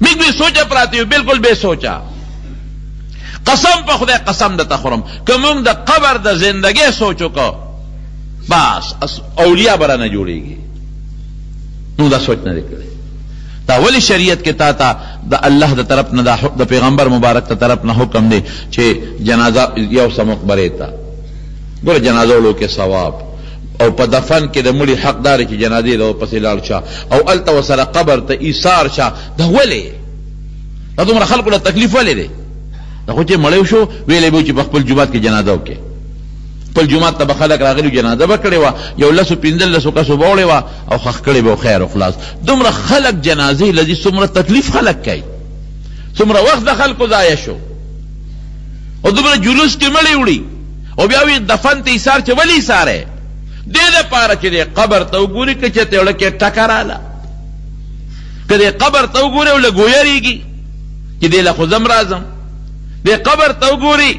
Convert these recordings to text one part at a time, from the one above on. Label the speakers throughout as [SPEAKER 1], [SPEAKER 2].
[SPEAKER 1] موږ به سوچه پراته یو بالکل به سوچه قسم په خدای قسم د تخرم که موږ د قبر د زندګۍ سوچ وکړو بس اولیاء به رانه جوړېږي موږ دا سوچ نه دی کړی دا ولی شریعت کې تا ته د الله د طرف نه د پیغمبر مبارک ته طرف نه حکم دی چې جنازه یو سمق بریتا ګوره جنازه ولو کې ثواب او په دفن کې د مړي حق داره چې جنازې ته ورپسې لاړ شه او هلته ورسره قبر ته ایسار شه دا ولې دا دومره خلکو له تکلیف ولې دی دا خو چې مړی شو ویلی به چې په خپل جومات کې جنازه وکړي خپل جومات ته به خلک راغلي جنازه به کړې وه یو لسو پنځلسو کسو به وړې وه او ښخ کړې به خیر و خلاص دومره خلک جنازې لذي څومره تکلیف خلک کوي څومره وخت د خلکو ضایع شو او دومره جلوس کې مړی وړي او بیا وی دفن ته ایسار چې ولی ایساره دې لپاره چې دې قبر ته وګوري که چې تېړه کې ټکراله که دې قبر ته وګوري او لګویریږي چې دې له خزم راځم دې قبر ته وګوري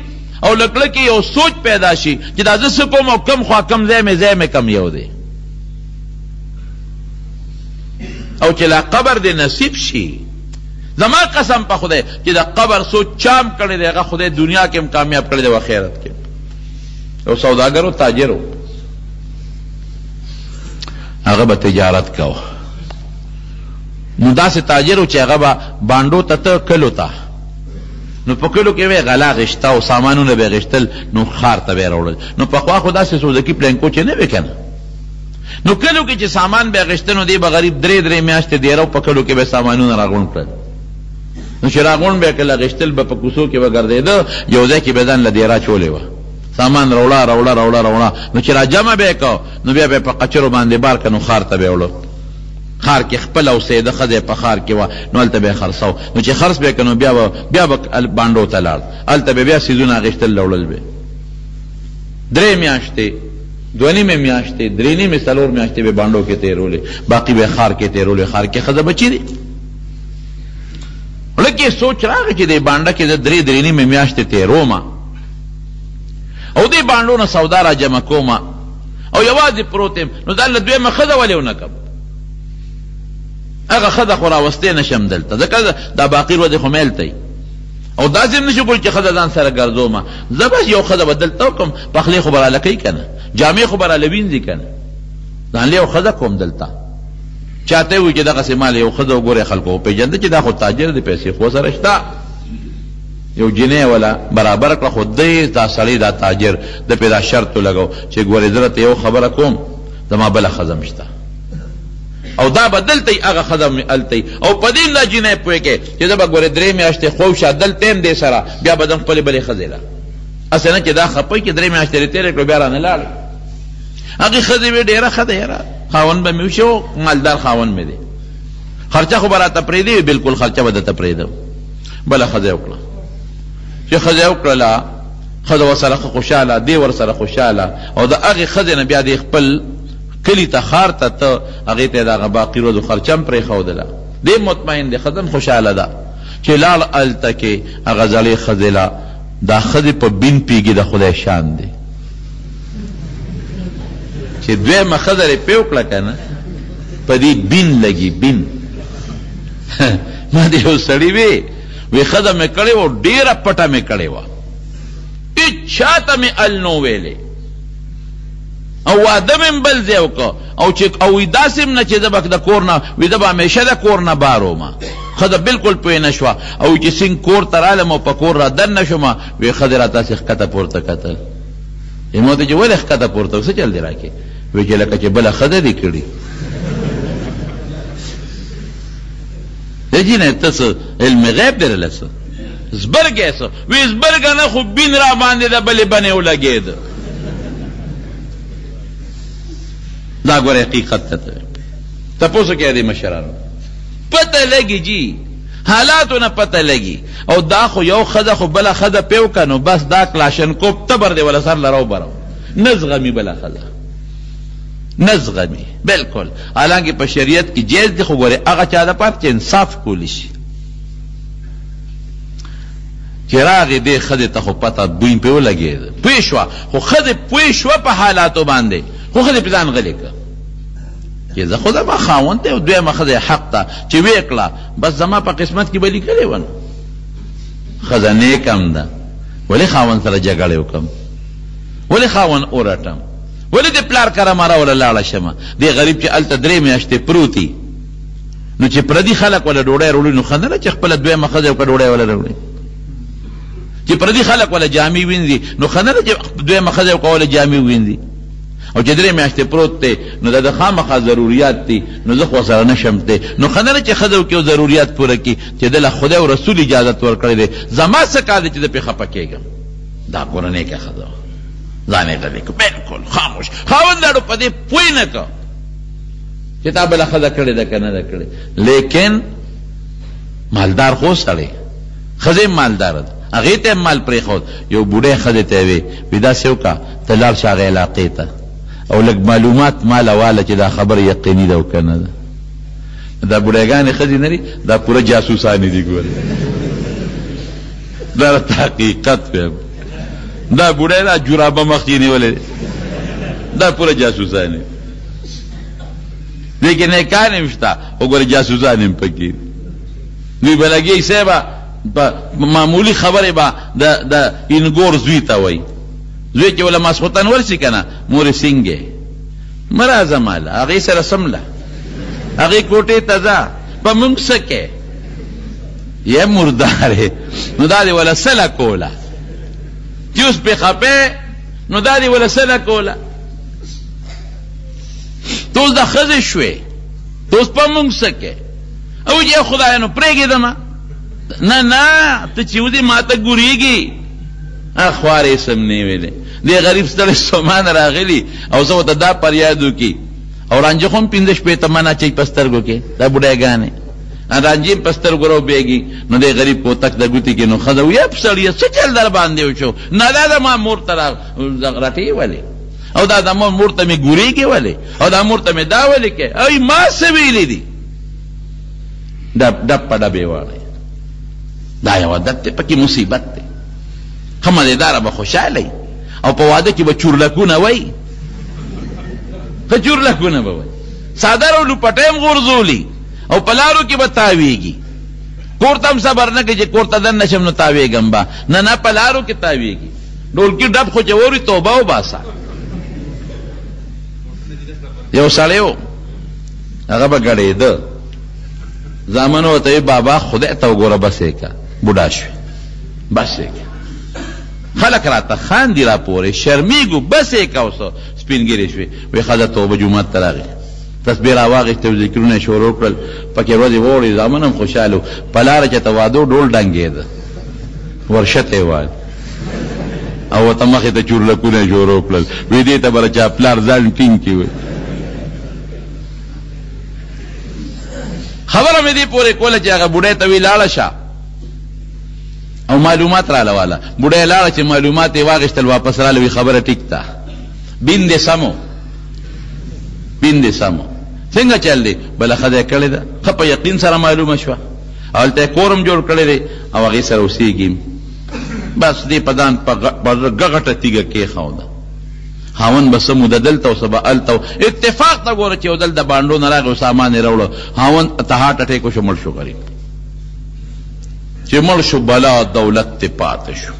[SPEAKER 1] او لکړه کې یو سوچ پیدا شي چې دا زه کوم او کم خوا کم ځای مې ځای مې کم یو دی او چې لا قبر دې نصیب شي زما قسم په خدای چې د قبر سوچ چام کړی دی هغه خدای دنیا کې هم کامیاب کړی دی او آخرت کې یو سوداګر او تاجر و هغه به تجارت کاوه نو داسې تاجر و چې هغه به بانډو ته ته کلو ته نو په کلو کې به غلا غشته او سامانونه به غشتل نو ښار ته به یې راوړل نو پخوا خو داسې سوزکي پلینکو چې نه وې که نه نو کلو کې چې سامان به غشته نو دی به غریب درې درې میاشتې دیره په کلو کې به سامانونه راغونډ کړل نو چې راغونډ به کله غشتل به په کوڅو کې به ګرځېده یو ځای کې به ځان له دیره چولې وه سامان راوړه راوړه راوړه راوړه نو چې راجمع به کو نو بیا به په قچرو باندې بار که نو ښار ته به وړو خار کې خپل او سیده خزه په خار کې و نو الته به خرڅاو نو چې خرڅ به کنو بیا بیا باندو ته لاړ الته به بیا سیزونه غشتل لوړل به درې میاشتې دوه نیمې میاشتې، درې نیمې، څلور میاشتې به بانډو کې تېرولې، باقي به ښار کې تېرولې، ښار کې ښځه بچي دي. زړه کې سوچ راغی چې دې بانډه کې زه درې درې نیمې میاشتې تېروم او دې بانډو نه سودا را جمع کوم او یوازې پروت یم، نو دا له دویمه ښځه ولې ونه کړم؟ هغه ښځه خو راوستی نه شم دلته، ځکه دا باقي ورځې خو مې هلته او داسې هم نشو کولی چې ښځه ځان سره ګرځوم، زه بس یو ښځه به دلته وکړم، پخلی خو به راله کوي که نه، جامې خو به راله وینځي که نه، ځانله یو ښځه کوم دلته. چا ته یې وویل چې دغسې ماله یو ښځه وګورئ، خلکو وپېژنده چې دا خو تاجر دی، پیسې خو ورسره شته. یو جینۍ یې وله برابره کړه، خو دی دا سړی دا تاجر ده پرې دا شرط ولګو چې ګورې زه درته یو خبره کوم، زما بله ښځه هم شته او دا به دلته وي، هغه ښځه به مې هلته وي او په دې هم دا جینۍ پوهېږي چې زه به ګورې درې میاشتې خوب شه دلته یم دې سره بیا به ځم خپلې بلې ښځې له هسې نه چې دا خپه چې درې میاشتې دې تېرې کړو بیا رانه لاړې هغې ښځې وې ډېره ښه ده یاره خاوند به مې وشو مالدار خاوند مې دی خرچه خو به راته پرېږدي بلکل خرچه به درته پرېږدم بله ښځه یې وکړه چې ښځه یې وکړله ښځه ورسره ښه خوشحاله دی ورسره خوشحاله او د هغې ښځې نه بیا دې خپل کلي ته ښار ته ته هغې ته یې د هغه باقي ورځو خرچه هم پرېښودله دی مطمئن دی ښځه هم خوشحاله ده چی لاړ هلته کی هغه زړی ښځی لا دا ښځی په بین پیږی د خدای شان دی چی دویمه ښځه ری پی وکړه کنه په دی بین لګی بین ما دی یو سړی وی وی ښځه می کړی و ډیره پټه می کړی و هیچا ته می ال نو ویلی او واده می بل ځای وکړ او چه اوی داسی هم نه چه زه به د کور نه وی زه به همیشه د کور نه بهر وم ښځه بلکل پوه نه شوه او وی چه سنګ کور ته رالم او په کور را دننه شوم وی ښځی راته هسی ښکته پورته کتل وی ما ورته چه ولی ښکته پورته څه چل دی راکی وی چه لکه چه بله ښځه دی کړی جینه ته څه علم غیب دی له څه زبرګه څه وی زبرګه نه خو بین را باندې د بلې بنې ولګېد دا ګوره حقیقت ته ته تپوسو کې دې مشرانو پته لګي جی حالاتو نه پته لګي او دا خو یو خزه خو بل خزه پیو کنو بس دا کلاشن کوپ تبر دی ولا سر لراو برو نزغمی بل خزه نزغمی بالکل حالانکه په شریعت کې جیز دی خو ګوره هغه چا د پات چې انصاف کولی شي چې راغی دې ښځې ته خو پته بوی پرې ولګېد، پوه شوه، خو ښځې پوه شوه په حالاتو باندې، خو ښځې پرې ځان غلی کړ، چې زه خو زما خاوند ته او دویمه ښځه یې حق ته چې ویې کړه، بس زما په قسمت کې به لیکلې وه نو. ښځه نیکه هم ده، ولې خاوند سره جګړې وکړم، ولې خاوند ورټم، ولې د پلار کره مه راوله لاړه شم، دې غریب چې هلته درې میاشتې پروت وي، نو چې پردي خلک ولا ډوډۍ وروړي نو خنه چې خپل دوی مخه یو ډوډۍ ولا وروړي چې پردي خلک ولا جامې وینځي نو خنه چې دوی مخه یو کوله جامې وینځي او چې درې میاشتې پروت دی نو دا د خامخا ضروریات دي نو زه خو سره نشم دی نو خنه چې خزو کې ضروریات پوره کی چې د خدای او رسول اجازه ورکړي دي زما څه کار دي چې د پیخه پکېږم دا کورنۍ کې خزو ځانې غلې کو بالکل خاموش خاوند اړو پدې پوی نه کو چې تا بله ښځه کړې ده که نه ده کړې لیکن مالدار خو سړی ښځه هم مالداره ده هغې ته هم مال پرېښود یو بوډۍ ښځې ته یې وې وي داسې وکړه ته لاړ شه هغې علاقې ته او لږ معلومات ماله واله چې دا خبره یقیني ده او که نه ده دا بوډاګانې ښځې نه دي دا پوره جاسوسانې دي ګوره دا راته حقیقت ویم دا بوډۍ دا جورابه مخ یې نیولی دا پوره جاسوسانې دې کې نیکان هم شته او ګوره جاسوسان هم پکې دي دوی به لګي صاحب په معمولی خبره به د د انګور زوی ته وای زوی چې ولا ماسختن ورسی کنه مور سنگه مرا زمال هغه سره سمله هغه کوټه تزا په موږ سکه یا مرداره نو دا دی ولا سلا کولا چې اوس په خپه نو دا دی ولا سلا کولا ته اوس د ښځې شوې ته اوس په مونږ څه کې او چې خدای نو پرېږدم نه نه ته چې وځې ما ته ګورېږي اخوار یې سم نه ویلې دې غریب ستړی سومان راغلی او زه ورته دا فریاد وکړي او رانجه خو هم پنځه شپېته منه اچوي په سترګو کې دا بوډاګانې رانجې هم په سترګو راوبېږي نو دی غریب کوتک د ګوتې کې نو ښځه ویب سړیه څه چل در باندې وشو نه دا زما مور ته راټې ولې او دا د مور ته مې ګورېږي ولې او دا مور ته مې دا ولې کوي ای ما څه ویلي دي دا ډب په ډبې واړی دا یو عادت دی پکې مصیبت دی ښه مزېداره به خوشحاله وي او په واده کې به چورلکونه وای ښه چورلکونه به وای څادر او لوپټه هم غورځولي او په لارو کې به تاویږي کور ته هم صبر نه کوي چې کور ته دننه شم نو تاویږم به نه نه په لارو کې تاویږي ډولکی ډب خو چې وری توبه وباسه یو سړی و هغه به ګړېده زامنو ورته یې بابا خدای ته وګوره بس یې که بوډا شوې بس یې که خلک راته خاندي را پورې شرمېږو بس یې که اوس سپینګیرې شوې وایي ښځه توبه جومات ته راغې تسبیح راواغېسته او ذکرونه یې شروع کړل پکې ورځې ووړې زامن هم خوشحاله و په لاره چې ته واده ډول ډنګېده ورشته یې وایي او ورته مخې ته چورلکونه شروع کړل وی دې ته به چا پلار ځان ټینګ کړي وي خبره مې دې پورې کوله چې هغه بوډۍ ته وی لاړه شه او معلومات راله واله بوډۍ لاړه چې معلومات یې واخېستل واپس راله وي خبره ټیک ده بین دې سمو بین دې سمو څنګه چل دی بله ښځه یې کړې ده ښه په یقین سره معلومه شوه او هلته یې کورم جوړ کړی دی او هغې سره اوسېږي بس دې په ځان په غږه غټه تیږه کېښوده. خاوند به څه موده دلته و، څه به هلته و. اتفاق ته ګوره چې یو ځل د بانډو نه راغی او سامان یې راوړ، خاوند ته هارټ اټېک وشو، مړ شو غریب. چې مړ شو بلا دولت ترې پاتې شو.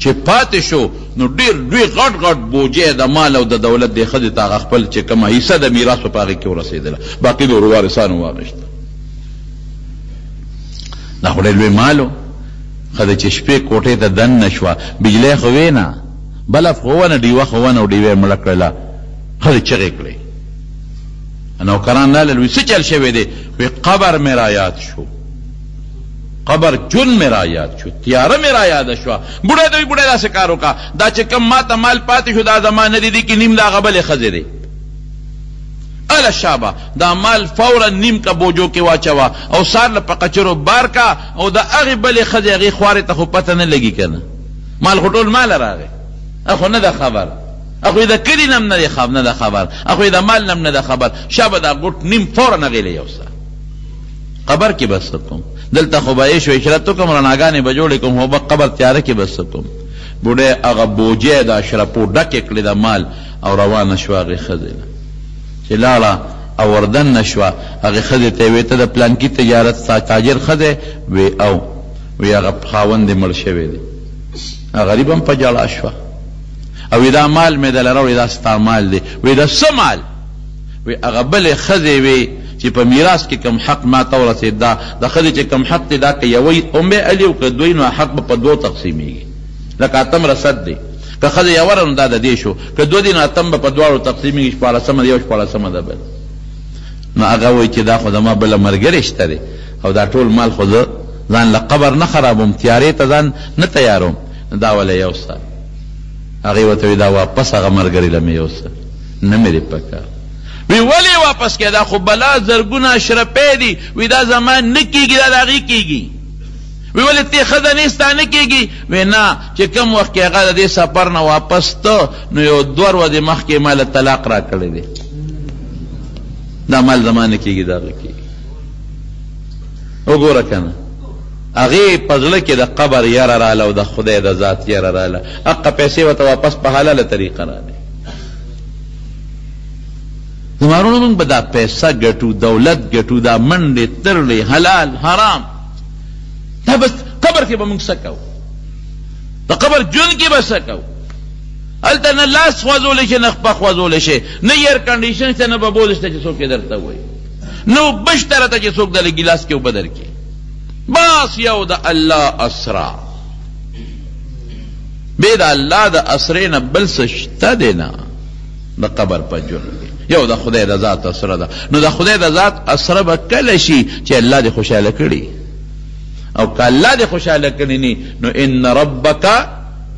[SPEAKER 1] چې پاتې شو نو ډېر لوی غټ غټ بوجۍ یې د مال او د دولت دې ښځې ته هغه خپل چې کومه حصه د میراث وه په هغې کې ورسېدله، باقي نورو وارثانو واخیسته. دا خو ډېر لوی مال و. ښځه چې شپې کوټې ته دننه شوه، بجلی خو وي نه، بلف خو وه نه، ډیوه خو وه نه او ډیوه یې مړه کړله. ښځې چغې کړې. نوکران رالل، وي څه چل شوی دی؟ وي قبر مې را یاد شو، قبر جون مې را یاد شو، تیاره مې را یاده شوه. بوډا ته وي، بوډا داسې کار وکړه، دا چې کوم ما ته مال پاتې شو دا زما نه دی، دې کې نیم د هغه بلې ښځې دی. اله شابه، دا مال فورا نیم کبوجو کې واچوه او سهار له په قچرو بار کړه، او د هغې بلې ښځې هغې خوارې ته خو پته نه لګي که نه مال خو ټول ماله راغی اخو نه ده خبر اخو د کلي نه هم نه دی نه ده خبر اخو د مال نه هم نه ده خبر شا به دا غوټ نیم فورا هغې له یو سره قبر کې به څه کوم دلته خو به عیش و عشرت وکړم رڼاګانې به جوړې کوم خو به قبر تیاره کې به څه کوم بوډۍ هغه بوجۍ د اشرپو ډکې کړې د مال او روانه شوه هغې ښځې چې لاړه او ور دننه شوه، هغې ښځې ته یې وې، ته د پلانکي تجارت تاجر ښه دی؟ وې او. وې هغه خاوند دې مړ شوی دی. هغه غریبه هم په ژړا شوه او وې دا مال مې دله راوړی، دا ستا مال دی. وې د څه مال؟ وې هغه بلې ښځې وې چې په میراث کې کوم حق ما ته ورسېد، دا د ښځې چې کوم حق دی دا که یوه هم به الي او که دوی نو حق به په دوو تقسیمېږي لکه اتم رسد دی. که ښځه یوه ده نو دا د دې شو، که دوه دي نو اتم به په دواړو تقسیمېږي، شپاړسمه د یو شپاړسمه د بل. نو هغه وایي چې دا خو زما بل ملګری شته دی او دا ټول مال خو زه ځان له قبر نه خرابوم، تیارې ته ځان نه تیاروم، نو دا وله یوسه. هغې ورته وي دا واپس هغه ملګری له مې یوسه، نه مې دی په کار. وي ولې یې واپس کړې دا خو بلا زرګونه اشرپۍ دي، وي دا زما نه کېږي دا د هغې کېږي. وی ولې ته ښه ده نه ستا نه کېږي؟ وی نه چې کوم وخت کې هغه د دې سفر نه واپس ته نو یو دوه ورځې مخکې ما له طلاق راکړی دی دا مال زما نه کېږي دا هغه کېږي وګوره که نه هغې په زړه کې د قبر یره راله او د خدای د ذات یره راله هغه پیسې ورته واپس په حلاله طریقه راله زمارونو موږ به دا پیسه ګټو دولت ګټو دا منډې ترړې حلال حرام دا بس قبر کې به موږ څه کوو د قبر جون کې به څه کوو هلته نه لاس خوځولی شي نه خپه خوځولی شي نه ایئر کنډیشن شته نه به بول شته چې څوک یې درته ووایي نه اوبه شته راته چې څوک دله ګیلاس کې اوبه درکړي بس یو د الله اسرا بې د الله د اسرې نه بل څه شته دی نه د قبر په جرم کې یو د خدای د ذات اسره ده نو د خدای د ذات اسره به کله شي چې الله دې خوشاله کړي او که الله دې خوشاله کړي نه نو ان ربک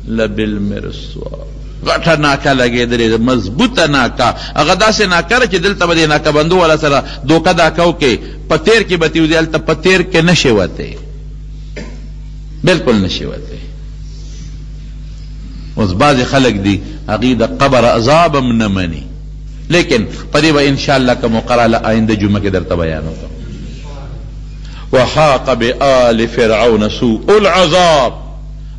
[SPEAKER 1] لبالمرصاد غټه ناکه لګېدلې مضبوطه ناکه هغه داسې ناکه ده چې دلته به دې ناکه بندو والا سره دوکه دا کو کې په تیر کې به تې وځي هلته په تیر کې نه شي وتی بلکل نه شي وتی اوس بعضې خلک دي هغوی د قبر عذاب هم نه مني لیکن په دې به انشاءالله که موقع راله آینده جمعه کې درته بیان وکړم وحاق بآل فرعون سوء العذاب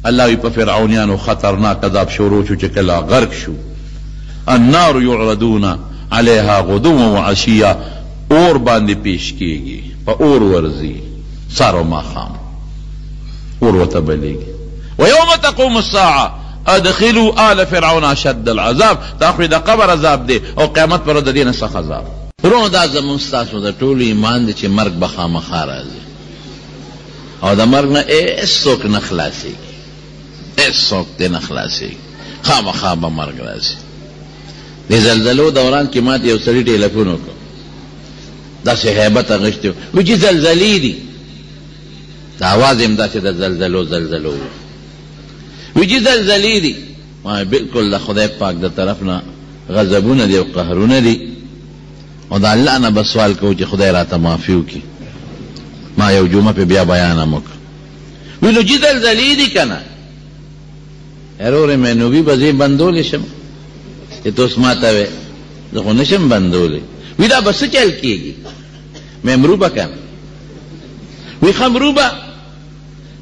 [SPEAKER 1] الله وی په فرعونیانو خطرناک عذاب شروع شو چې کله غرق شو النار يعرضون عليها غدوا وعشيا اور باندې پیش کیږي په اور ورزي سارو ماخام اور وته بلیږي ويوم تقوم الساعه ادخلو آل فرعون اشد العذاب دا خو د قبر عذاب دی او قیامت پر ورځ د دې نه سخت عذاب. وروڼو دا زموږ ستاسو د ټولو ایمان دی چې مرګ به خامخا راځي او د مرګ نه هیڅوک نه خلاصیږي هیڅوک ترې نه خلاصیږي خامخا به مرګ راځي د زلزلو دوران کې ماته یو سړي ټیلیفون وکړ داسې هیبت اغشتي وي چې زلزلې دي دا اواز هم داسې د زلزلو زلزلو و وی جی زلزلې دي ما بالکل د خدای پاک د طرف نه غضبونه دي او قهرونه دي او د الله نه به سوال کوو چې خدای راته معافي وکړي ما یو جمعه په بیا بیان هم وکړ وی نو جی زلزلې دي که نه ورورې مې نو وي به زه بندولی شم چې ته اوس ما ته وې زه خو نه شم بندولی وی دا به څه چل کېږي مې مرو به که وی ښه مرو به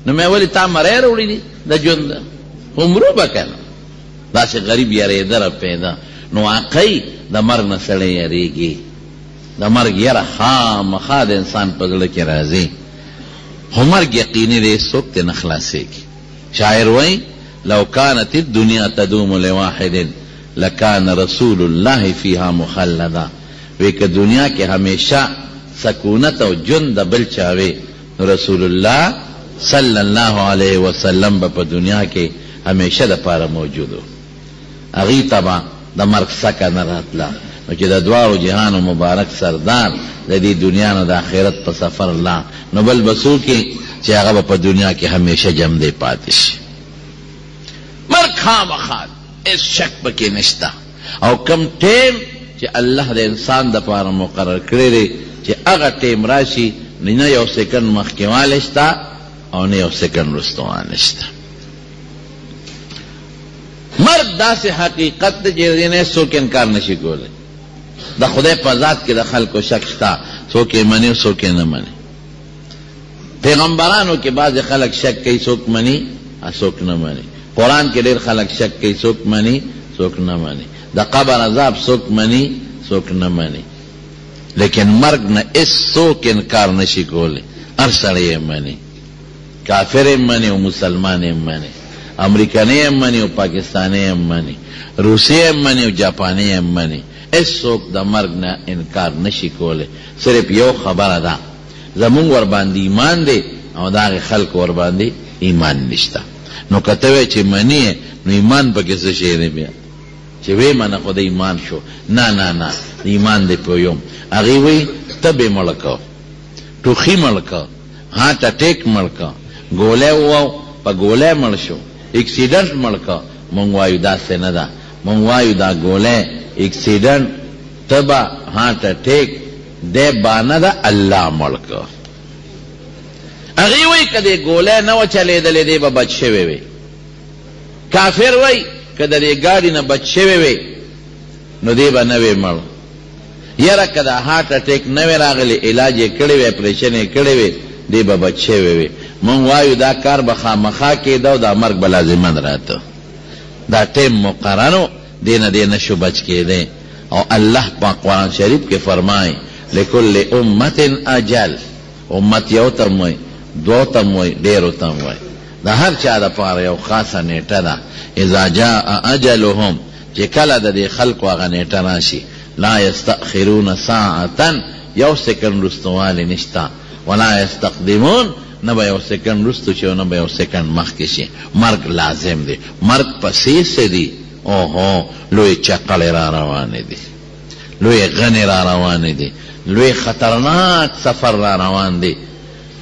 [SPEAKER 1] نو مې ولې تا مری راوړي دي د ژوند خو مرو به که نه داسې غریب یارېده را پیدا نو واقعي د مرګ نه سړی یارېږي د مرګ یره خامخا د انسان په زړه کې راځي خو مرګ یقیني دی څوک ترې نه خلاصېږي شاعر وایي لو كانت الدنيا تدوم لواحد لكان رسول الله فيها مخلدا وې که دنیا کې همیشه سکونت او ژوند د بل چا وې نو رسول الله صلی الله علیه وسلم به په دنیا کې همیشه د پاره موجود و هغوی ته به د مرګ سکه نه راتله نو چې د دواړو جهانو مبارک سردار د دې دنیا نه د آخرت په سفر لا نو بل به څوک چې هغه به په دنیا کې همیشه جمدې پاتې شي مرګ خامخا هېڅ شک پکې نشته او کوم ټیم چې الله د انسان د پاره مقرر کړی دی چې هغه ټیم راشي نو نه یو سیکنډ مخکې والی شته او نه یو سیکنډ وروسته والی شته مرګ داسې حقیقت دی چې ځینې څوک انکار نشي کولی د خدای په ذات کې د خلکو شک شته څوک یې مني څوک یې نه مني پیغمبرانو کې بعضې خلک شک کوي څوک مني څوک نه مني قرآن کې ډېر خلک شک کوي څوک مني څوک نه مني د قبر عذاب څوک مني څوک نه مني لیکن مرګ نه هېڅ څوک انکار نه شي کولی هر سړی یې مني کافر یې مني او مسلمان یې مني امریکنۍ یې مني او پاکستانۍ یې مني روسیې یې مني او جاپانۍ یې مني هېڅوک د مرګ نه انکار نشي کولی صرف یو خبره ده زموږ ورباندې ایمان دی او د هغې خلکو ورباندې ایمان نشته نو که ته وایې چې مني یې نو ایمان په کې څه شی دی بیا چې ویې منه خو د ایمان شو نه نه نه د ایمان دی په یوم هغې وایي ته به مړ که ټوخي مړ که هارټ اټیک مړ که ګولی وواو په ګولی مړ شو اکسیډنټ مړ که مونږ وایو داسې نه ده مونږ وایو دا ګولی اکسیډنټ ته به هاټ اټیک دی بانه ده الله مړ که هغه وای که دې ګوله نه و چلیدلې دی به بچ شوی وي کافر وای که د دې ګاډي نه بچ شوی وي نو دی به نه وي مړ یاره که د هارټ اټیک نه وی راغلی علاج یې کړی وی اپریشن یې کړی وی دی به بچ شوی وی مونږ وایو دا کار به خامخا کېده او دا مرګ به لازمن راته دا ټیم مقرر دې نه دې نه شو بچ کېدی او الله پاک قرآن شریف کې فرمائی، لکل امة اجل، امت یو تم وی، دوه تم وی، ډېرو تم وی، د هر چا د پاره یو خاصه نېټه ده، اذا جاء اجلهم، چې کله د دې خلکو هغه نېټه راشي، لا یستأخرون ساعة، یو سیکنډ وروستوالي نشته، ولا یستقدمون، نه به یو سیکنډ وروسته شي او نه به یو سیکنډ مخکې شي، مرګ لازم دی، مرګ پسې څه دي؟ اوهو، لویې چقړې راروانې دي، لویې غنې راروانې دي، لوی خطرناک سفر راروان دی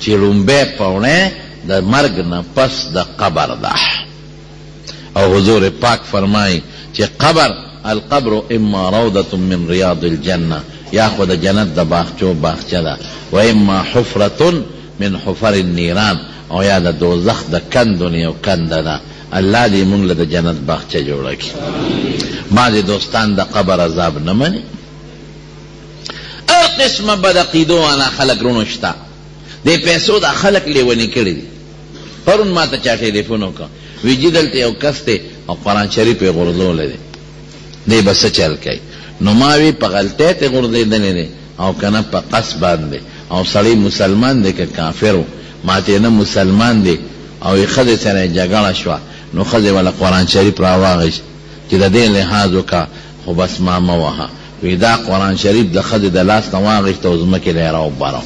[SPEAKER 1] چې لومبی پوړی د مرګ نه پس د قبر ده. او حضور پاک فرمائی چه قبر، القبر اما روضة من ریاض الجنة، یا خو د جنت د باغچو باغچه ده، و اما حفرة من حفر النیران، او یا د دوزخ د کندونو یو کنده ده، الله دی مونږ له د جنت باغچه جوړه کړي. بعضی دوستان د قبر عذاب نه منی. هر قسمه بد عقیدو والا خلک رونو شته. د پیسو دا خلک لیونی کړی دی. پرون ما ته چا ټیلیفون وکړ وی جی دلته یو کس دی او قرآن شریف یې غورځولی دی دی به څه چل کوي نو ما وی په غلطۍ ته غورځېدلی دی او که نه په قصد باندې او سړی مسلمان دی که کافر و ما ته نه مسلمان دی او یې ښځې سره یې جګړه شوه نو ښځې وله قرآن شریف راواغېست چې د دې لحاظ وکړه خو بس ما مه وهه وي دا قران شريف د ښځې د لاس نه واغشت او زمکې له يې راوباره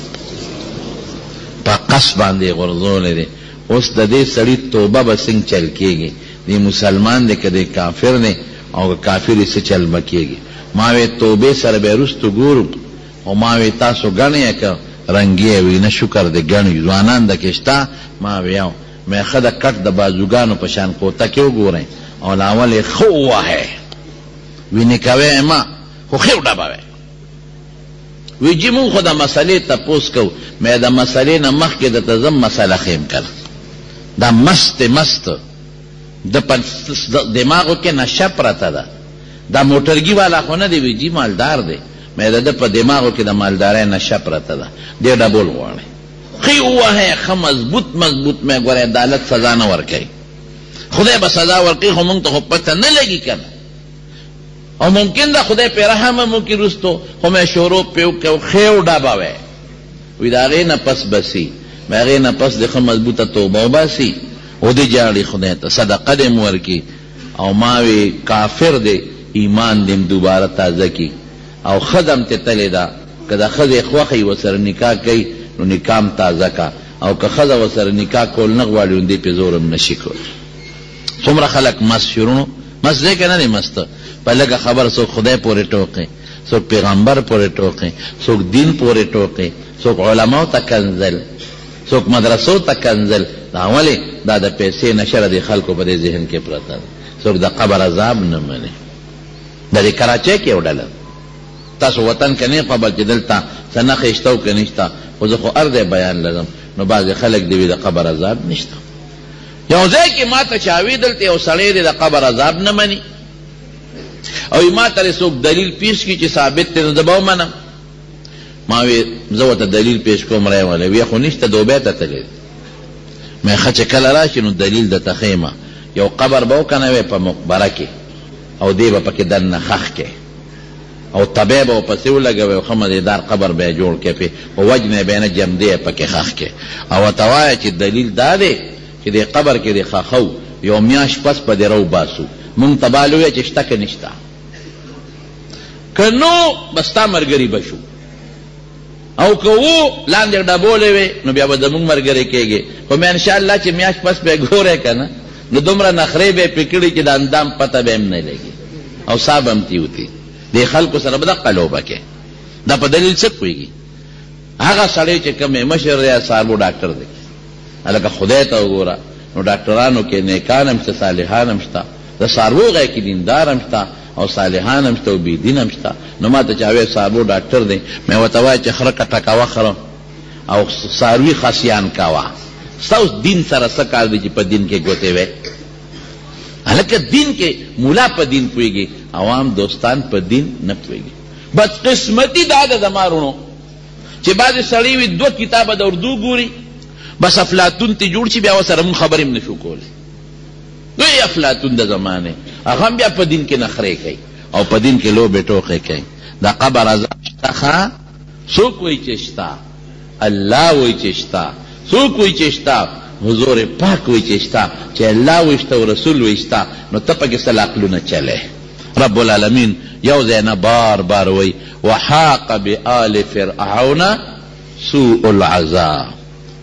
[SPEAKER 1] په قص باندې يې غورځولی دی اوس د دې سړي توبه به څنګه چل کيږي دی مسلمان دی که دی کافر دی او که کافر وي څه چل به کيږي ما وې توبې سره به وروسته ګورو خو ما وې تاسو ګڼ يې که رنګيه وي نه شکر دی ګڼ يو ځوانان د کې شته ما وې يو ميخه د کټ د بازوګانو په شان کوته کې وګورئ او ناول يې ښه ووهئ، وينې کوئ يې مه، خو ښه وډبوئ. وي جي موږ خو د مسئلې تپوس کوو، مې د مسئلې نه مخکې درته زه مسئله ښيم کنه. دا مست مست د په دماغو کې نشه پرته ده، دا موټرګي والا خو نه دی، وي جي مالدار دی، مې د ده په دماغو کې د مالدارۍ نشه پرته ده، دی ډبول غواړي. ښه ووهی ښه مضبوط مضبوط مې ګوره عدالت سزا نه ورکوي خدای به سزا ورکوي خو مونږ ته خو پته نه لګي که نه او ممکن ده خدای پرې رحم هم وکړي وروستو خو مې شروع پرې وکړی او ښې وډبه وی وي د هغې نه پس به سي د هغې نه پس دې ښه مضبوطه توبه وباسي ودې جاړي خدای ته صدقه دې هم ورکړي او ما وی کافر دی ایمان دې هم دوباره تازه کړي او ښځه هم تتلې ده که د ښځې خوښه وي ورسره نکاح کوي نو نکاح هم تازه کا او که ښځه ورسره نکاح کول نه غواړي نو دی پې زور هم نه شي کول څومره خلک مست شي وروڼو مست دی که نه دی مست په لږه خبره څوک خدای پورې ټوقې څوک پیغمبر پورې ټوقې څوک دین پورې ټوقې څوک علماو ته کنځل څوک مدرسو ته کنځل دا ولې دا د پیسې نشره د خلکو په دې ذهن کې پرته ده څوک د قبر عذاب نه مني دا د کراچۍ کې یو ډله تاسو وطن که نۀ قبل چې دلته څه نخښې شته او که نشته خو زه خو هر ځای بيان لرم نو بعضې خلک دې وي د قبر عذاب نشته يو ځای کې ماته چا وي دلته يو سړی دی د قبر عذاب نه مني او وي ماته دې څوک دليل پېش کړي چې ثابت دی نو زه به ومنم ما وي زه ورته دليل پېش کوم رای ونه وي خو نشته دوبۍ ته تللی دی مې ښه چې کله راشي نو دليل درته ښيمه يو قبر به وکنه وي په مقبره کې او دی به پکې دننه ښخ کړي او تبی به ورپسې ولګوې او ښه مزېدار قبر به یې جوړ کړې پې خو وجنه یې به نه جمدې یې پکې ښخ کړې او ورته وایه چې دلیل دا دی چې دې قبر کې دې ښخوو یو میاشت پس به دې رو باسو مونږ ته بال ووایه چې شته که نشته که نو بس ستا مرګري به شو. او که و لاندې ډبولې وې نو بیا به زموږ مرګرې کېږې خو مې انشاء الله چې میاش پس به ګورې که نه نو دومره نخرې به پې کړي چې د اندام پته به هم نه لګي او سا به هم تیوتي دې خلکو سره به دقه لوبه کې دا په دلیل څه پوهېږي هغه سړی چې کوم مشر دی صاحبو ډاکټر دی هلکه خدای ته وګوره نو ډاکټرانو کې نیکان هم شته صالحان هم شته د څاروغی کې دیندار هم شته او صالحان هم شته او بی دین هم شته نو ماته چا وی صابو ډاکټر دی مې وته وای چې خره کټه کاوه خره او ساروی خاصیان کاوه ستاوس دین سره څه کار دی چې په دین کې ګوتې وې هلکه دین کې مولا په دین پویږي عوام دوستان په دین نه پویږي بس قسمتي دا د زمارونو چې بعض سړی وي دوه کتابه د اردو ګوري بس افلاطون ته جوړ شي بیا وسره مون خبرې هم نشو کولی دوی افلاطون د زمانې هغه هم بیا په دین کې نخرې کوي او په دین کې لوبې ټوقې کوي د قبر عذاب شته ښه څوک وایي چې شته الله وایي چې شته څوک وایي چې شته حضور پاک وایي چې شته چې الله وایي شته او رسول وایي شته نو ته پکې سل عقلونه چلی رب العالمین یو ځای نه بار بار وایي وحاق بآل فرعون سوء العذاب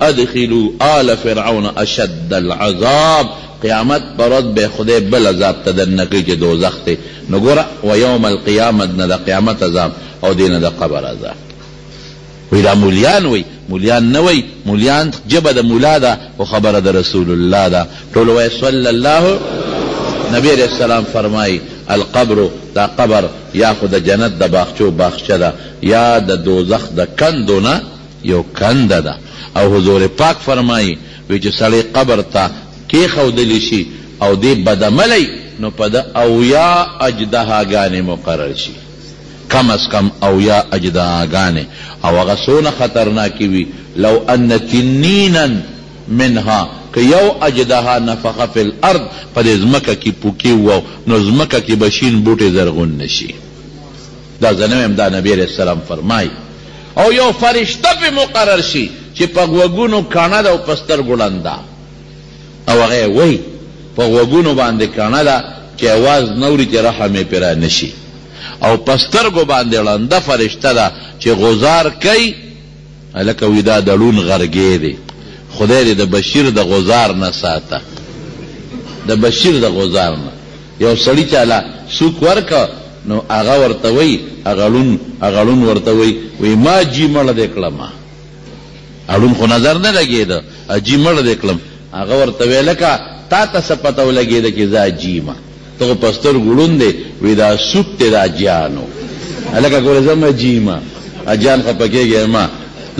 [SPEAKER 1] ادخلوا آل فرعون اشد العذاب قیامت په ورځ به خدای بل عذاب ته دننه کوي چې دوزخ دی نو ګوره ویوم القیامة نه د قیامت عذاب او دې نه د قبر عذاب وی دا مولیان وی مولیان نه وی مولیان جبه د مولا ده او خبره د رسول الله ده ټول وای صلی الله نبی علیہ السلام فرمای القبر دا قبر یا خو د جنت د باغچو باغچه ده یا د دوزخ د کندو نه یو کنده ده او حضور پاک فرمائی وی چه سړی قبر ته کیښودلی شی او دی بدعملی نو په ده اویا اژدهاګانی مقرر شی کم از کم اویا اژدهاګانی او هغه څونه خطرناکی وی لو ان تنینا منها که یو اژدها نفخ فی الارض په دی ځمکه کی پوکی وواو نو ځمکه کی به شین بوټی زرغون نشی دا زه نه وایم دا نبی علیه السلام فرمايي او یو فرشته پرې مقرر شي چې په غوږونو کڼه ده او په سترګو ړنده او هغه یې وایي په غوږونو باندې کڼه ده چې اواز نه اوري چې رحم یې پرې نه شي او په سترګو باندې ړنده فرشته ده چې غزار کوي هلکه وی دا دړون غرګی دی خدای دی د بشیر د غوزار نه ساته د بشیر د غوزار نه یو سړی چاله سوک ورکه نو هغه ورته وی اغړون اغړون ورته وی وی ما جی مړ دی کړم اړون خو نظر نه لګید اجی مړ دی کړم هغه ورته وی لکه تا ته سپتو لګید کی زا جی ما ته خو په سترګو ړوند یې، وي دا سوک دی دا جانو؟ هلکه ګوره ځمه جیمه، جان خپه کېږی مه،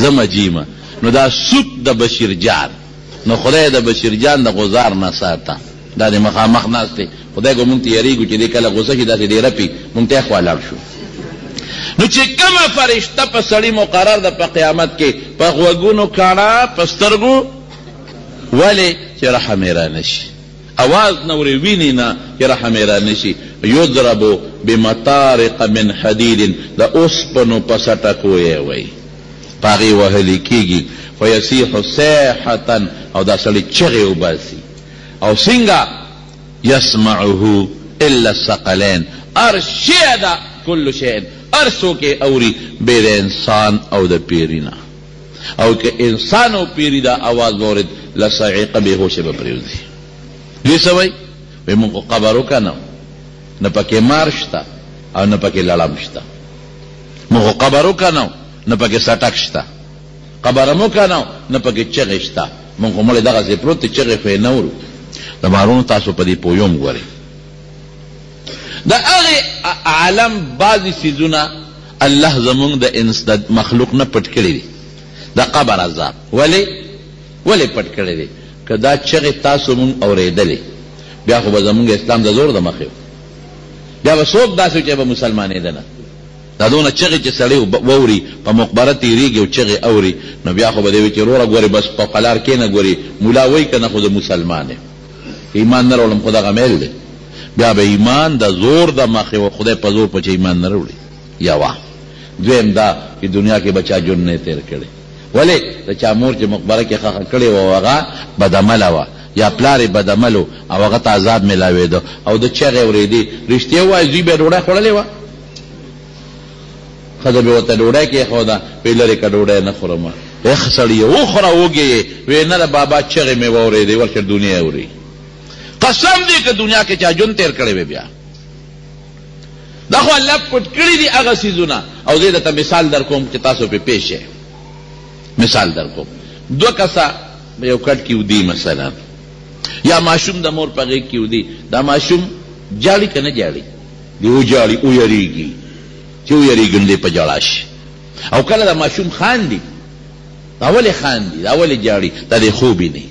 [SPEAKER 1] ځمه جیمه، نو دا سوک د بشیر جان؟ نو خدای یې د بشیر جان د غوزار نه ساته، دا دی مخامخ ناست دی، خدای ګو مونږ تیریږو چې دی کله غوسه شي داسې ډېره پي، مونږ ته خوا لاړ شو. نو چې کومه فرشته په سړي مقرر ده په قیامت کې، په غوږونو کڼه، په سترګو ولې چې رحم یې رانشي. اواز نه وری وینی نه یره حمیرا نشی یضرب بمطارق من حدید د اوسپنو په سټکو یی وایی په هغی وهلی کیږی فیصیح صیحتا او دا سړی چغی وباسی او سنګه یسمعه الا الثقلین هر شی دا کل شیء هر څوک یی اوری بی د انسان او د پیری نه. او که انسان وپیری دا اواز به اورید له صعیقه بې هوشه به پریوځي دوی څه وایي وایي موږ خو قبر وکنه نه پکې مار شته او نه پکې لړم شته موږ خو قبر وکنه نه پکې سټک شته قبر مو کنه نه پکې چغې شته موږ خو مړې دغسې پروت چغې خو یې نه اورو د مارونو تاسو په دې پویوم ګورئ د هغه عالم بعضی څیزونه الله زمونږ د انس د مخلوق نه پټ کړی دی د قبر عذاب ولی ولی پټ کړی دی که دا چغې تاسو مونږ اورېدلې بیا خو به زمونږ اسلام د زور د مخې بیا به څوک داسې چې به مسلمانېده نه دا دونه چغې چې سړی واوري په مقبره تېرېږي او چغې اوري نو بیا خو به دی وي چې وروره ګورې بس په قلار کښېنه ګورې ملا وایي که نه خو زه مسلمان یم ایمان نه راوړم خو دغه میل دی بیا به ایمان د زور د مخې و خدای په زور په چې ایمان نه راوړي یوه دویم دا چې دنیا کې به چا جون نه تیر کړي ولې د چا مور چې مقبره کې خخه کړې و هغه بدعمله وه یا پلار یې بدعمل و او هغه ته عذاب ملاوېده او ده چغې اورېدې رښتیا ووایه زوی به یې ډوډۍ خوړلې وه ښځه به ورته ډوډۍ کېښوده، وې لرې که ډوډۍ نه خورم، اخ سړیه وخوره وږې یې، وې نه د بابا چغې مې واورېدې، ورشه دنیا اوري. قسم دې که دنیا کې چا ژوند تېر کړی وی بیا دا خو الله پټ کړي دي هغه څیزونه او زه درته مثال در کوم چې تاسو پې پوه شئ مثال در کوم دوه کسه په یو کټ کې ودي مثلا یا ماشوم د مور په غېږ کې ودي دا ماشوم جاړي که نه جاړي دې وژاړي، ویریږي، چې ویریږي نو دې په ژړا شي او کله دا ماشوم خاندي، دا ولې خاندي، دا ولې ژاړي، دا دې خوب ویني.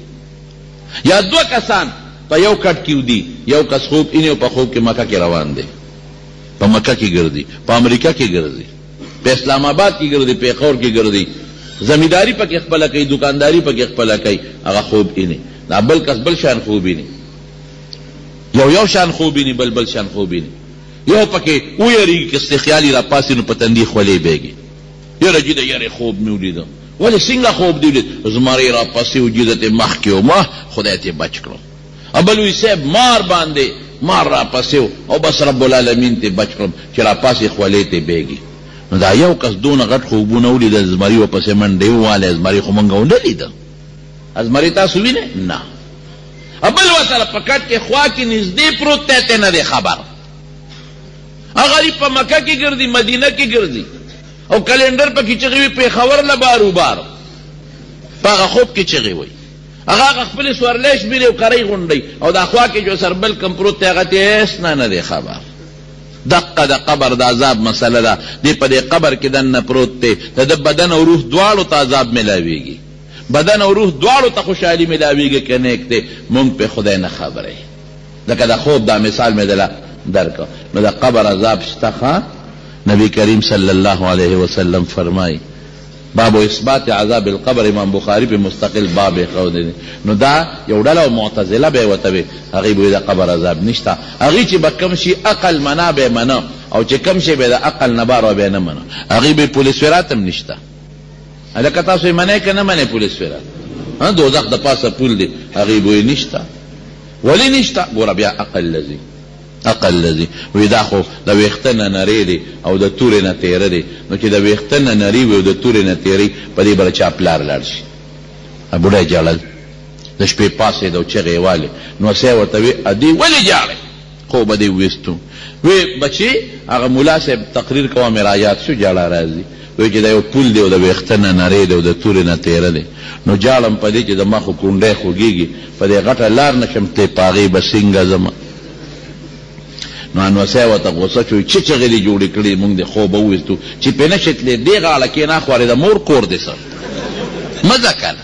[SPEAKER 1] یا دوه کسان په یو کټ کې ودي، یو کس خوب ویني او په خوب کې مکه کې روان دی، په مکه کې ګرځي، په امریکا کې ګرځي، په اسلام اباد کې ګرځي، پیښور کې ګرځي، زمینداري پکې خپله کوي، دوکانداري پکې خپله کوي، هغه خوب ویني، دا بل کس بل شان خوب ویني. یو یو شان خوب ویني بل بل شان خوب ویني یو پکې ویریږي که استخیالي راپاسې نو په تندي خولې بهږي یاره جي د یارې خوب مې ولیده ولې څنګه خوب دې ولید زمری راپسې و جي زه ترې مخکې وم خدای ترې بچ کړم بل وي صاحب مار باندې مار راپسې و او بس رب العالمین ترې بچ کړم چې راپاسې خولې ترې بهږي نو دا یو کس دونه غټ خوبونه ولیدل زمری ورپسې منډې ووهلې زمری خو موږ ونه لیده ازمرې تاسو وینئ؟ نه. او بل ورسره په کټ کې خوا کې نږدې پروت دی، ته نه دی خبر. هغه غریب په مکه کې ګرځي، مدینه کې ګرځي او کلنډر پکې چغې وي، پېښور له بار وبار په هغه خوب کې چغې وایي. هغه هغه خپلې سورلۍ شمېري او کرۍ غونډوي او دا خوا کې چې ورسره بل کوم پروت دی، هغه ته یې هېڅ نه نه دی خبر. دقه د قبر د عذاب مسئله ده، دی په دې قبر کې دننه پروت دی، د ده بدن او روح دواړو ته عذاب ملاوېږي. بدن او روح دواړو ته خوشحالي ملاوېږي که نېک دی موږ پرې خدای نه خبره یې لکه د خوب دا مثال مې دله درکړ نو د قبر عذاب شته ښه نبی کریم صلی الله علیه وسلم فرمایي باب اثبات عذاب القبر امام بخاری په مستقل باب خو دی نو دا یو ډله او معتزله به وته وي هغه به د قبر عذاب نشته هغه چې به کم شي عقل منا به منا او چې کم شي به د عقل نه بار به نه منا هغه به پولیس وراتم نشته هلکه تاسو یې منئ که نه منئ پولیس ویلا ها دوزخ د پاسه پول دی هغې بوی نشته ولی نشته ګوره بیا عقل لذي عقل لذي وی دا خو د ویخته نه نری دی او د تورې نه تیره دی نو چې د ویخته نه نری وي او د تورې نه تیری په دې بره چا پلار لاړ شي بوډای جړل د شپې پاسې د چغې والي نو سه ورته وی ادي ولی جاړي خو به دې ویستو وې بچې هغه ملا صاحب تقریر کوه مې را یاد شو ژړا راځي وې چې دا یو پول دی او د ویښته نه نری دی او د تورې نه تیره دی نو ژاړم په دې چې زما خو کونډی خوږیږي په دې غټه لار نه شم تلې په هغې به څنګه ځم نو انوسه ورته غوسه شو چې چغې دې جوړې کړې موږ دې خوبه وویستو چې پې نه شې تلې دې غاړه کېنه خوارې د مور کور دې څه مه ځه کنه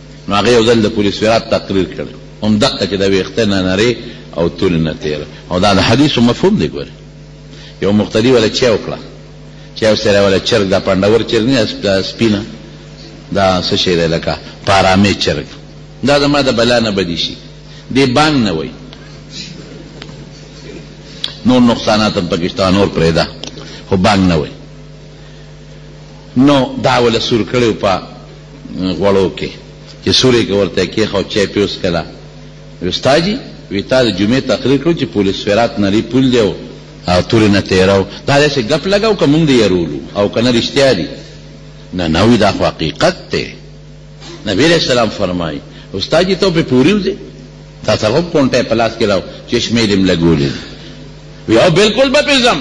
[SPEAKER 1] نو هغه یو ځل د پولیسویرات تقریر کړ هم دقه چې د ویخته نه نری او تول نه تیر او دا د حدیث مفهوم دی ګوره یو مقتدی ولا چا وکړه چا سره ولا چرګ دا پندور چرګ نه سپینه دا څه شی دی لکه پارامې چرګ دا زما د بلا نه بدی شي دی بانګ نه وای نور نقصانات هم پاکستان اور پرېدا خو بانګ نه وای نو دا ول سور کړو په غوړو کې چې سورې کې ورته کېښو چای پې وڅکله وي ستا جي وي تا د جمعې تقریر کړو چې پولیس سفرات نري پول دی او تورې نه تیرو دا داسې ګپ لګاو که مونږ دې یرولو او که نه رښتیا دي نه نه وي دا خو حقیقت دی نبی علیه السلام فرمایي استاد جي ته پې پوري وځې تا ته هم کونټه په لاس کې راو چشمې دې هم لګولې وي او بلکل به پې ځم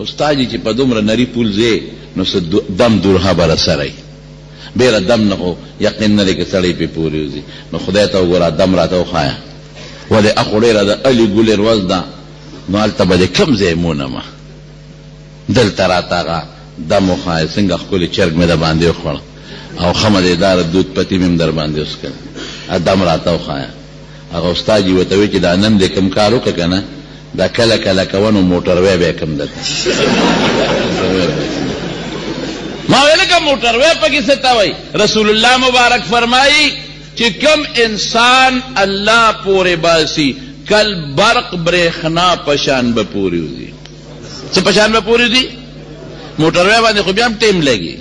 [SPEAKER 1] استاد جی چی په دومره نری پول ځې نو څه دم دورها به رسره یی بیره دم نه خو یقین نه دی که سړی پی پوری وزی نو خدای ته وګوره دم راته وښایه ولی اخو ډیره د الی ګلی روز ده نو هلته به دی کوم ځای مونم دلته راته هغه دم وښایه څنګه ښکلی چرګ می دباندی وخوړ او ښه مزیدار دود پتی می هم درباندی وڅکل دم راته وښایه. هغه استاد یی ورته وی چی دا نن دی کوم کار وکړه کنه دا کله کله کوه نو موټروی به کوم درته ما وی لکه موټروی پکی څه ته وای رسول الله مبارک فرمایی چی کوم انسان الله پوری باسی کل برق برېښنا پشان به پوری وزي څه پشان به پوری وزي موټروی باندې خو بیا هم ټیم لګي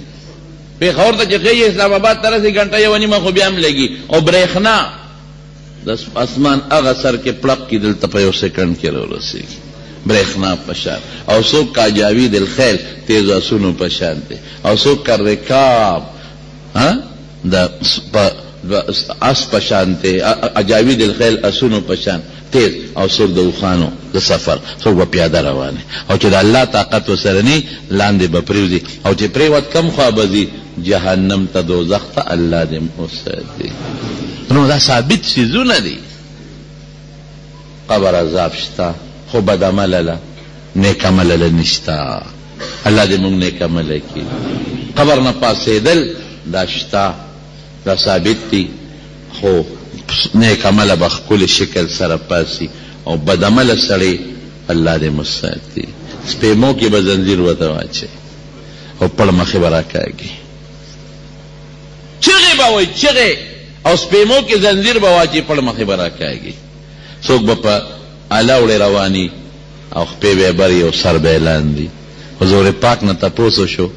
[SPEAKER 1] پیښور ته چې خیي اسلام آباد ته رسي ګنټه یو نیمه خو بیا هم لګي او برېښنا د اسمان هغه سر کې پړق کی دلته په یو سیکنډ کې راورسیږي برېښنا په شان او څوک کاجاوی دل خیل تیز اسونو په شان دی او څوک کر رکاب ها د په اس په شان دی اجاوی دل خیل اسونو په شان تېز او څوک د اوښانو د سفر، څوک به پیاده روان وي او چې د الله طاقت ورسره نه وي لاندې به پرېوځي او چې پرېوت کوم خوا به ځي؟ جهنم ته، دوزخ ته، الله دې مو وساتي. نو دا ثابت څیزونه دي. قبر عذاب شته خو بد عمله له نیک عمله له نشته. الله دې موږ نیک عمله کړي. قبر نه پاڅېدل دا شته دا ثابت دي خو نيک عمله به ښکلي شکل سره پاسي او بد عمله سړي الله دي مو ساتي سپيمو کي به زنځير وته واچوي او پړ مخي به راکاږي چغي به وي چغي او سپيمو کي زنځير به واچي پړ مخي به راکاږي څوک به په الاوړې رواني او خپې به یې بر یې او سر به یې لاندې. حضور پاک نه تپوس وشو،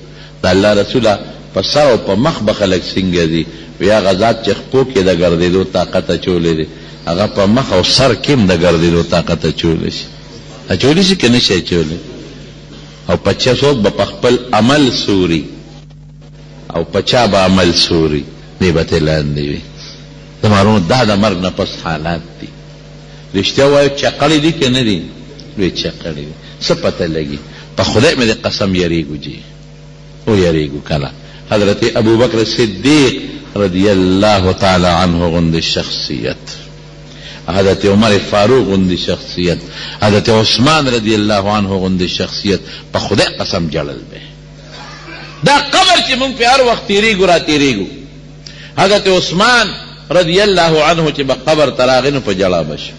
[SPEAKER 1] د الله رسوله! په سر او په مخ به خلک څنګه ځي؟ وې هغه ذات چې خپو کې د ګرځېدو طاقت اچولی دی، هغه په مخ او سر کې هم د ګرځېدو طاقت اچولی شي. اچولی شي که نه شي اچولی؟ او په چا څوک به په خپل عمل سوري او په چا به عمل سوري؟ بې به ترې لاندې وي. زما وروڼو دا د مرګ نه پس حالات دي. رښتیا وایه چقړی دی که ندی وی چقړی دی څه پته لګی په خدای می دی قسم یریږو جی او یریږو کنه حضرت ابوبکر صدیق رضی الله تعالی عنه غوندی شخصیت حضرت عمر فاروق غوندی شخصیت حضرت عثمان رضی الله عنه غوندی شخصیت په خدای قسم جړل به دا قبر چې مونږ په هر وخت تیریږو را تیریږو حضرت عثمان رضی الله عنه چې به قبر ته راغی نو په ژړا به شو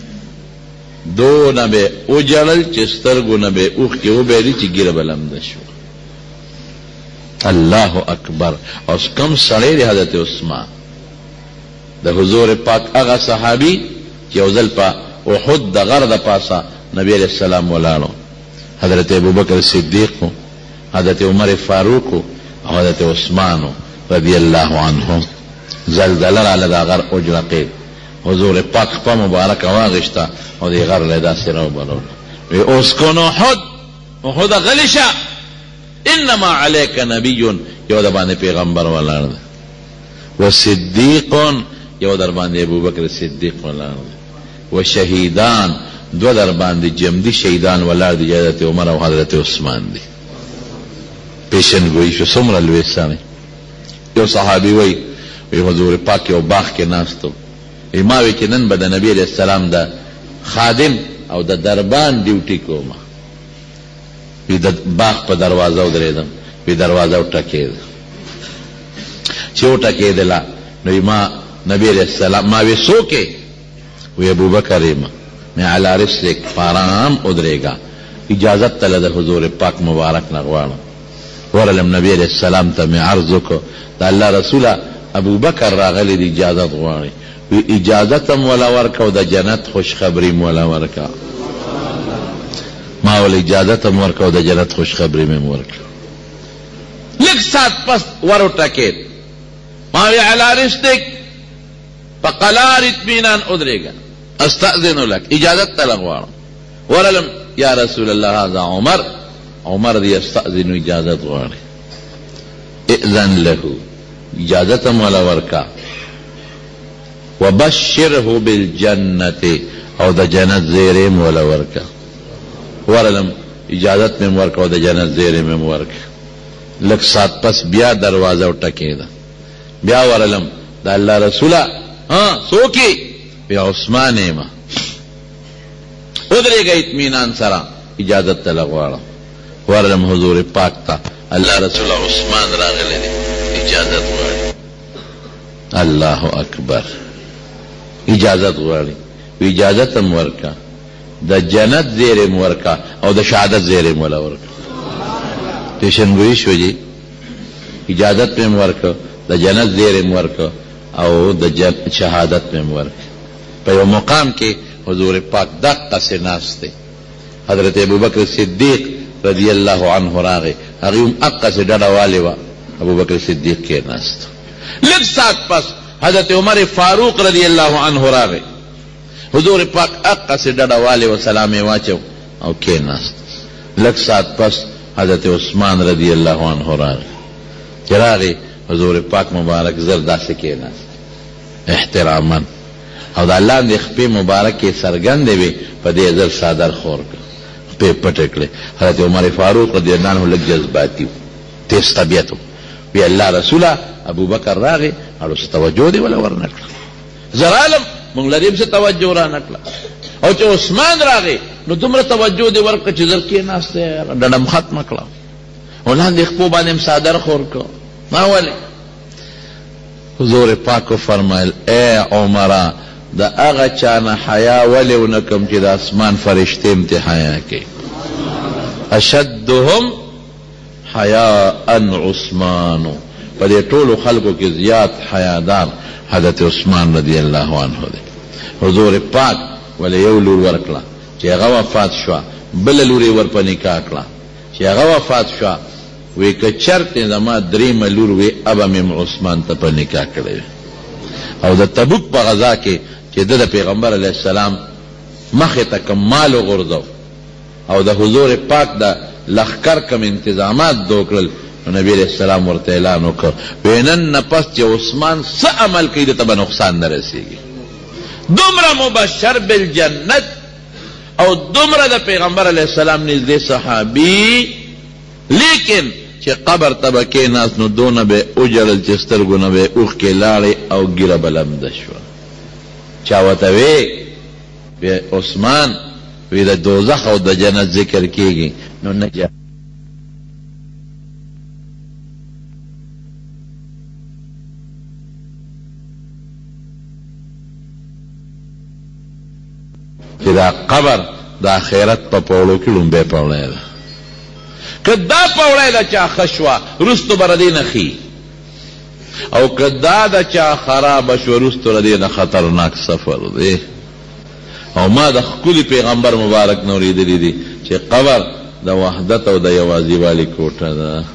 [SPEAKER 1] دونه به وژړل چې سترګو نه به اوښکې وبهېدې چې ږیره به لمده شو الله اکبر اوس کم سړی دی حضرت عثمان د حضور پاک هغه صحابي چې یو ځل په احد د غر د پاسه نبی علیه السلام ولاړو حضرت ابوبکر صدیق وو، حضرت عمر فاروق وو او حضرت عثمان وو رضی الله عنهم. زلزله راله دا غر وجړقید. حضور پاک خپه مبارکه واغیشته او دی غر له داسی راوبلول. وی اسکن احد، احد غلی شه، انما علیک نبی، یو در باندی پیغمبر ولاړ دی، و صدیق، یو در باندی ابوبکر صدیق ولاړ دی. و شهیدان دوه در باندې جمدي شهیدان ولاړ دي حضرت عمر او حضرت عثمان دي پیشن گوئی شو سمره لوی سړی یو صحابي وای وی حضور پاک یو باغ کې ناستو وی ما وی چې نن به د نبی علیه السلام د خادم او د دربان ډیوټي کوم وی د باغ په دروازه ودرېدم وی دروازه وټکېده چې وټکېدله نو ما نبی علیه السلام ما وی څوک وی ابوبکریم می علی رسلک په آرام ودریږه اجازت تله د حضور پاک مبارک نه غواړم ورلم نبی علیه السلام ته می عرض وکړ د الله رسوله ابوبکر راغلی دی اجازت غواړی وی اجازت هم وله ورکه او د جنت خوشخبری هم وله ورکه ما وله اجازت هم ورکه او د جنت خوشخبری می هم ورکه لږ ساعت پس ور وټکید ما وی علی رسلک په قلار اطمینان ودرېږه استأذن لک اجازت تله غواړم ورلم یا رسول الله هذا عمر عمر دی استأذن اجازت غواړي اذن له اجازت مولا ورکا وبشره بالجنه او د جنت زیره مولا ورکا ورلم اجازت مې ورکا او د جنت زیره مې ورکا لک سات پس بیا دروازه ټکیده بیا ورلم د الله رسوله ها څوک یې عثمان یم ودرېږه اطمینان سره اجازت تله غواړم ورلم حضور پاک ته الله رسول عثمان راغلی دی اجازت غواړي الله اکبر اجازت غواړي و اجازت هم ورکا د جنت زیرم ورکا او د شهادت زیرم ولا ورکا پیشنګوی شو جی اجازت مې هم ورکړ، د جنت زېری مې ورکړ او د شهادت مې هم ورکړ. په یوه مقام کې حضور پاک دقسې ناست دی، حضرت ابوبکر صدیق رضی الله عنه راغی، هغه هم اقسې ډډه والې وه، ابوبکر صدیق کېناست. لږ ساعت پس حضرت عمر فاروق رضی الله عنه راغی. حضور پاک اقصی ډډه والې و سلام یې واچو او کېناست. لږ ساعت پس حضرت عثمان رضی الله عنه راغی. چې راغی حضور پاک مبارک زر داسې کېناست احتراما او دا لاندې خپې مبارکې یې څرګندې وې په دې یې زر څادر خور کړ خپې یې پټې کړې. حضرت عمر فاروق رضی الله عنه لږ جذباتي و تېز طبیعت و وی الله رسوله ابوبکر راغی اړو څه توجه دې وله ورنه کړه. زه رالم موږ لرې هم څه توجه رانه کړه او چې عثمان راغی نو دومره توجه دې ورکړه چې زر کېناسته یاره ډډم ختمه کړه او لاندې خپو باندې هم څادر خور کړه ما ولې حضور پاک فرمایل اے عمره د هغه چا نه حیا ولې ونه کوم چې د اسمان فرشتې هم ترې حیا کوي اشدهم حیاء عثمان، په دې ټولو خلکو کې زیات حیادار حضرت عثمان رضی الله عنه دی. حضور پاک ولې یو لور ورکړه چې هغه وفات شوه، بله لور یې ورپه نکاح کړه چې هغه وفات شوه، وې که چرتې زما دریمه لور وې ابه مې هم عثمان ته په نکاح کړې وې. او د تبوک په غزا کې چې ده د پیغمبر علیه السلام مخې ته کوم مال وغورځو، او د حضور پاک د لښکر کوم انتظامات ده وکړل، نو نبي عليه السلام ورته اعلان وکړ، وې نن نه پس چې عثمان څه عمل کوي ده ته به نقصان نه رسېږي. دومره مبشر بالجنت او دومره د پېغمبر عليه السلام نږدې صحابي، ليکن چې قبر ته به کېناست نو دونه به يې وژړل چې سترګو نه به يې اوښکې لاړې او ږيره به لمده شوه. چا ورته وې. وی عثمان وی د دوزخ او د جنت ذکر کیږي نو نجات چې دا قبر د آخرت په پوړو کې لومبه پوړی ده که دا پوړی ده چا خشوا رستو بردی نخی او که دا د چا خرابه شوه وروسته له دې نه خطرناک سفر دی او ما د ښکلي پیغمبر مبارک نه اورېدلي دي چې قبر د وحدت او د یوازیوالي کوټه ده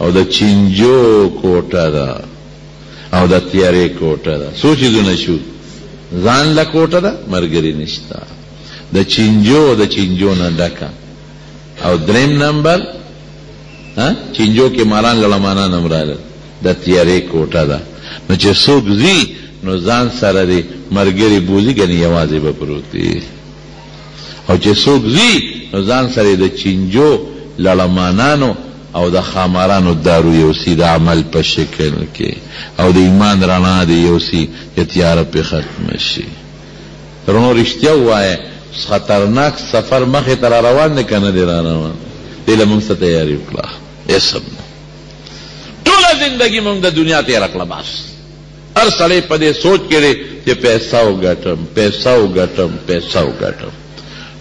[SPEAKER 1] او د چینجو کوټه ده او د تیارې کوټه ده څو چیزونه شو ځان له کوټه ده ملګري نشته د چینجو د چینجو نه ډکه او دریم نمبر ها چینجو کې ماران لړمانان هم راغلل دا تیارې کوټه ده نو چې څوک ځي نو ځان سره دې ملګري بوځي ګنې یوازې به پروت دی او چې څوک ځي نو ځان سره د چینجو لړمانانو او د خامارانو دارو یو سی د عمل په شکل کې او د ایمان رڼا دې یو سی چې تیاره پې ختمه شي رونو رشتیا ووایه چی خطرناک سفر مخی ته راروان دی که نه دی راروان دی له موږ څخه تیاری وکړه هیڅ هم نه ټوله زندګی موږ د دنیا تیره کړه بس هر سړی په دې سوچ کې دی چې پیسه وګټم پیسه وګټم پیسه وګټم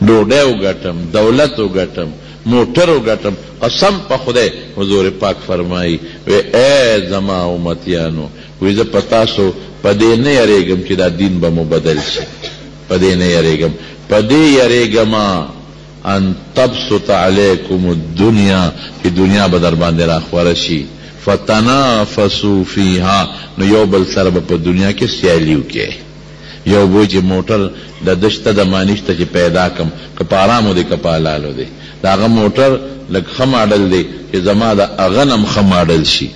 [SPEAKER 1] ډوډۍ وګټم دولت وګټم موټر وګټم قسم په خدای حضور پاک فرمایي وی اے زما امتیانو وي زه په تاسو په دې نه یریږم چې دا دین به مو بدل شي په دې نه یریږم په دې یریږم ان تبسط علیکم الدنیا چې دنیا به در باندې را خوره شي فتنافسو فیها نو یو بل سره به په دنیا کې سیالي وکړي یو به چې موټر د ده شته د ما نشته چې پیدا کړم که په ارامو دی که په حلالو دی د هغه موټر لږ ښه ماډل دی چې زما د هغه نه هم ښه ماډل شي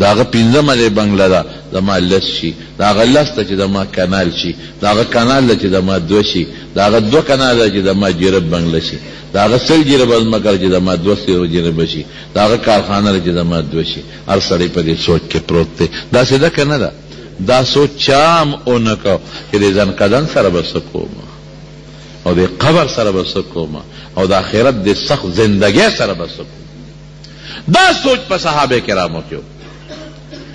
[SPEAKER 1] د هغه پنځمه دی بنګله ده د ما لس شي د هغه لس ده چې د ما کنال شي د هغه کنال ده چې د ما دوه شي د هغه دوه کناله ده چې د ما جرب بنګله شي د هغه سل جربه ځمکه ده چې د ما دوه سل جربه شي د هغه کارخانه ده چې د ما دوه شي هر سړی په دې سوچ کې پروت دی داسې ده که نه ده دا سوچ چا هم ونه کړ چې د ځنکدن سره به څه کوم او د قبر سره به څه کوم او د آخرت د سخت زندګۍ سره به څه کوم دا سوچ په صحابه کرامو کې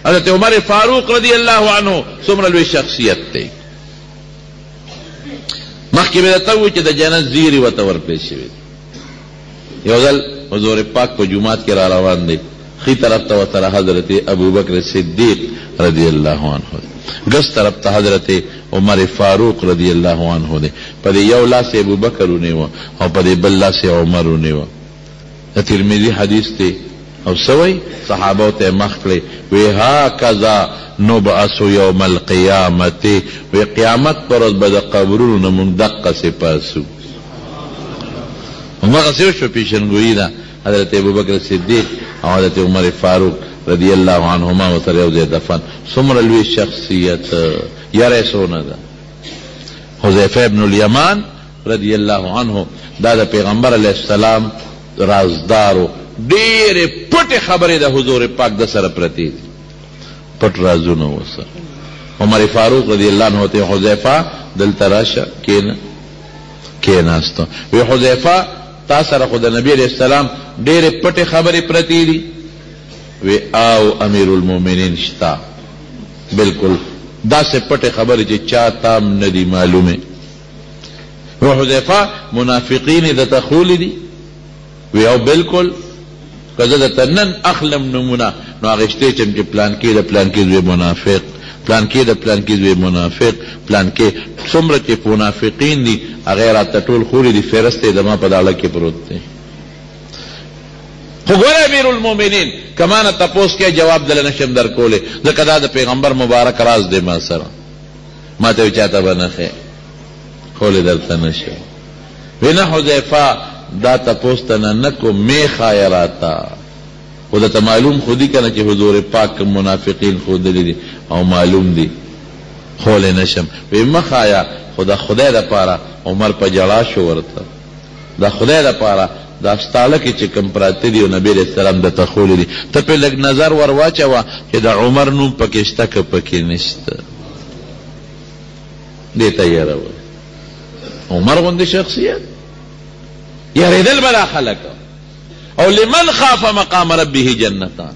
[SPEAKER 1] حضرت عمر فاروق رضی الله عنه څومره لوی شخصیت دی مخکې به درته ووایي چې د جنت زیري ورته ورکړل شوي یو ځل حضور پاک په جومات کې را روان دی خی طرف ته وتره حضرت ابوبکر صدیق رضی الله عنه دی ګس طرف ته حضرت عمر فاروق رضی الله عنه دی په دې یو لاس ابوبکر ونیو او په دې بل لاس عمر ونیو د ترمذي حديث دی او څه وايي صحابه ته يې مخ کړئ وې هکذا نبعث يوم القيامة وې قيامت پر ورځ به د قبرونو نه مونږ دقسې پاسو همغسې وشوه پېشنګويي ده حضرت ابوبکر صديق او حضرت عمر فاروق رضي الله عنهما ورسره يو ځای دفن څومره لوی شخصيت يره يې څونه ده حذيفه ابن اليمان رضی الله عنه دا د پیغمبر علیه السلام رازدار و، ډېرې پټې خبرې د حضور پاک د سره پرتې دي، پټ رازونه و سره. عمر فاروق رضی الله عنه ته حذیفه دلته راشه کېنه. کېناست. وې حذیفه تا سره خو د نبي علیه السلام ډېرې پټې خبرې پرتې دي؟ وې آو امیر المؤمنین شته بالکل داسې پټې خبرې چې چا تام نه دي معلومې. وې حذیفه منافقین د تخول دي وی او بالکل که زه درته نن اخلم نمونه نو هغه شته چې چې پلانکې د پلانکې زوی منافق پلانکې د پلانکې زوی منافق پلانکې څومره چې منافقین دي هغه راته ټول خوري دي فهرست یې زما په داړه کې پروت دی خو ګوره امیر المؤمنین که ما نه تپوس کوې جواب دله نشم درکولی ځکه دا د پیغمبر مبارک راز دی ما سره ما ته چاته به نه ښې خولې درته نه شي وی نه حذیفه دا تپوس ته نه نه کو می خایه راته خو درته معلوم خو دي که نه چې حضور پاک کوم منافقین ښودلي دي او معلوم دي خولی نه شم وی مه خایه خو د خدای دپاره عمر په ژړا شو ورته د خدای لپاره دا ستاړکي چې کوم پراته دي او نبي علیه السلام درته ښولي دي، ته پرې لږ نظر ور واچوه چې د عمر نوم پکې شته که پکې نشته. دې ته یېروي. عمر غوندې شخصیت؟ یارېدل به دا خلک. او لمن خاف مقام ربه جنتان.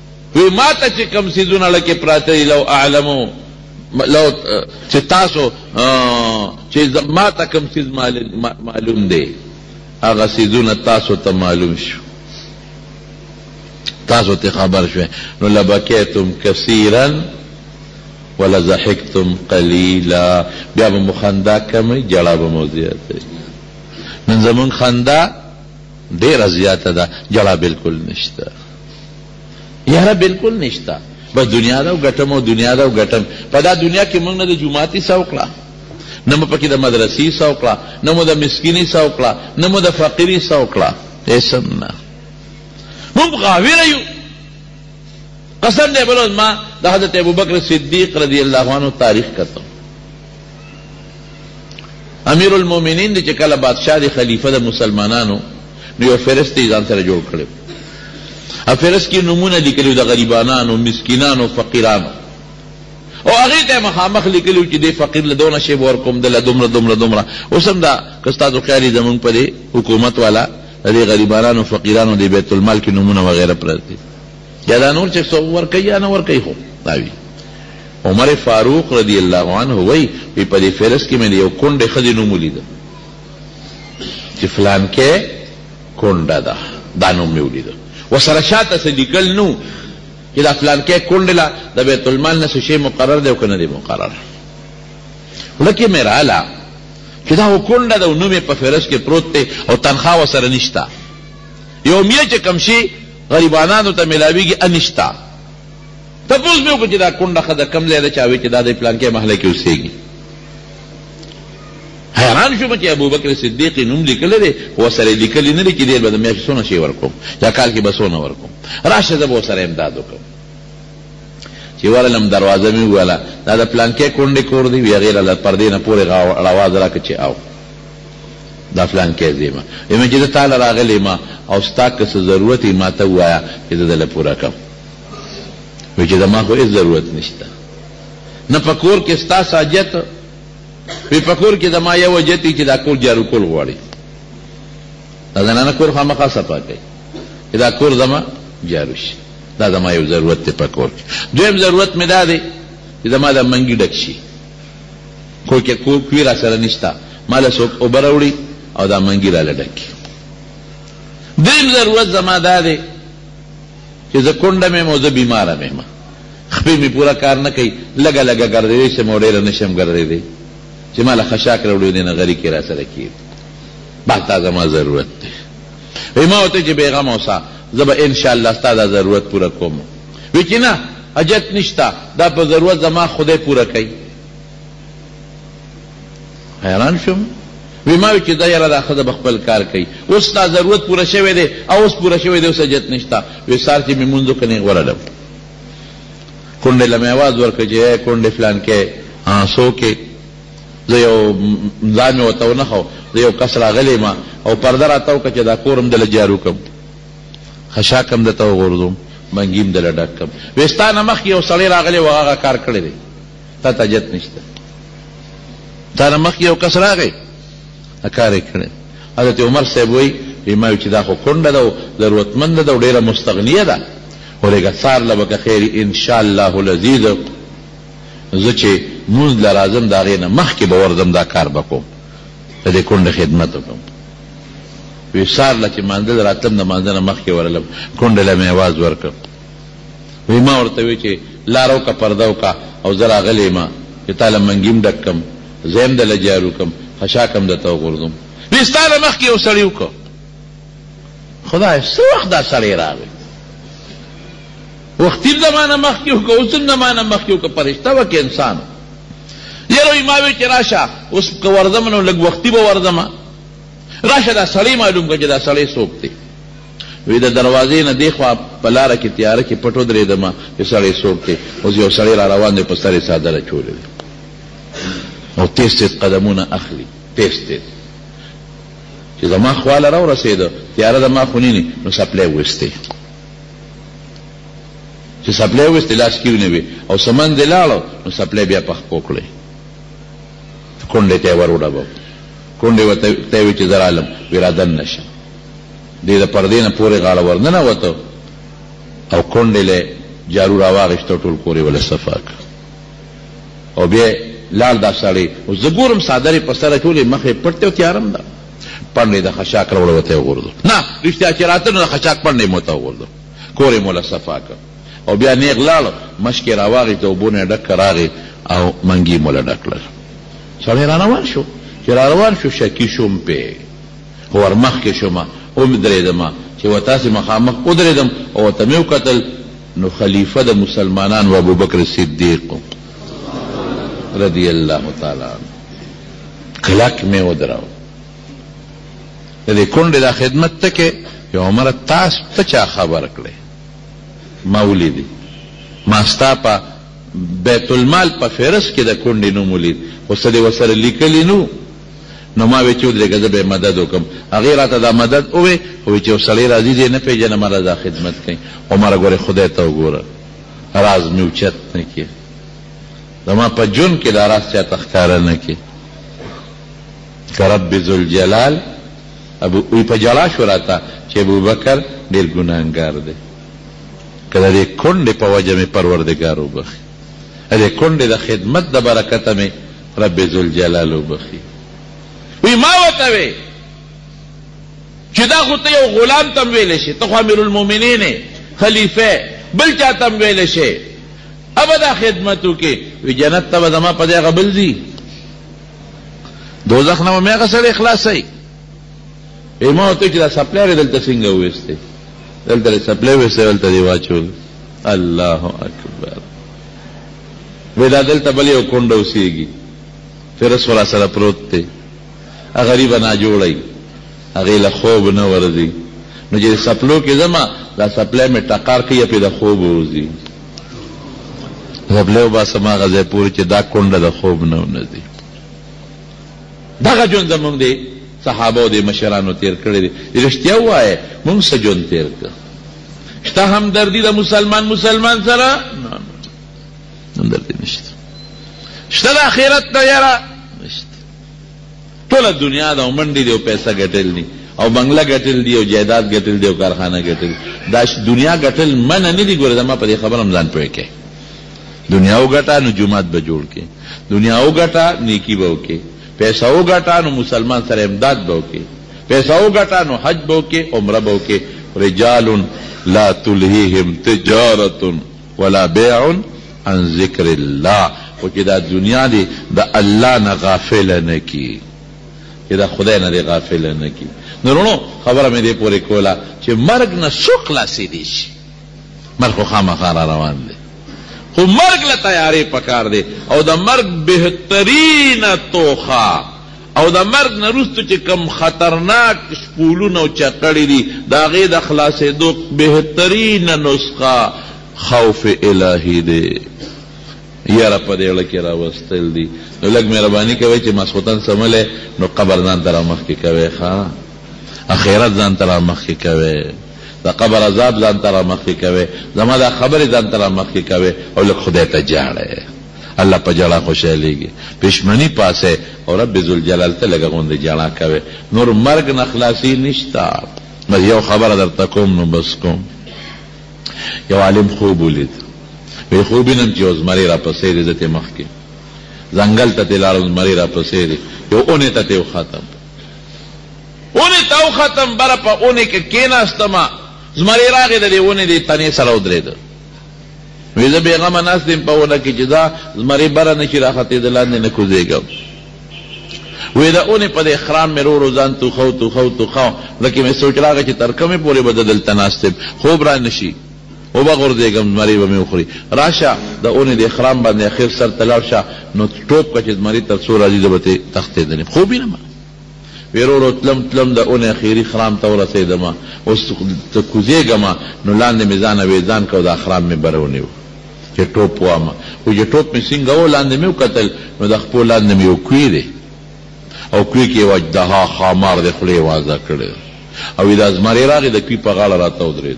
[SPEAKER 1] وی ماته چې کوم څیزونه لکه پراته دي لو اعلمو لو چې تاسو چې ماته کوم څیز معلوم دی هغه څیزونه تاسو ته معلوم شو تاسو ته خبر شوه نو لبکیتم کثیرا ولضحکتم قلیلا بیا به مو خندا کمه جړا به مو زیاته نن زمون خندا ډیره زیاته ده جړا بالکل نشته یاره بالکل نشته بس دنیا ده او ګټم او دنیا ده او ګټم په دا دنیا کې موږ نه د جومات حصه وکړه نه مو پکې د مدرسې حصه وکړه نه مو د مسکین حصه وکړه نه مو د فقیر حصه وکړه هېڅ هم نه موږ غاویره یو قسم دی بلوز ما د حضرت ابوبکر صدیق رضی الله عنه تاریخ کتم امیر المؤمنین دی چې کله بادشاه دی خلیفه د مسلمانانو نو یو فرست یې ځان سره جوړ کړی او فرست کې نومونه لیکلي د غریبانانو مسکینانو فقیرانو او هغې ته یې مخامخ لیکلي چې دې فقیر له دونه شی به ورکوم دله دومره دومره دومره اوس هم دا که ستاسو خیال یې زمونږ په دې حکومت والا د دې غریبانانو فقیرانو د بیت المال کې نومونه وغیره پراته دي یا دا نور چې څه ورکوي یا نه ورکوي خو دا وي عمر فاروق رضی الله عنه وایي، وي په دې فهرست کې مې د یو کونډې ښځې نوم ولید چې فلانکۍ کونډه ده، دا نوم مې ولید، ورسره شاته څه لیکل نه وو چې دا فلانکۍ کونډې له د بیت المال نه څه شی مقرر دی او که نه دی مقرر، خوله کې مې راله چې دا خو کونډه ده او نوم یې په فهرست کې پروت دی او تنخوا ورسره نشته، یومیه چې کوم شی غریبانانو ته ملاویږي هغه نشته. تپوس مې وکړ چې دا کونډه ښځه کوم ځای ده؟ چا وې چې دا د پلانکې محله کې اوسېږي. حیران شوم چې ابوبکر صدیق نوم لیکلی دی خو ورسره یې لیکلي نه دي چې دې به د میاشتې څونه شی ورکوم یا کال کې به څونه ورکوم، راشه زه به ورسره امداد وکړم. چې ورغلم دروازه مې ووهله، دا د پلانکې کونډې کور دی؟ وي هغې راله پردې نه پورې اړاواز راکړ چې او دا پلانکې ځای یم. ویې چې زه تاله راغلی یم او ستا که څه ضرورت وي ماته ووایه چې زه درله پوره کړم. وی چې زما خو هیڅ ضرورت نشته نه په کور کې ستا ساجت وی په کور کې زما یو حاجت چې دا کور جارو کول غواړي دا زنانه کور خامخا صفا کوي چې دا کور زما جارو شي دا زما یو ضرورت دی په کور کې دویم ضرورت مې دا دی چې زما دا منګي ډک شي کور کې کور کوی را سره نشته ما له څوک اوبه راوړي او دا منګي راله ډک کړي دریم ضرورت زما دا دی چې زه کونډه مې یم او زه بیماره مې یم، خپې مې پوره کار نه کوي، لږه لږه ګرځېدی شم او ډېره نه شم ګرځېدی، چې ما له خشاک راوړي دې نه غریکې راسره کېږي، بس دا زما ضرورت دی. وایي ما ورته وویل چې بېغمه اوسه، زه به ان شاء الله ستا دا ضرورت پوره کوم. وایي چې نه، حاجت نشته، دا په ضرورت زما خدای پوره کوي. حیران شوم وی ما چې دا یاره دا خزه بخپل کار کوي اوس دا ضرورت پوره شوی دی او اوس پوره شوی دی اوس جت نشتا وی سار چې میمونځو کني غوړلم کونډه لمه आवाज ورکړ چې کونډه فلان کې ها سو کې زه یو ځان مې وته نه خو زه یو کس راغلی ما او پرده راته وکړه چې دا کورم دل جارو کوم خشا کم دته وغورځوم منګیم دل ډک کم وستا نه مخ یو سړی راغلی وغه کار کړی دی تا ته حاجت نشته تا نه مخکې یو کس راغی کار یې کړی حضرت عمر صاحب وایي وی ما وی چې دا خو کونډه ده او ضرورتمنده ده او ډېره مستغنیه ده ورېږه څار له به که خیر وي انشاءالله العزیز زه چې مونځ له راځم د هغې نه مخکې به ورځم دا کار به کوم د دې کونډې خدمت وکړم وی څار له چې مانځه له راتلم د مانځه نه مخکې ورغلم کونډې له مې اواز ورکړ وایي ما ورته ویل چې لاره وکړه پرده وکړه او زه راغلی یم چې تا له منګي هم ډک کړم ځای هم درله جارو کړم خشاک هم درته وغورځوم وایي ستا نه مخکې یو سړي وکړ خدایه څه وخت دا سړی راغی وختي هم زما نه مخکې وکړه اوس هم زما نه مخکې وکړه فرشته وه که انسان یاره وایي ما ویل چې راشه اوس که ورځم نو لږ وختي به ورځم راشه دا سړی معلوم کړه چې دا سړی څوک دی وي د دروازې نه دې خوا په لاره کې تیاره کې پټ ودرېدم چې سړی څوک دی، اوس یو سړی را روان دی په سر یې څادر اچولی دی او تېز تېز قدمونه اخلي، تېز تېز چې زما خواله را ورسېده تیاره ده ما خونیني نو څپلۍ وویستې، چې څپلۍ وویستې لاس کې ونیوې او څه منځ یې لاړ نو څپلۍ بیا پښپو کړې کونډې ته یې ور وډباوه، کونډې ته یې وویل چې زه رالم وي را دننه شه. دی د پردې نه پورې غاړه ور ننوته او کونډې له جارو راواغېشت او ټول کور یې وله صفا کړ او بیا لاړ دا سړی او زه ګورم څادر یې په سر اچولی مخ یې پټ دی او تیارم ده پنډې د خشاک راوړه ورته یې وغورځو نه رښتیا چې راته نو د خشاک پنډې مو ته وغورځو کور یې مو له صفا کړ او بیا نیغ لاړ مشکې راواغېست د اوبو نه ډک راغې او منګي مو له ډک کړل سړی را روان شو چې را روان شو شکي شوم پې خو ورمخکې شوم او درېدم، چې وتاسې مخامخ ودرېدم او ورته مې وکتل، نو خلیفه د مسلمانانو ابوبکر صدیق و، رضی الله تعالی عنه، کلک مې ودراوه. د دې کونډې دا خدمت ته کې، چې عمره تاسو ته چا خبر کړې؟ ما ولیدې، ما ستا په بیت المال په فهرست کې د کونډې نوم ولید، خو څه دې ورسره لیکلي نه وو، نو ما وې چې ودرېږه زه به یې مدد وکړم. هغې راته دا مدد ووې خو وې چې یو سړی راځي زه یې نه پېژنم هله دا خدمت کوي. عمره ګورې خدای ته وګوره راز مې اوچت نه کې. زما په ژوند کې دا راز چاته ښکاره نه کې. که رب ذوالجلال ابو وی په ژړا شو راته چې ابوبکر ډېر ګناهګار دی. که د دې کونډې په وجه مې پروردګار وبخښي. دې کونډې د خدمت د برکته مې رب ذوالجلال وبخښي. وي ما ورته وې چې دا خو ته یو غلام ته هم ویلی شې، ته خو امیرالمؤمنین یې، خلیفه، بل چا ته هم ویلی شې، ابه دا خدمت وکړې. وي جنت ته به زما په ځای هغه بل ځي؟ دوزخ نه به مې هغه سړی خلاصوي؟ وی ما ورته چې دا سپلای دلته څنګه وېسته دلته سپلای وېسته دلته دی واچول الله اکبر وی دا دلته بل یو کونډه اوسېږي فرس ورا سره پروت دی غریب نه جوړی هغه له خوب نه ورځي نو چې سپلو کې زما دا سپلای مې ټقار کوي په د خوب وځي سپلای وباسه ما غځې پورې چې دا کونډه د خوب نه ونځي دغه ژوند زموږ د صحابه او د مشرانو تیر کړی دی رښتیا ووایه موږ څه ژوند تیر کړ شته همدردي د مسلمان مسلمان سره همدردي نشته شته د آخرت نه یاره نشته ټوله دنیا ده او منډې دی او پیسه ګټل دي او بنگله ګټل دی او جایداد ګټل دی او کارخانه ګټل دا دنیا ګټل من نه دی ګوره زما په دې خبره هم ځان پوه کې دنیا وګټه نو جمعات به جوړ کې دنیا وګټه نیکی به وکړې پیسه وګټه نو مسلمان سره امداد به وکړې پیسه وګټه نو حج به وکړې عمره به وکړې رجال لا تلهیهم تجارة ولا بیع عن ذکر الله خو چې دا دنیا دې د الله نه غافله نه کړي چې د خدای نه دې غافله نه کړي نو وروڼو خبره مې دې پورې کوله چې مرګ نه څوک خلاصېدی شي مرګ خو خامخا را روان دی خو مرګ له تیارې پکار دی او د مرګ بهترینه توخه او د مرګ نه وروسته چې کوم خطرناک شپولونه او چکړې دي د هغې د خلاصېدو بهترینه نسخه خوف الهي دی یاره په دې اړه کې راوستل دي نو لږ مهرباني کوئ چې ماسخوتن څملی نو قبر ځان ته رامخکې کوئ ښه اخرت ځان ته رامخکې کوئ د قبر عذاب ځان ته را مخکې کوې، زما دا خبرې ځان ته را مخکې کوې او لږ خدای ته ژاړې. الله په ژړا خوشحالېږي. پښمني پاسې او رب ذوالجلال ته لږه غوندې ژړا کوې. نور مرګ نه خلاصي نشته. بس یو خبره درته کوم نو بس کوم. یو عالم خوب ولید. وایي خوب وینم چې یو زمری راپسې دی زه ترې مخکې ځنګل ته ترې لاړم زمری راپسې دی یو اونۍ ته ترې وختم. ونې ته وختم، بره په ونې کې کېناستم، زمری راغی د دې ونې دې تنې سره ودرېده، وي زه بې غمه ناست يم په ونه کې چې دا زمری بره نه شي راختې د لاندې نه کوزېږم، وي د ونې په دې خرام مې رو رو ځان توخو توخو توخو، زړه کې مې سوچ راغی چې تر کومې پورې به زه دلته ناست يم خوب را نه شي وبه غورځېږم زمری به مې وخوري، راشه د ونې دې خرام باندې اخر سر ته لاړ شه نو ټوپ که چې زمری تر څو راځي زه به ترې تښتېدلم خوب وينم. وروره تلم تلم د اونۍ اخیري خرام ته ورسیدم اوس ته کوزیږم نو لاندې مې ځانه ویزان کو دا خرام مې بره ونیو چې ټوپ وام خو چې ټوپ مې سینګه وو لاندې مې وکتل نو د خپو لاندې مې یو کوی دی او کوی کې یو اجدها خامار د خولې وازه کړی او وی دا زمری راغی د کوی په غاړه راته ودرید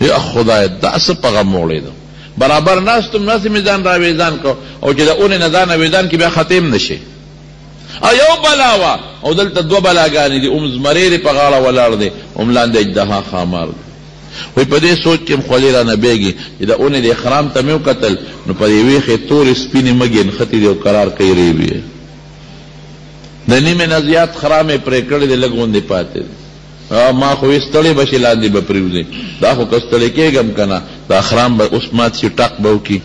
[SPEAKER 1] یا خدای دا څه په غم وړیدم برابر ناستم ناسې مې ځان را ویزان کو او چې د اونې نه ځانه ویزان کې بیا ختم نشي او یو بلا وه او دلته دوه بلاګانې دي هم زمری دې په غاړه ولاړ دی هم لاندې اجدها ښامار دی وایي په دې سوچ کې هم خولې رانه بهږي چې د اونې دې اخرام ته مې وکتل نو پر یوې ښې تورې سپینې مږې نښتې دي او کرار کوي ریب یې د نیمې نه زیات خرام یې پرې کړی دی لږ غوندې پاتې دی ما خو یې ستړی به شي لاندې به پرېوځي دا خو که ستړی کېږم که نه دا خرام به اوس مات شي ټق به وکړي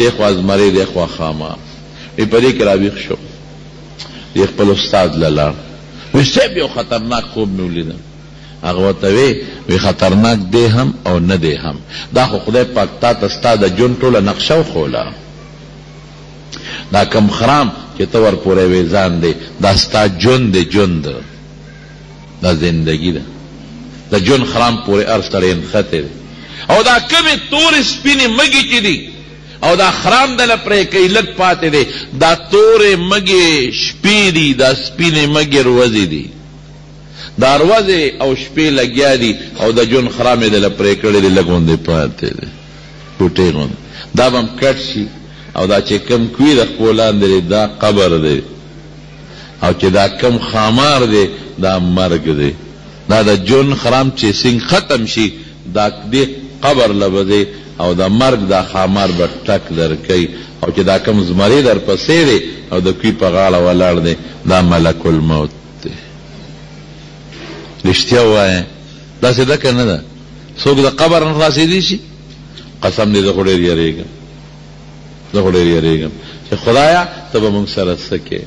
[SPEAKER 1] دېخوا زمری دېخوا ښامار وی په دې کې راویښ شو دی خپل استاد له لاړ وی صاحب یو خطرناک خوب مې ولید هغه ورته وی وی خطرناک دی هم او نه دی هم دا خو خدای پاک تا ته ستا د ژوند ټوله نقشه وښوله دا کم خرام چې ته ورپورې وې ځان دی دا ستا ژوند دی ژوند دا زندگی ده د ژوند خرام پورې هر سړی نښتی دی او دا کمې تورې سپینې مږې چې دي او دا خرام دله پرې کوي لږ پاتې دی دا تورې مږې شپې دي دا سپینې مږې روځې دي دا روځې او شپې لګیا دي او د جون خرام یې دله پرې کړی دی لږ غوندې پاتې دی ټوټې غوندې دا به هم کټ شي او دا چې کم کوي د خپو لاندې دی دا قبر دی او چې دا کم خامار دی دا مرګ دی دا د جون خرام چې سنګ ختم شي دا دې قبر له به دې او د مرګ دا ښامار به ټک درکوي او چې دا کوم زمری درپسې دی او د کوی په غاړه ولاړ دی دا ملک الموت دی رښتیا ووایه داسې ده که نه ده څوک د قبر نه خلاصېدی شي قسم دې زه خو ډېر یریږم زه خو ډېر یریږم چې خدایه ته به موږ سره څه کې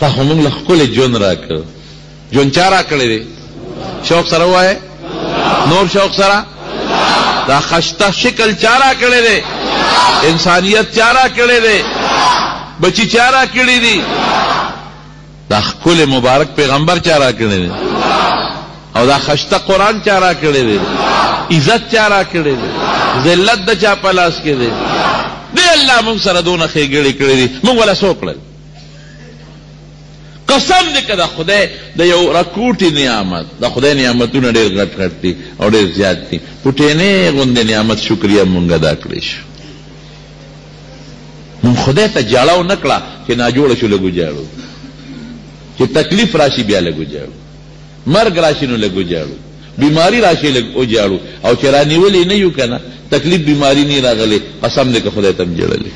[SPEAKER 1] تا خو موږ له ښکلی ژوند راکړ ژوند چا راکړی دی؟ شوق سره ووایئ. نور شوق سره. دا خشته شکل چا راکړی دی؟ انسانیت چا راکړی دی؟ بچی چا راکړي دي؟ دا ښکلی مبارک پیغمبر چا راکړی دی؟ او دا خشته قرآن چا راکړی دی؟ عزت چا راکړی دی؟ ذلت د چا په لاس کې دی؟ دی الله موږ سره دونه ښېګړې کړې دي موږ وله څو کړل؟ قسم دی که د خدای د یو ورکوټي نعمت، د خدای نعمتونه ډېر غټ غټ دي او ډېر زیات دي، پټېنی غوندې نعمت شکریه مونږ ادا کړی شو. مونږ خدای ته ژاړه و نه کړه، چې ناجوړه شو لږ وژاړو، چې تکلیف راشي بیا لږ وژاړو، مرګ راشي نو لږ وژاړو، بیماري راشي لږ وژاړو او چې رانیولي نه یو کنه تکلیف بیماري نه راغلې قسم دی که خدای ته هم ژړلې.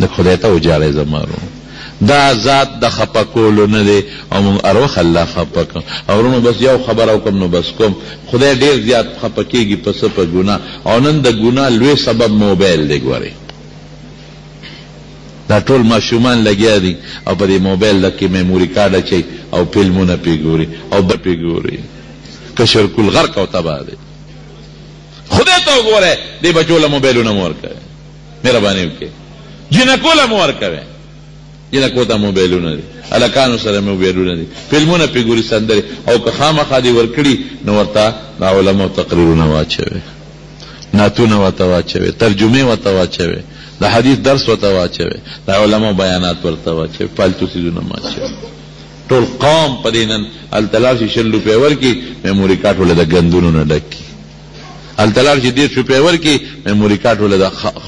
[SPEAKER 1] لږ خدای ته وجاړی زما ورونو دا ذات د خپه کولو نه دی او مونږ هر وخت الله خپه کړو او ورونو بس یو خبره وکړم نو بس کوم خدای ډېر زیات خپه کېږي په څه په ګناه او نن د ګناه لوی سبب موبایل دی ګورئ دا ټول ماشومان لګیا دي او په دې موبایل د کې میموري کارډ اچوي او فلمونه پې ګوري او به پې ګوري کشر کول غرق او تباه دی خدای ته وګوره دې بچو له موبایلونه مه ورکوئ مهرباني وکړئ جینکو له مو ورکوي جینکو ته موبایلونه دي هلکانو سره موبایلونه دي فلمونه پې ګوري سندرې او که خامخا دې ورکړي نو ورته د علماو تقریرونه واچوي نعتونه ورته واچوي ترجمې ورته واچوي د حدیث درس ورته واچوي د علماو بیانات ورته واچوي فالتو څیزونه مه اچوي ټول قوم په دې نن هلته لاړ شي شل روپۍ ورکړي میموري کارټ ولې د ګندونو نه ډک کړي هلته لاړ چې دېرش روپۍ ورکړي، میموري کارټ ولې د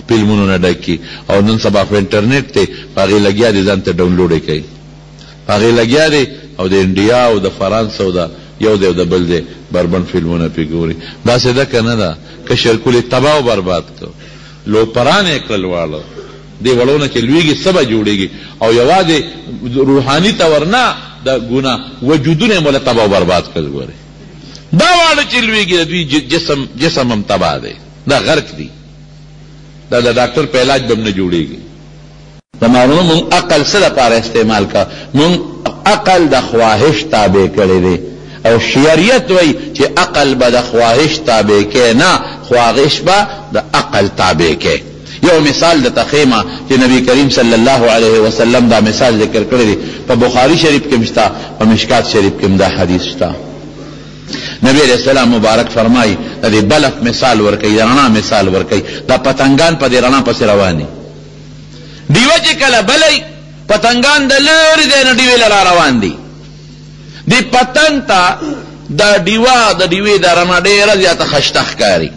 [SPEAKER 1] فلمونو نه ډک کړي او نن سبا خو انټرنېټ دی، په هغې لګیا دی ځان ته ډونلوډ یې کوي، په هغې لګیا دی او د انډیا او د فرانس او د یو ځای او د بل ځای بربنډ فلمونه پرې ګوري. داسې ده که نه ده؟ کشر کلي تباه او برباد کړ، لوپران یې کړل واړه، دې وړو نه چې لوېږي څه به جوړېږي او یوازې روحاني طور نه د ګناه وجودونه یې مو له تباه او برباد کړل ګورې. دا واړه چې لویږي د دوی جسم جسم هم تباه دی دا غرق دي دا د ډاکټر په علاج به هم نه جوړېږي زمانو مونږ عقل څه لپاره استعمال کا مونږ عقل د خواهش تابع کړی دی او شریعت وایي چې عقل به د خواهش تابع کې نه خواهش به د عقل تابع کې یو مثال درته ښیم چې نبي کریم صلی الله علیه وسلم دا مثال ذکر کړی دی، په بخاري شریف کې هم شته، په مشکات شریف کې هم دا حدیث شته. نبي علیه السلام مبارک فرمایي، د دې بلف مثال ورکوي، د رڼا مثال ورکوي، دا پتنګان په دې رڼا پسې روان دي. ډیوه چې کله بلی، پتنګان د لرې ځای نه ډیوې له راروان دي. دې پتنګ ته دا ډیوه، د ډیوې دا رڼا ډېره زیاته خشته ښکاري.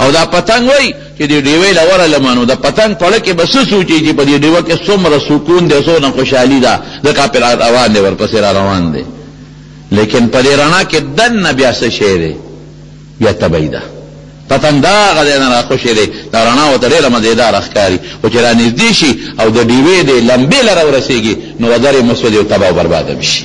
[SPEAKER 1] او دا پتنګ وای چې د ډیوې له وره لمنو د پتنګ په اړه کې به څه سوچي چې په دې ډیوه کې څومره سکون دی څومره خوشحالي ده ځکه پرې را روان دی ورپسې را روان دی لیکن په دې رڼا کې دننه بیا څه شی دی بیا تبعي ده پتنګ دا هغه ځای نه راخوشی دی دا رڼا ورته ډېره مزېداره ښکاري خو چې رانږدې شي او د ډیوې دی لمبې لره ورسېږي نو ودرې مسودې او تباه او برباده به شي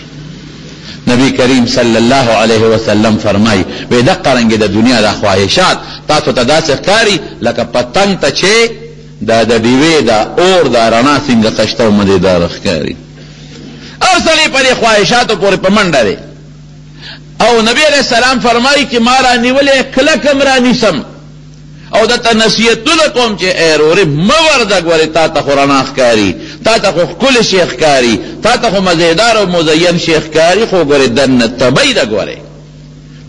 [SPEAKER 1] نبي کریم صلی الله علیه وسلم فرمایي، وې دقه رنګې د دنیا دا خواهشات تاسو ته داسې ښکاري لکه پتنګ ته چې د د ډیوې د اور دا رڼا سنګه خشته او مزې داره ښکاري. هر سړی په دې خواهشاتو پورې په منډه دی او نبي علیه السلام فرمایي چې ما رانیولې کلکم رانیسم. او ده ته نصیحتونه کوم چې ای رورې مه ورځه ګورې تا ته خو رڼا ښکاري تا ته خو ښکلی شی ښکاري تا ته خو مزیدار او مزین شی ښکاري خو ګورې دننه تبۍ ده ګورې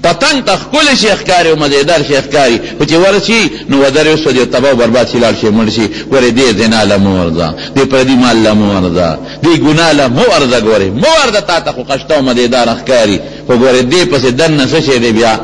[SPEAKER 1] پتنګ ته ښکلی شی ښکاري او مزیدار شی ښکاري خو چې ورشي نو ودرې وسوځي او تباه او برباد شي لاړ شي مړ شي ګورې دې زنا له مه ورځه دې پردي مال له مه ورځه دې ګناه له مه ورځه ګورې مه ورځه تا ته خو قشته او مزیدار ښکاري خو ګورې دې پسې دننه څه شی دی بیا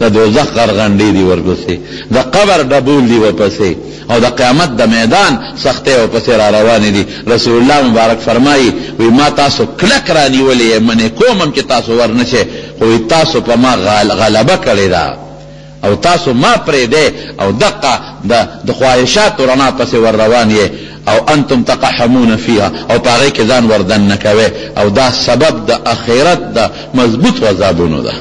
[SPEAKER 1] د دوزخ غرغنډې دي ورپسې، د قبر ډبول دي ورپسې او د قیامت د میدان سختۍ ورپسې راروانې دي. رسول الله مبارک فرمايي، وایي ما تاسو کلک رانیولي یئ، منې کوم هم چې تاسو ورنه شئ، خو وایي تاسو په ما غلبه کړې ده او تاسو ما پرېږدئ او دقه د د خواهشاتو رڼا پسې ور روان یئ او انتم تقحمون فیها او په هغې کې ځان ور دننه کوئ او دا سبب د اخرت د مضبوطو عذابونو ده.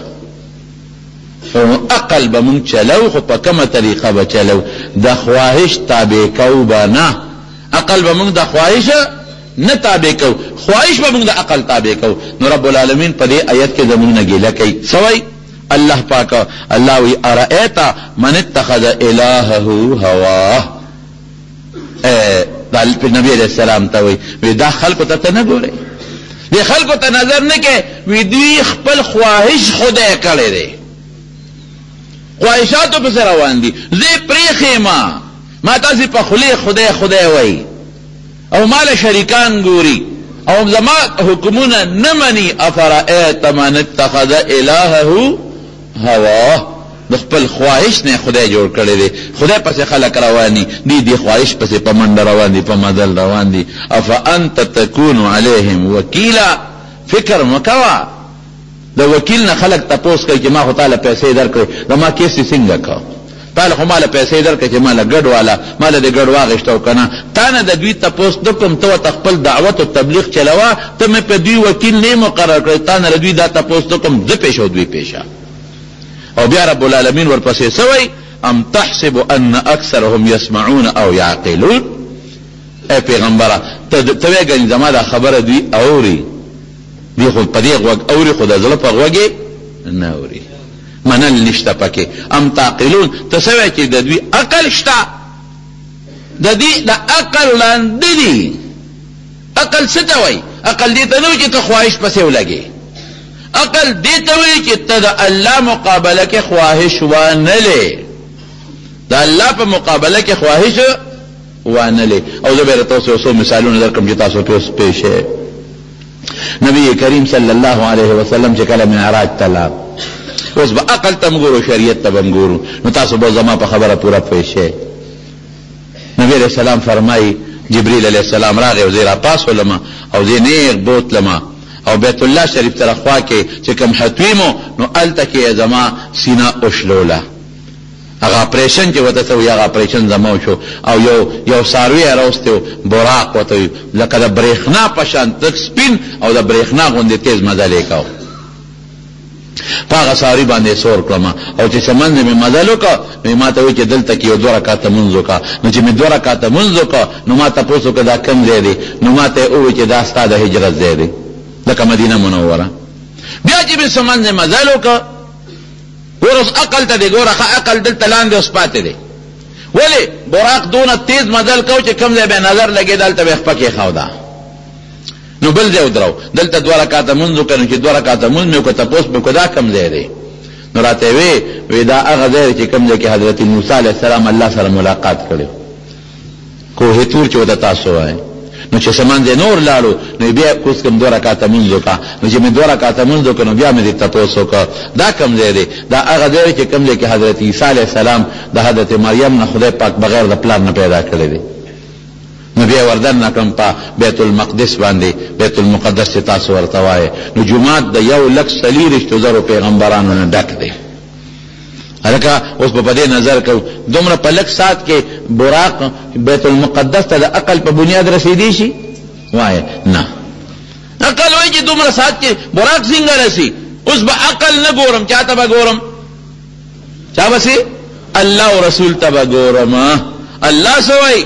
[SPEAKER 1] خو عقل به مونږ چلو خو په کومه طریقه به چلو د خواهش تابع کوو به نه عقل به مونږ د خواهش نه تابع کوو خواهش به مونږ د عقل تابع کوو نو رب العالمین په دې آیت کې زمونږ نه ګیله کوي څه وایي الله پاک الله وی ارایت من اتخذ الهه هواه دا نبی علیه السلام ته وایي وی دا خلکو ته ته نه ګورې دې خلکو ته نظر نه کې وی دوی خپل خواهش خدای کړی دی خواهشاتو پسې روان دي زه یې پرېښې ما ما تاسې په خولې خدای خدای وایي او ما له شریکان ګوري او زما حکمونه نه مني افرأیت من اتخذ الهه هوا د خپل خواهش نه خدای جوړ کړی دی خدای پسې خلک روان دي دی دې خواهش پسې په منډه روان دي په مزل روان دي افانت تکون علیهم وکیلا فکر مکوا د وکیل نه خلک تپوس کوي چې ما خو تعالی پیسې درکړې زما کیس څنګه کا تاله خو ماله پیسی درکړه چی ماله ګډ واله ماله دی ګډ واغیشت او کنه تانه د دوی تپوس نکوم ته ورته خپل دعوت او تبلیغ چلوه ته می په دوی وکیل نه مقرر کړی تانه له دوی دا تپوس نکوم زه پیشه او دوی پیشه او بیا رب العالمین ورپسی څه وای ام تحسب ان اکثرهم یسمعون او یعقلون ای پیغمبره ته وی ګنی زما دا خبره دوی اوری دی خو په دی غوږ اوری خو د زړه په غوږ نه اوری منل نشته پکې ام تعقلون ته څه وایې چې د دوی عقل شته د دوی د عقل لاندې دي عقل څه ته وایي عقل دې ته نه وایي چې ته خواهش پسې ولګې عقل دې ته وایي چې ته د الله مقابله کې خواهش وانه لې د الله په مقابله کې خواهش وانلې او زه به درته اوس یو څو مثالونه درکړم چې تاسو پرې اوس پوه شئ نبی کریم صلی الله علیه وسلم چې کله معراج ته لاړ اوس به عقل ته هم ګورو شریعت ته به هم ګورو نو تاسو به زما په خبره پوره پوه شئ نبی علیه السلام فرمایي جبريل عليه السلام راغی او زه راپاسولم او زه نیغ بوتلم او بیت الله شریف تر خوا کې چې کوم حتویمو نو هلته کې زما سینه وشلوله هغه اپرېشن چې ورته سوی هغه اپرېشن زما وشو او یو یو څاروی یې راوستی و براق ورته وي لکه د برېښنا په شان تک سپین او د برېښنا غوندې تېز مزل یې کاوه په هغه څاروي باندې یې سور کړم او چې څه منځ مې مزل وکړ نو یې ماته وویل چې دلته کې یو دوه رکعته لمونځ وکړه نو چې مې دوه رکعته لمونځ وکړ نو ما تپوس وکړ دا کوم ځای دی نو ماته یې وویل چې دا ستا د هجرت ځای دی لکه مدینه منوره بیا چې مې څه منځ مزل وکړ ګوره اوس عقل ته دی ګوره ښه عقل دلته لاندې اوس پاتې دی ولې براق دونه تیز مزل کو چې کوم ځای به نظر لګېده هلته به یې خپه کېښوده نو بل ځای ودرو دلته دوه رکاته لمونځ وکړه نو چې دوه رکاته لمونځ مې وکړه تپوس مې وکړه دا کوم ځای دی نو راته وی وی دا هغه ځای چې کوم ځای کې حضرت موسی علیه السلام الله سره ملاقات کړی کوه طور کې ورته تاسو وایي نو چې سمان دې نور لاړو نو بیا کوس کوم دوه رکعاته مونږ وکړه نو چې مې دوه رکعاته مونږ وکړ نو بیا مې دې تپوس وکړ دا کوم ځای دی دا هغه ځای چې کوم ځای کې حضرت عیسی علیه السلام د حضرت مریم نه خدای پاک بغیر د پلان نه پیدا کړی دی نو بیا وردن نکم په بیت المقدس باندې بیت المقدس چې تاسو ورته وایې نو جومات د یو لک څلېرویشتو زرو پیغمبرانو نه ډک دی هلکه اوس په دې نظر کو دومره په لک سات کې براق بیت المقدس ته د عقل په بنیاد رسیدي شي وای نه عقل وای چې دومره سات کې براق څنګه رسی اوس به عقل نه ګورم چاته به ګورم چا بسی الله او رسول ته به ګورم الله سوای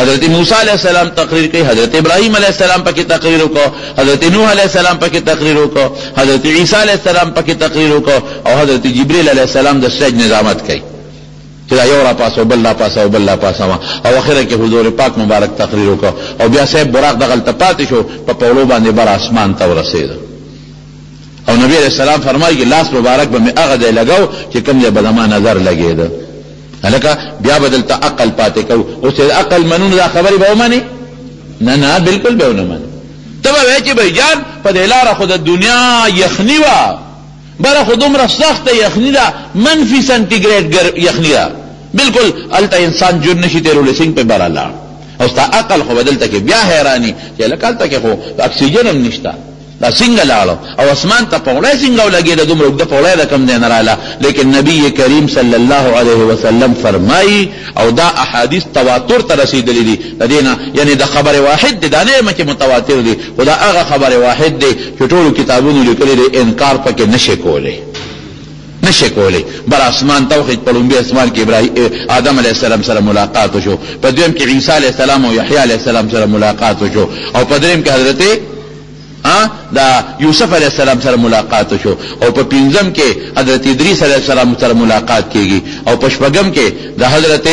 [SPEAKER 1] حضرت موسی علیه السلام تقریر کوي، حضرت ابراهیم علیه السلام پکې تقریر وکړ، حضرت نوح علیه السلام پکې تقریر وکړ، حضرت عیسی علیه السلام پکې تقریر وکړ او حضرت جبریل علیه السلام د سټیج نظامت کوي چې دا یو راپاسو بل راپاسو بل راپاسو او اخره کې حضور پاک مبارک تقریر وکړ او بیا صاحب براق دغلته پاتې شو په پولو باندې بر اسمان ته ورسېد او نبی علیه السلام فرمایي چې لاس مبارک به مې هغه ځای لګاو چې کوم ځای به زما نظر لګېده هلکه بیا به دلته عقل پاتې کوو او چې عقل منو نو دا خبرې به ومنې نه نه بلکل به ونه منې ته به وایې چې بهجان په دې لاره خو د دنیا یخني وه بله خو دومره سخته یخني ده منفي سنټیګریډ یخني ده بلکل هلته انسان جون نشي تېرولی څنګه په بره لاړ او ستا عقل خو به دلته کې بیا حیراني چې هلکه هلته کې خو اکسیجن هم نشته دا څنګه لاړ او اسمان ته پوړی څنګه ولګېده دومره اوږده پوړی د کوم ځای نه راله لیکن نبی کریم صلی الله علیه وسلم فرمایي او دا احادیث تواتر ته رسېدلي دي د دې نه یعنې د خبر واحد دی دا نه یم چې متواتر دی خو دا هغه خبر واحد دی چې ټولو کتابونو لیکلی دی انکار پکې نه شي کولی نه شي کولی بر اسمان ته وخېژ په لومبي اسمان کې ابراهیم آدم علیه السلام سره ملاقات وشو په دویم کې عیسی علیه السلام او یحیی علیه السلام سره ملاقات وشو او په دریم کې حضرت د یوسف علیه السلام سره ملاقات وشو او په پنځم کې حضرت ادریس علیه السلام سره ملاقات کېږي او په شپږم کې د حضرت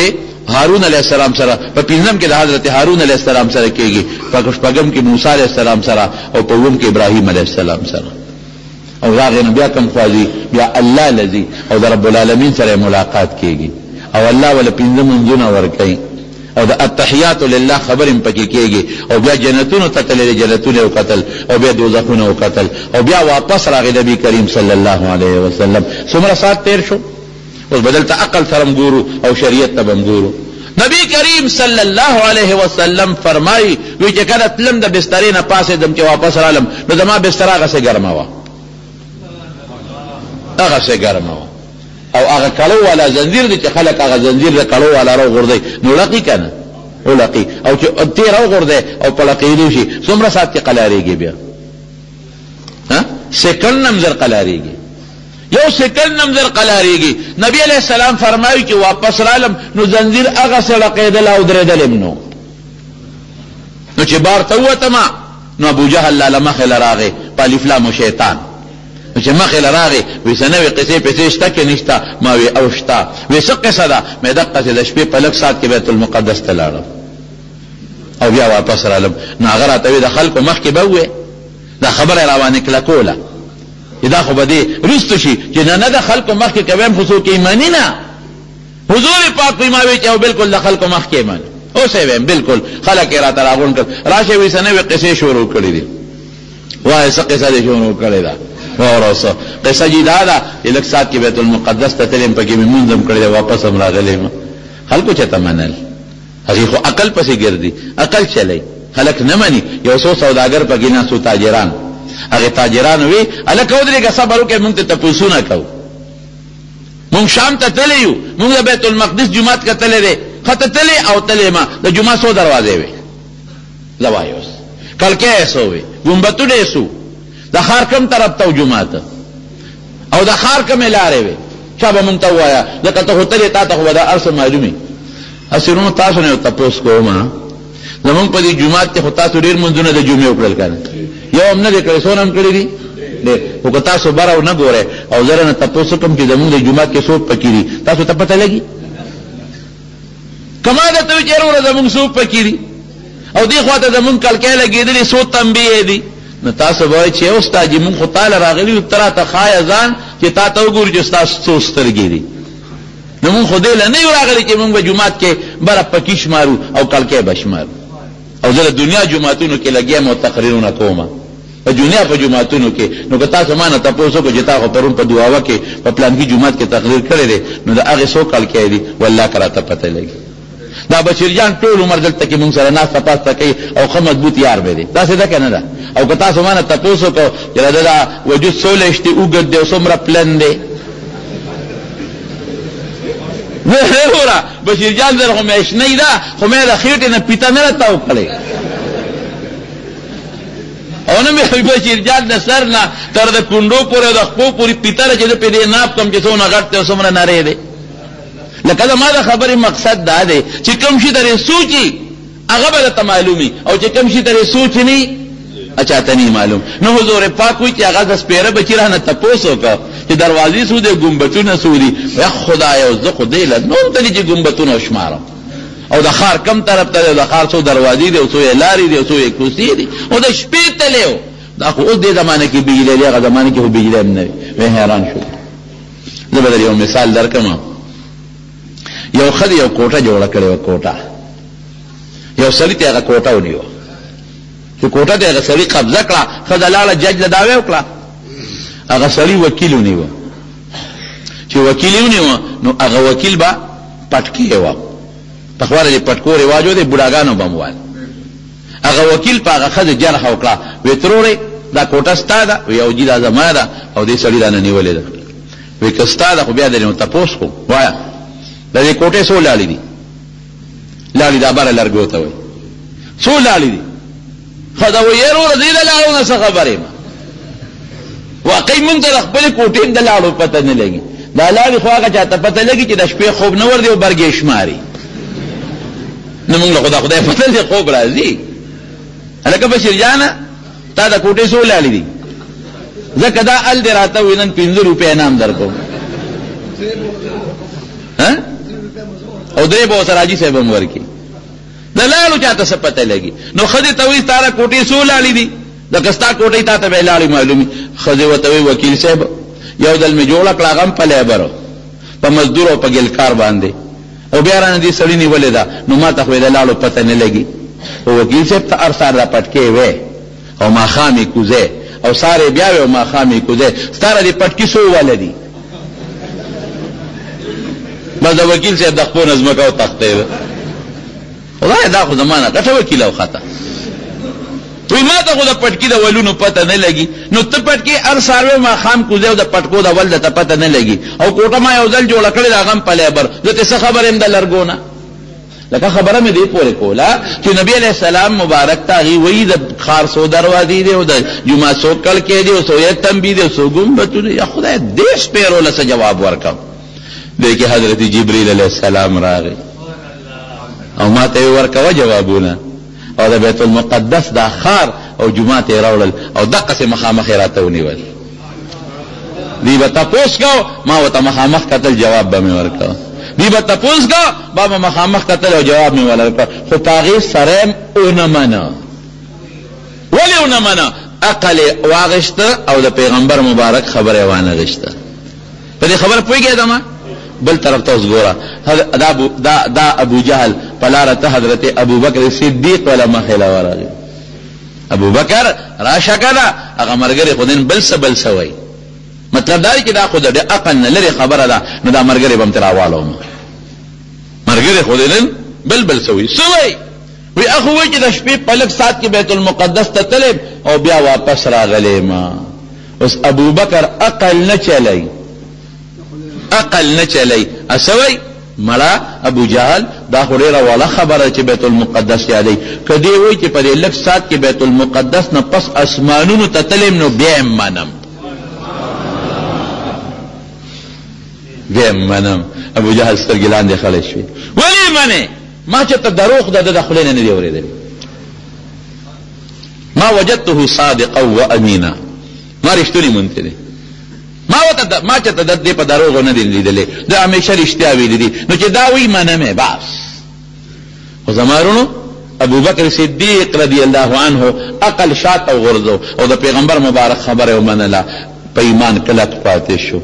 [SPEAKER 1] هارون علیه السلام سره په پنځم کې د حضرت هارون علیه السلام سره کېږي په شپږم کې موسی علیه السلام سره او په اووم کې ابراهیم علیه السلام سره او د هغې نه بیا کوم خوا ځي بیا الله له ځي او د رب العالمین سره یې ملاقات کیږي او الله ورله پنځه مونځونه ورکوي او د التحیات لله خبرې هم پکې کیږي او بیا جنتونو ته تللی جنتونه یې وکتل او بیا دوزخونه وکتل او بیا واپس راغی نبي کریم صلی الله علیه وسلم څومره ساعت تیر شو اوس به دلته عقل سره هم ګورو او شریعت ته به هم ګورو نبی کریم صلی الله علیه وسلم فرمایي وی چې کله تلم د بسترې نه پاسېدم چې واپس رالم نو زما بستره هغسې ګرمه وه هغسې ګرمه وه او هغه کړو والا زنجیر دی چې خلک هغه زنجیر د کړو والا راوغورځوي نو لقي که نه ولقي او چې تې راوغورځوي او په لقېدو شي څومره ساعت کې قلارېږي بیا سیکنډ هم زر قلارېږي یو سکند هم زر قلاریږي نبی علیه السلام فرمایي چې واپس رالم نو زنځیر هغسې ړقېدل او درېدل هم نو نو چې بار ته ووتم نو ابوجهل لاله مخې له راغی په الفلام شیطان نو چې مخې له راغی وایي څه نوې قصې پسې شته که نشته ما وایي او شته وایي څه قصه ده مې دقسې د شپې په لږ ساعت کې بیت المقدس ته لاړم او بیا واپس رالم نو هغه راته وایي د خلکو مخکې به ووایې دا خبره روانه کلکوله چې دا خو به دې رستو شي چې نه نه د خلکو مخ کې کوي خو څوک یې مني نه حضور پاک په ما وی چې او بالکل د خلکو مخ کې مني او سه ویم بالکل خلک یې راته راغون کړ راشه وی سنه وی قصې شروع کړې دي وای څه قصه دې شروع کړې ده وروسه قصه جی دا ده چې لک سات کې بیت المقدس ته تلم پکې مونږم کړې واپس هم راغلم خلکو چته منل هغوی خو عقل پسې ګرځي، عقل چلوي، خلک نه مني، یو څو سوداګر پکې ناست وو، تاجران، هغه تاجرانو وې، هلکه ودرېږه، صبر وکړئ، موږ ته تپوسونه کوو، موږ شام ته تللي یو، موږ د بیت المقدس جومات کتلی دی، ښه ته تللې او تللې ما، د جومات څو دروازې وې؟ زه وایم اوس کړکۍ یې څو وې؟ ګنبتونه یې څو وو؟ د ښار کوم طرف ته و جومات؟ او د ښار کومې لارې وې؟ چا به موږ ته ووایه، ځکه ته خو تللې، تا ته خو به دا هر څه معلوم وي. هسې ورونو تاسو نه یو تپوس کوم زمونږ په دې جومات کې خو تاسو ډېر منځونه د جمعې وکړل که نه یو هم نه دی کړی څونه هم کړي دي ډېر خو که تاسو بر او نه ګورئ او زه رانه تپوس وکړم چې زمونږ د جومات کې څوک پکې دي تاسو ته پته لګي که ما درته وي چې وروره زمونږ څوک پکې دي او دې خوا ته زمونږ کلکی لګېدلې څو تنبې یې دي نو تاسو به وایئ چې اوس تا جي مونږ خو تاله راغلي یو ته راته ښایه ځان چې تا ته وګورو چې ستاسو څو سترګې دي نو مونږ خو دې له نه یو راغلي چې مونږ به جومات کې بره پکي شمارو او کلکې به شمارو او زه د دنیا جوماتونو کې لګیا یم او تقریرونه کوم په دنیا په جوماتونو کې نو که تاسو ما نه تپوس وکړو چې تا خو پرون په دعاوه کې په پلانکي جومات کې تقریر کړی دی نو د هغې څو کلکې دي والله که راته پته لګي دا بشیر جان ټول عمر دلته کې مونږ سره ناسته پاسته کوي او ښه مضبوط یار مې دی داسې ده که نه ده او که تاسو ما نه تپوس وکړو چې د ده دا وجود څو لیشتې اوږد دی او څومره پلن دی وروره بشیر جان در خو مې اشنۍ ده خو مې د خېټې نه پیته نه راته وکړې او نه مې بشیر جان د سر نه تر د کونډو پورې د خپو پورې پیته ده چې زه پرې ناپ کړم چې څومره غټ دی او څومره نری دی لکه زما د خبرې مقصد دا دی چې کوم شي درې سوچي هغه به ته معلومي او چې کوم شي درې سوچ نه اچھا ته نه معلوم نو حضور پاک وی چې هغه د سپیره بچی را نه تپوسو کا چې دروازې سو دي ګمبتونه سو دي یا خدای او زه خو دی له نو ته چې ګمبتونه شمارم او د خار کم طرف ته د خار سو دروازې دي او سو لارې دي او سو کوسی دي او د شپې تلو دا خو اوس دې زمانه کې بجلی هغه زمانه کې هو بجلی نه وي حیران شو زه به در یو مثال درکم یو خدي یو کوټه جوړه کړې و کوټه یو سړی ته هغه کوټه ونیو چې کوټه ته هغه سړی قبضه کړه خدای لاړه جج له داوی وکړه هغه سړی وکیل ونیو چې وکیل ونیو نو هغه وکیل به پټکی و په خوره دې پټکو رواجو دې بډاګانو بموال هغه وکیل په هغه ښځې جرح وکړه، وې تروره! دا کوټه ستا ده؟ وې او جی دا زما ده او دې سړي رانه نیولې ده. وې که ستا ده خو بیا درنه تپوس کوم، وایه د دې کوټې څو لاړې دي؟ لاړې دا بره لرګو ته وایي. څو لاړې دي؟ ښځه وې یې روره زه د لاړو نه څه خبر یم. واقعي مونږ ته د خپلې کوټې هم د لاړو پته نه لګي د لاړې خو هغه چا ته پته لګي چې د شپې خوب نه ورځي او برګې شماري نو مونږ له خدا خدای پته لګي خوب راځي هلکه بشیر جانه تا د کوټې څو لاړې دي ځکه دا ال دې راته وي نن پنځه روپۍ انعام درکوم او درې به ورسره حاجي صاحب هم ورکړي د لاړو چا ته څه پته لګي نو ښځې ته وایي ستا د کوټې څو لاړې دي لکه ستا کوټی تاته به لاړی معلومی ښځی ورته وی وکیل صاحب یو ځل می جوړه کړه هغه هم په لیبر په مزدور او په ګلکار باندی او بیا رانه دی سړی نیولی ده نو ماته خو یې د لاړو پته نه لګی خو وکیل صاحب ته هر سهار دا پټکی وی او ماښام یې کوزی او سهار یې بیا وی او ماښام یې کوزی ستا را دی پټکی څو وله دی بس د وکیل صاحب د خپو نه ځمکه وتښتیده. خدایه دا خو زما نه غټه وکیله او خطا وی ما ته خو د پټکی د ولونو پته نه لګي نو ته پټکی هر سهار وې ماښام کوزې او د پټکو د ول درته پته نه لګي او کوټه ما یو ځل جوړه کړې ده هغه هم په لیبر زه ترې څه خبر یم د لرګو نه لکه خبره مې دې پورې کوله چې نبی علیه السلام مبارک ته هغوی وایي د ښار څو دروازې دی او د جمعه څو کړکۍ دی او څو یې تنبي دی او څو ګمبتونه یا خدای دې سپېرو له څه جواب ورکړم دې کې حضرت جبريل عليه السلام راغی او ما ته ورکوه جوابونه او د بیت المقدس دا خار او جمعه ته راوړل او دغه سه مخامخ راته ونیول دی به تاسو کو ما وته مخامخ قتل جواب به مې ورکاو دی به تاسو کو با ما مخامخ قتل او جواب مې ولرکا خو پاغي سره اونه منا ولی اونه منا عقل واغشت او د پیغمبر مبارک خبره وانه غشت په دې خبره پوهېږئ که نه؟ بل طرف ته اوس ګوره، دا ابوجهل په لاره ته حضرت ابوبکر صدیق له مخې له ورغی. ابوبکر راشه که نه، هغه ملګری خو نن بل څه بل څه وایي. مطلب دا دی چې دا خو د عقل نه لرې خبره ده، نو دا ملګری به هم ترې راوالوم. ملګری خو دې نن بل بل څه وایي، څه وایي؟ وي اخو وي چې د شپې په لږ ساعت کې بیت المقدس ته تللی او بیا واپس راغلی ما اوس ابوبکر عقل نه چلی عقل نه چلی اسوي مړه ابو جهل دا خو ډیره وړه خبره چې بیت المقدس یادی که دی وایي چې په دې لږ ساعت کې بیت المقدس نه پس اسمانونو ته تلم نو بیا یې منم بیا یې منم ابو جهل سترګې لاندې خړې شوې ولې منې ما چرته دروغ د ده د خولې نه نه دي اورېدلي ما وجدته صادقا و امینا ما رښتونی مونته دی ما وته ما چرته د دې په دروغو نه دي لیدلې د همیشه رښتیا ویلي دي نو چې دا وایي منه مې بس خو زما وروڼو ابو بکر صدیق رضی الله عنه عقل شاته وغورځو او د پیغمبر مبارک خبره ومنله په ایمان کلک پاتې شو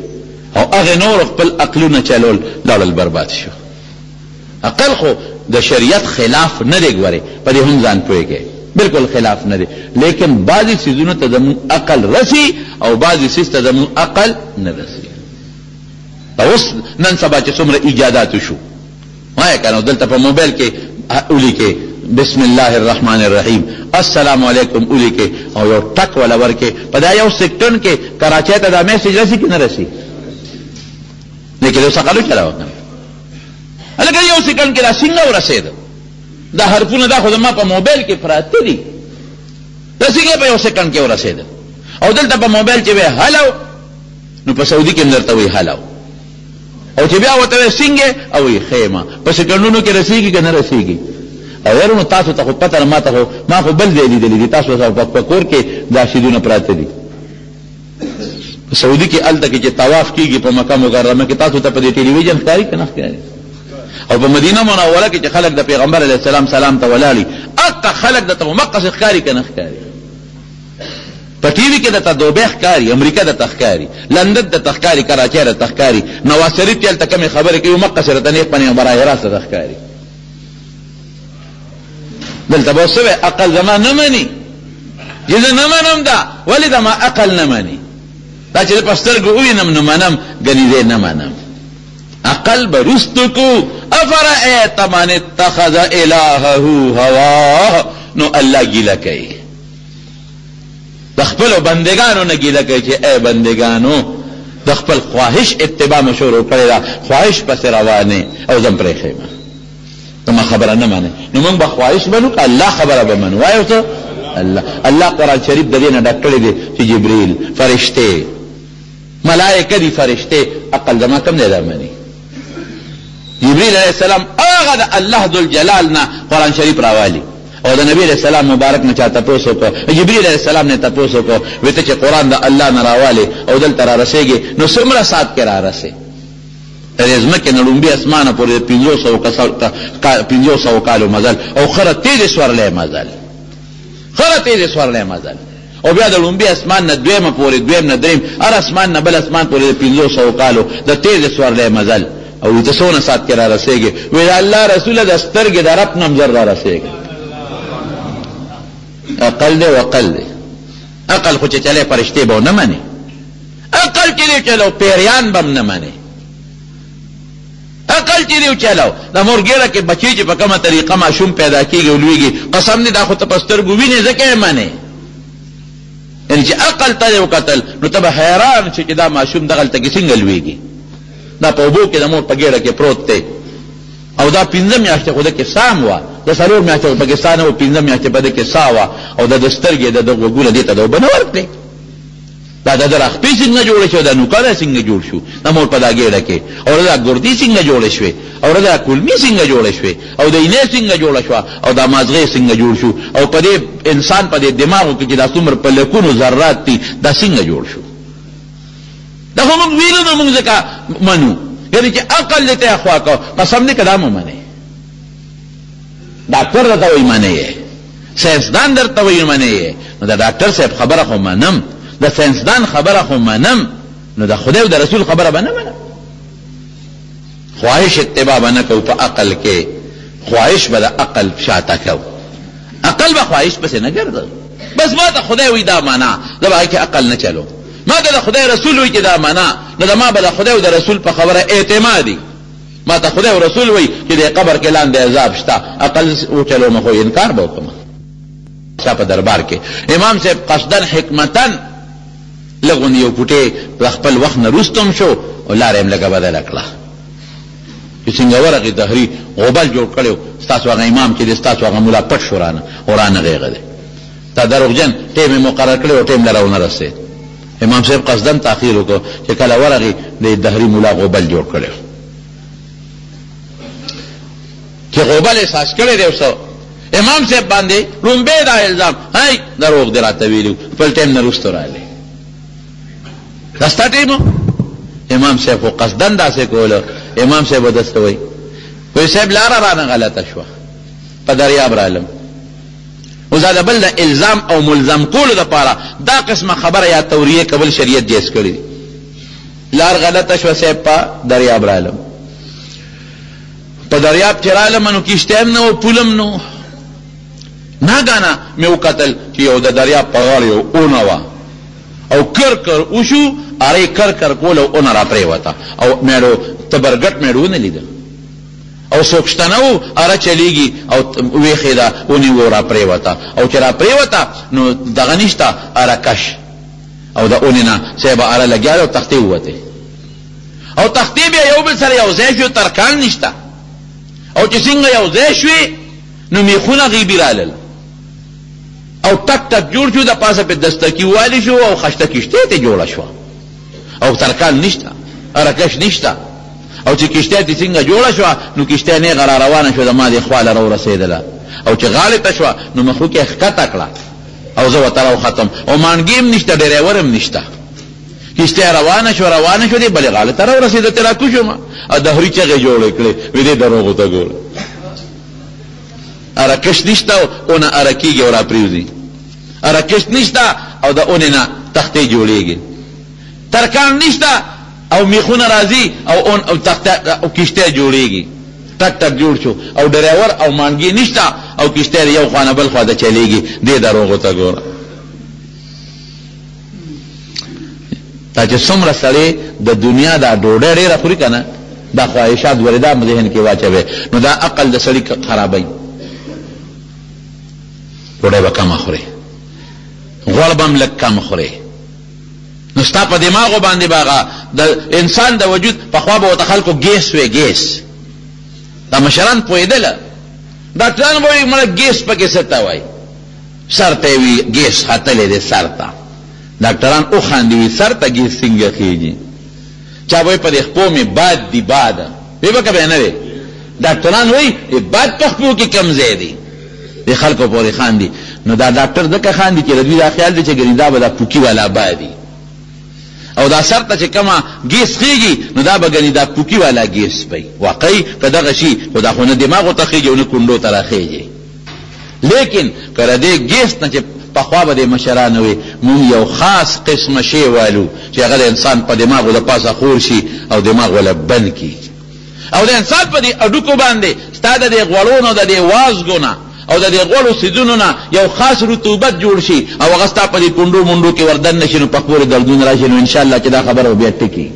[SPEAKER 1] او هغه نور خپل عقلونه چلول لاړل برباد شو اقل خو د شریعت خلاف نه دی ګورې په دې هم ځان پوه کړې بالکل خلاف نه دی لیکن بعضی څیزونو ته زموږ عقل رسی او بعضی څیز ته زموږ عقل نه رسی دا اوس نن سبا چې څومره ایجادات شو وایه کنه دلته په موبایل کې ولیکې بسم الله الرحمن الرحیم السلام علیکم ولیکې او یو ټک ولا ورکې په دا یو سکند کې کراچۍ ته دا میسج رسی کې نه رسی نه کېدو څخه لږ کړه وکړه هلکه یو سیکنډ کې دا څنګه ورسېد دا حرفونه دا خو زما په موبایل کې پراته دي دا څنګه په یو سیکنډ کې ورسېد او دلته په موبایل کې وی هلو نو په سعودي کې درته وی هلو او چې بیا وته وی څنګه او یې خیمه په سیکنډونو کې رسیږي که نه رسیږي او یاره نو تاسو ته خو پته نه ما ته خو ما خو بل ځای لیدلی دي تاسو په کور کې دا شیدونه پراته دي په سعودي کې الته کې چې طواف کیږي په مکه مکرمه کې تاسو ته په دې ټلوي ویژن ښکاری کنه ښکاری او په مدینه منوره کې چې خلک د پیغمبر علی السلام سلام ته ولالي اقا خلک د ته مقص ښکاری کنه ښکاری په ټي وي کې د ته دوبه ښکاری امریکا د تخکاری لندن د تخکاری کراچۍ د تخکاری نواز شریف چې الته کوم خبره کوي مقص رته نه پنه برای راست د ښکاری دلته به سوی عقل زما نه مني چې زه نه منم دا ولې دا ما عقل نه مني دا چې په سترګو ووینم نو منم ګنې زه نه منم عقل به رستو کو افرأیت من اتخذ الهه هواه نو الله ګیله کوي د خپلو بندګانو نه ګیله کوي چې ای بندګانو د خپل خواهش اتباع مو شروع کړې ده خواهش پسې روانې او زم پرېښې زما خبره نه منې نو موږ به خواهش منو که الله خبره به منو وایو ته الله الله قرآن شریف د دې نه ډک کړی دی چې جبرئیل فرشته ملائکه دي فرشته عقل زما کم دی دا مني جبرئیل علیه السلام هغه د الله ذوالجلال نه قرآن شریف راوالي او د نبی علیہ السلام مبارک نه چا تپوس وکړو جبرئیل علیہ السلام نه تپوس وکړو وته چې قرآن د الله نه راوالي او دلته را رسېږي نو څومره ساعت کې را رسېږي تر ځمکې نه ړومبي اسمانه پورې د پنځو سوو پنځو سوو کالو مزل او خره تېزې سورلی مزل خره تېزې سورلی مزل او بیا د ړومبي اسمان نه دویمه پورې دویم نه دریم هر اسمان نه بل اسمان پورې د پنځو سوو کالو د تېزې سورلی مزل او وي ته څونه ساعت کې را رسېږې وایي د الله رسوله د سترګې د رپ نه هم زر را رسېږې عقل دی وقل دی عقل خو چې چلی فرشتې به ونه منې عقل چې دی چلو پیریان بم نه منې عقل چې دی چلو د مورګیړه کې بچی چې په کومه طریقه ماشوم پیدا کیږي او لویږي قسم دې دا خو ته په سترګو وینې ځکه یې منې یعنی چې عقل ته یې وکتل نو ته به حیران شې چې دا ماشوم دغلته کې څنګه لویږي دا په اوبو کې د مور په ګیړه کې پروت دی او دا پنځه میاشتې خو ده کې سام وه د څلور میاشتې په کې سا نه و پنځه میاشتې په ده کې سا وه او د د سترګې د د غوږونه دې ته د اوبه نه ورکړې دا دده رخپی څنګه جوړی شوی دا نوکه دا څنګه جوړ شو دا مور په دا ګیړه کی او دا ګردی څنګه جوړی شوی او دا کولمی څنګه جوړی شوی او دا اینه څنګه جوړه شوه او دا مازغی څنګه جوړ شو او په دی انسان په دی دماغو کی چی دا څومره په لکونو ذرات دی دا څنګه جوړ شو دا خو موږ ویلو نو موږ ځکه منو یعنی چې عقل دې ته اخوا کو قسم دې کدا مو منه ډاکټر درته وایي منې یې، ساینسدان درته وایي منې یې، نو د ډاکټر صاحب خبره خو منم، د ساینسدان خبره خو منم، نو د خدای او د رسول خبره به نه منم؟ خواهش اتباع به نه کوو په عقل کې، خواهش به د عقل شاته کوو، عقل به خواهش پسې نه ګرځوو. بس ما ته خدای وایي دا منه، زه به هغه کې عقل نه چلوم، ما ته د خدای رسول وایي چې دا منه، نو زما به د خدای او د رسول په خبره اعتماد وي. ماته خدای او رسول وایي چې د قبر کې لاندې عذاب شته، عقل وچلوم خو انکار به وکړم. چا په دربار کې امام صاحب قصدا حکمتا لږ غوندې یو پوټی د خپل وخت نه وروسته هم شو او لاره یې هم لږه بدله کړه چې څنګه ورغې دهري غوبل جوړ کړی ستاسو هغه امام چې دی ستاسو هغه ملا پټ شو رانه او رانغېږه دی تا دروغجن ټیم یې مقرر کړی او ټیم له راونه رسېد امام صاحب قصداً تاخیر وکړ چې کله ورغی د دهري مولا غوبل جوړ کړی و چې غوبل احساس کړی دی اوس امام صاحب باندې لومبه دا الزام هاي دروغ دی راته ویلو خپل ټیم نه رسته راغلی دا ستا ټیم امام صاحب خو قصداً داسې کوله امام صاحب ودسته وایي وایي صاحب لاره رانه غلطه شوه په درياب رالم اوس دا د بل د الزام او ملزم کولو دپاره دا قسمه خبره يا توريه کول شريعت جايز کړي دي لار غلطه شوه صاحب په درياب رالم په درياب کې رالم نو کشته هم نه و پولم نو ناګانا مې وکتل چې یو د دریا په غاړه یو اونه وه او کر کر وشو اره کر کر کول او اونه راپرېوته او مېړو تبرګټ مېړو نه لیده او څوک شته نه وو، اره چلېږي او وېښېده، ونیو را پرېوته او چې را پرېوته نو دغه نشته اره کش او د اونې نه څه به اره لګیا دی او تختې ووتې او تختې بیا یو بل سره یو ځای شوې ترکان نشته او چې څنګه یو ځای شوې نو میخونه غیبي رالل او ټک ټک جوړ شو د پاسه په دستکی والی شو او خشته کشته ته جوړه شوه او ترکان نشته ارکش نشته او چې کشته دې څنګه جوړه شو نو کشته نه غرا روانه شو د ما دې خواله رو رسیدله او چې غاړې ته شو نو مخو کې ښکته کړه او زه وتراو ختم او مانګیم نشته ډرایورم نشته کشته روانه شو روانه شو دې بلې غاړې ته رو رسیده تر کو شو ما او د هری چغه جوړ کړې وې دې دروغ ته ګور ارکش نشته او نه ارکیږي او را پریوزي اره کښت نشته او د اونې نه تختې جوړېږي، ترکاڼ نشته او مېخونه راځي او اون او تخته او کښتۍ جوړېږي، ټکټر جوړ شو او ډرایور او مانګې نشته او کښتۍ د یو خوا نه بل خوا ته چلېږي، دې دروغو ته ګوره! دا چې څومره سړی د دنیا دا ډوډۍ ډېره خوري که نه، دا خواهشات وریدام ذهن کې واچوي، نو دا عقل د سړي خرابوي. ډوډۍ به کمه خورې غوړ به هم لږ کم خورې نو ستا په دماغو باندې به هغه د انسان د وجود پخوا به ورته خلکو ګیس وی ګیس دا مشران پوهېدله ډاکټران به وایي مړه ګیس پکې څه ته وایي سر ته وي ګیس ختلی دی سر ته ډاکټران وخاندي وي سر ته ګیس څنګه خېږي چا به په دې خپو مې باد دي باد وی به کبه نه وی ډاکټران وی باد په خپو کې کم ځای دی د خلکو پورې خان دي نو دا ډاکټر دکه خان دي چې دوی دا خیال دي چې ګنې دا به دا پوکی والا بادي او دا سر ته چې کما ګیس خېږي نو دا به ګنې دا پوکی والا ګیس پي واقعي که دغه شي خو دا خو نه دماغو ته خېږي او نه کونډو ته راخېږي ليکن که له دې ګيس نه چې پخوا به دې مشران وي، موږ يو خاص قسم شی والو چې هغه د انسان په دماغو له پاسه خور شي او دماغ ولا بند کړي او د انسان په دې هډوکو باندې ستا د دې غوړو نه، د دې وازګو نه او د دې غوړو څيزونو نه يو خاص رطوبت جوړ شي او هغه ستا په دې کونډو مونډو کې وردننه شي، نو پخپورې دردونه راشي، نو انشاالله چې دا خبره به بيا ټکي.